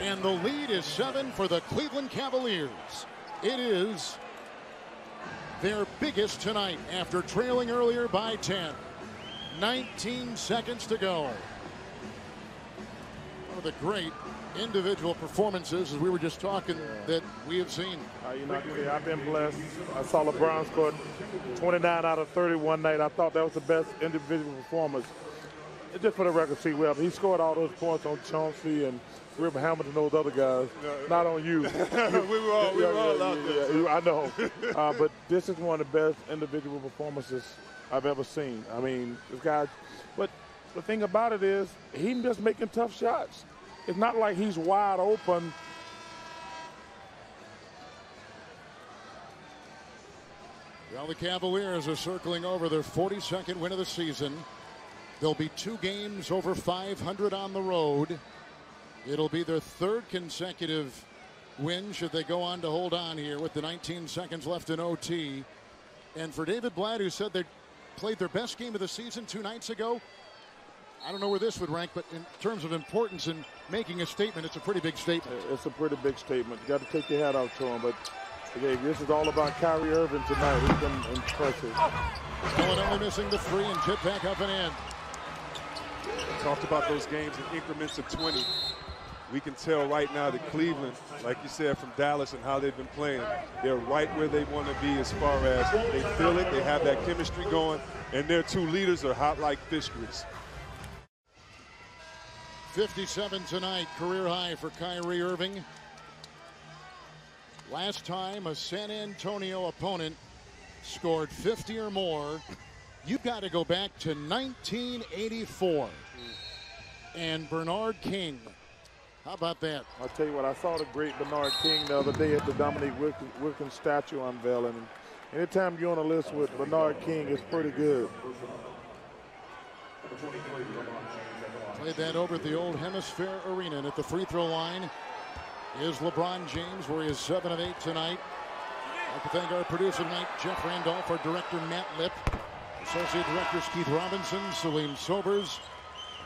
And the lead is seven for the Cleveland Cavaliers. It is their biggest tonight after trailing earlier by 10. 19 seconds to go. One of the great individual performances, as we were just talking, that we have seen. Uh, you know, I've been blessed. I saw LeBron score 29 out of 31 night. I thought that was the best individual performance. Just for the record, see, well, he scored all those points on Chauncey and Rip Hamilton, and those other guys. Not on you. [laughs] we were all, we were all yeah, out yeah, there. yeah, I know. [laughs] uh, but this is one of the best individual performances I've ever seen. I mean, this guy. But the thing about it is, he's just making tough shots. It's not like he's wide open. Well, the Cavaliers are circling over their 42nd win of the season. There'll be two games over 500 on the road. It'll be their third consecutive win should they go on to hold on here with the 19 seconds left in OT. And for David Blatt, who said they played their best game of the season two nights ago, I don't know where this would rank, but in terms of importance in making a statement, it's a pretty big statement. It's a pretty big statement. You got to take your hat off to him. But again, this is all about Kyrie Irving tonight. He's been impressive. Illinois missing the three and chip back up and in. Talked about those games in increments of 20. We can tell right now that Cleveland, like you said, from Dallas and how they've been playing, they're right where they want to be as far as they feel it, they have that chemistry going, and their two leaders are hot like fish grease. 57 tonight, career high for Kyrie Irving. Last time a San Antonio opponent scored 50 or more, you've got to go back to 1984. And Bernard King. How about that? I'll tell you what, I saw the great Bernard King the other day at the Dominique Wilkins, Wilkins statue unveiling. Anytime you're on a list with Bernard King, it's pretty good. Played that over at the old HemisFair Arena and at the free throw line is LeBron James, where he is 7 of 8 tonight. I'd like to thank our producer tonight, Jeff Randolph, our director, Matt Lip, associate directors Keith Robinson, Salim Sobers,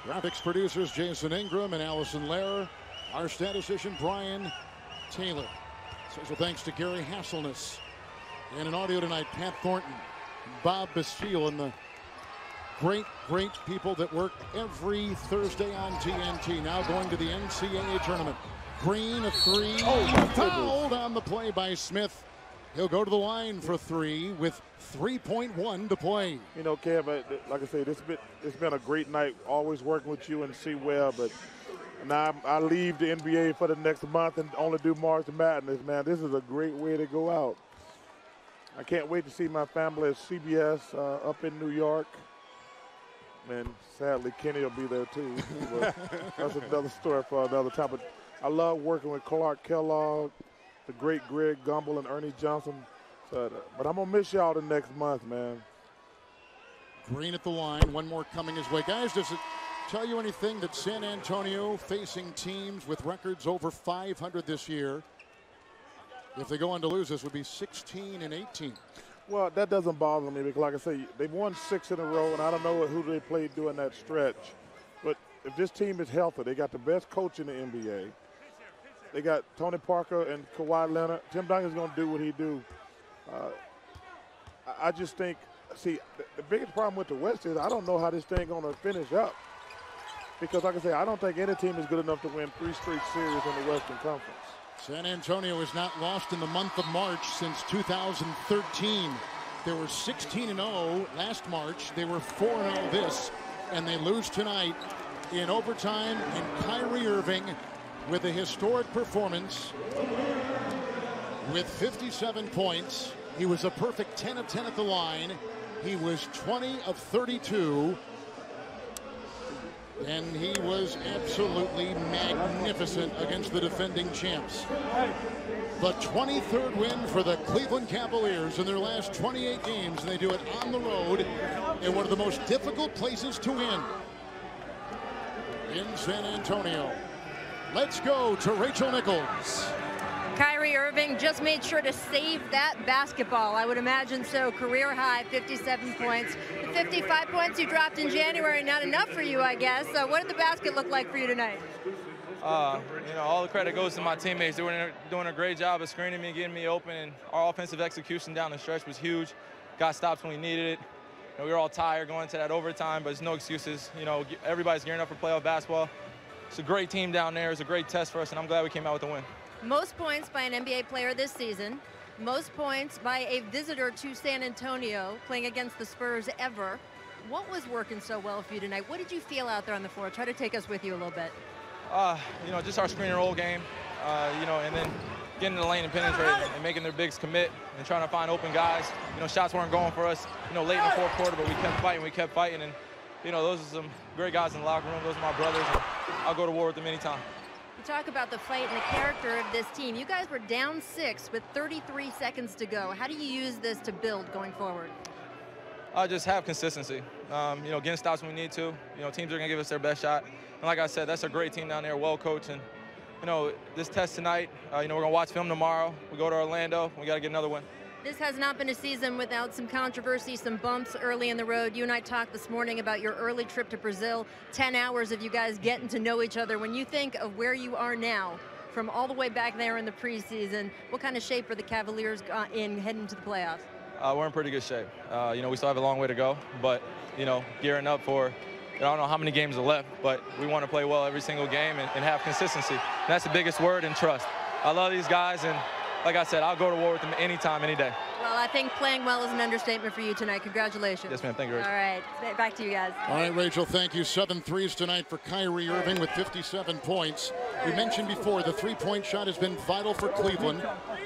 graphics producers Jason Ingram and Allison Lehrer, our statistician, Brian Taylor. Special thanks to Gary Hasselness. And in audio tonight, Pat Thornton, Bob Bastille, and the great, great people that work every Thursday on TNT. Now going to the NCAA tournament. Green, a three. Oh, fouled on the play by Smith. He'll go to the line for three with 3.1 to play. You know, Kev, like I said, it's been, it's been a great night always working with you and C. Webb, but now I leave the NBA for the next month and only do March Madness, man. This is a great way to go out. I can't wait to see my family at CBS uh, up in New York. And sadly, Kenny will be there too. [laughs] that's another story for another time. But I love working with Clark Kellogg, the great Greg Gumbel, and Ernie Johnson. So, uh, but I'm gonna miss y'all the next month, man. Green at the line. One more coming his way. Guys, does it tell you anything that San Antonio facing teams with records over 500 this year? If they go on to lose, this would be 16 and 18. Well, that doesn't bother me because, like I say, they've won six in a row, and I don't know who they played during that stretch. But if this team is healthy, they got the best coach in the NBA. They got Tony Parker and Kawhi Leonard. Tim Duncan's going to do what he do. Uh, I just think, see, the, biggest problem with the West is I don't know how this thing going to finish up. Because, like I say, I don't think any team is good enough to win three straight series in the Western Conference. San Antonio has not lost in the month of March since 2013. They were 16 and 0 last March. They were 4 0 this, and they lose tonight in overtime. And Kyrie Irving with a historic performance with 57 points. He was a perfect 10 of 10 at the line. He was 20 of 32. And he was absolutely magnificent against the defending champs. The 23rd win for the Cleveland Cavaliers in their last 28 games, and they do it on the road in one of the most difficult places to win in San Antonio. Let's go to Rachel Nichols. Irving just made sure to save that basketball. I would imagine so. Career high, 57 points. The 55 points you dropped in January, not enough for you, I guess. So what did the basket look like for you tonight? Uh, you know, all the credit goes to my teammates. They were doing a great job of screening me, getting me open, and our offensive execution down the stretch was huge. Got stops when we needed it. You know, we were all tired going to that overtime, but there's no excuses. You know, everybody's gearing up for playoff basketball. It's a great team down there. It's a great test for us, and I'm glad we came out with a win. Most points by an NBA player this season. Most points by a visitor to San Antonio playing against the Spurs ever. What was working so well for you tonight? What did you feel out there on the floor? Try to take us with you a little bit. Uh, you know, just our screen and roll game, uh, you know, and then getting in the lane and penetrating and making their bigs commit and trying to find open guys. You know, shots weren't going for us, you know, late in the fourth quarter, but we kept fighting, we kept fighting. And, you know, those are some great guys in the locker room. Those are my brothers. And I'll go to war with them anytime talk about the fight and the character of this team. You guys were down six with 33 seconds to go. How do you use this to build going forward? I just have consistency. Um, you know, getting stops when we need to. You know, teams are going to give us their best shot. And like I said, that's a great team down there, well coached. And, you know, this test tonight, uh, you know, we're going to watch film tomorrow. We go to Orlando. We got to get another win. This has not been a season without some controversy, some bumps early in the road. You and I talked this morning about your early trip to Brazil, 10 hours of you guys getting to know each other. When you think of where you are now, from all the way back there in the preseason, what kind of shape are the Cavaliers uh, in heading to the playoffs? Uh, we're in pretty good shape. Uh, you know, we still have a long way to go, but, you know, gearing up for I don't know how many games are left, but we want to play well every single game and, and have consistency. That's the biggest word and trust. I love these guys, and like I said, I'll go to war with them anytime, any day. Well, I think playing well is an understatement for you tonight. Congratulations. Yes, ma'am. Thank you, Rachel. All right. Back to you guys. All right, Rachel, thank you. Seven threes tonight for Kyrie Irving with 57 points. We mentioned before the three-point shot has been vital for Cleveland.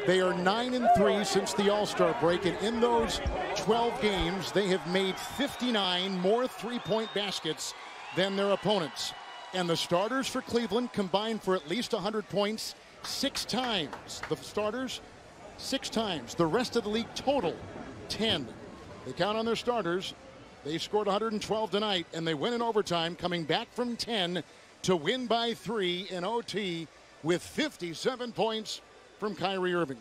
They are 9 and 3 since the All-Star break, and in those 12 games, they have made 59 more three-point baskets than their opponents. And the starters for Cleveland combined for at least 100 points six times. The starters, six times. The rest of the league total, 10. They count on their starters. They scored 112 tonight, and they win in overtime, coming back from 10 to win by three in OT with 57 points from Kyrie Irving.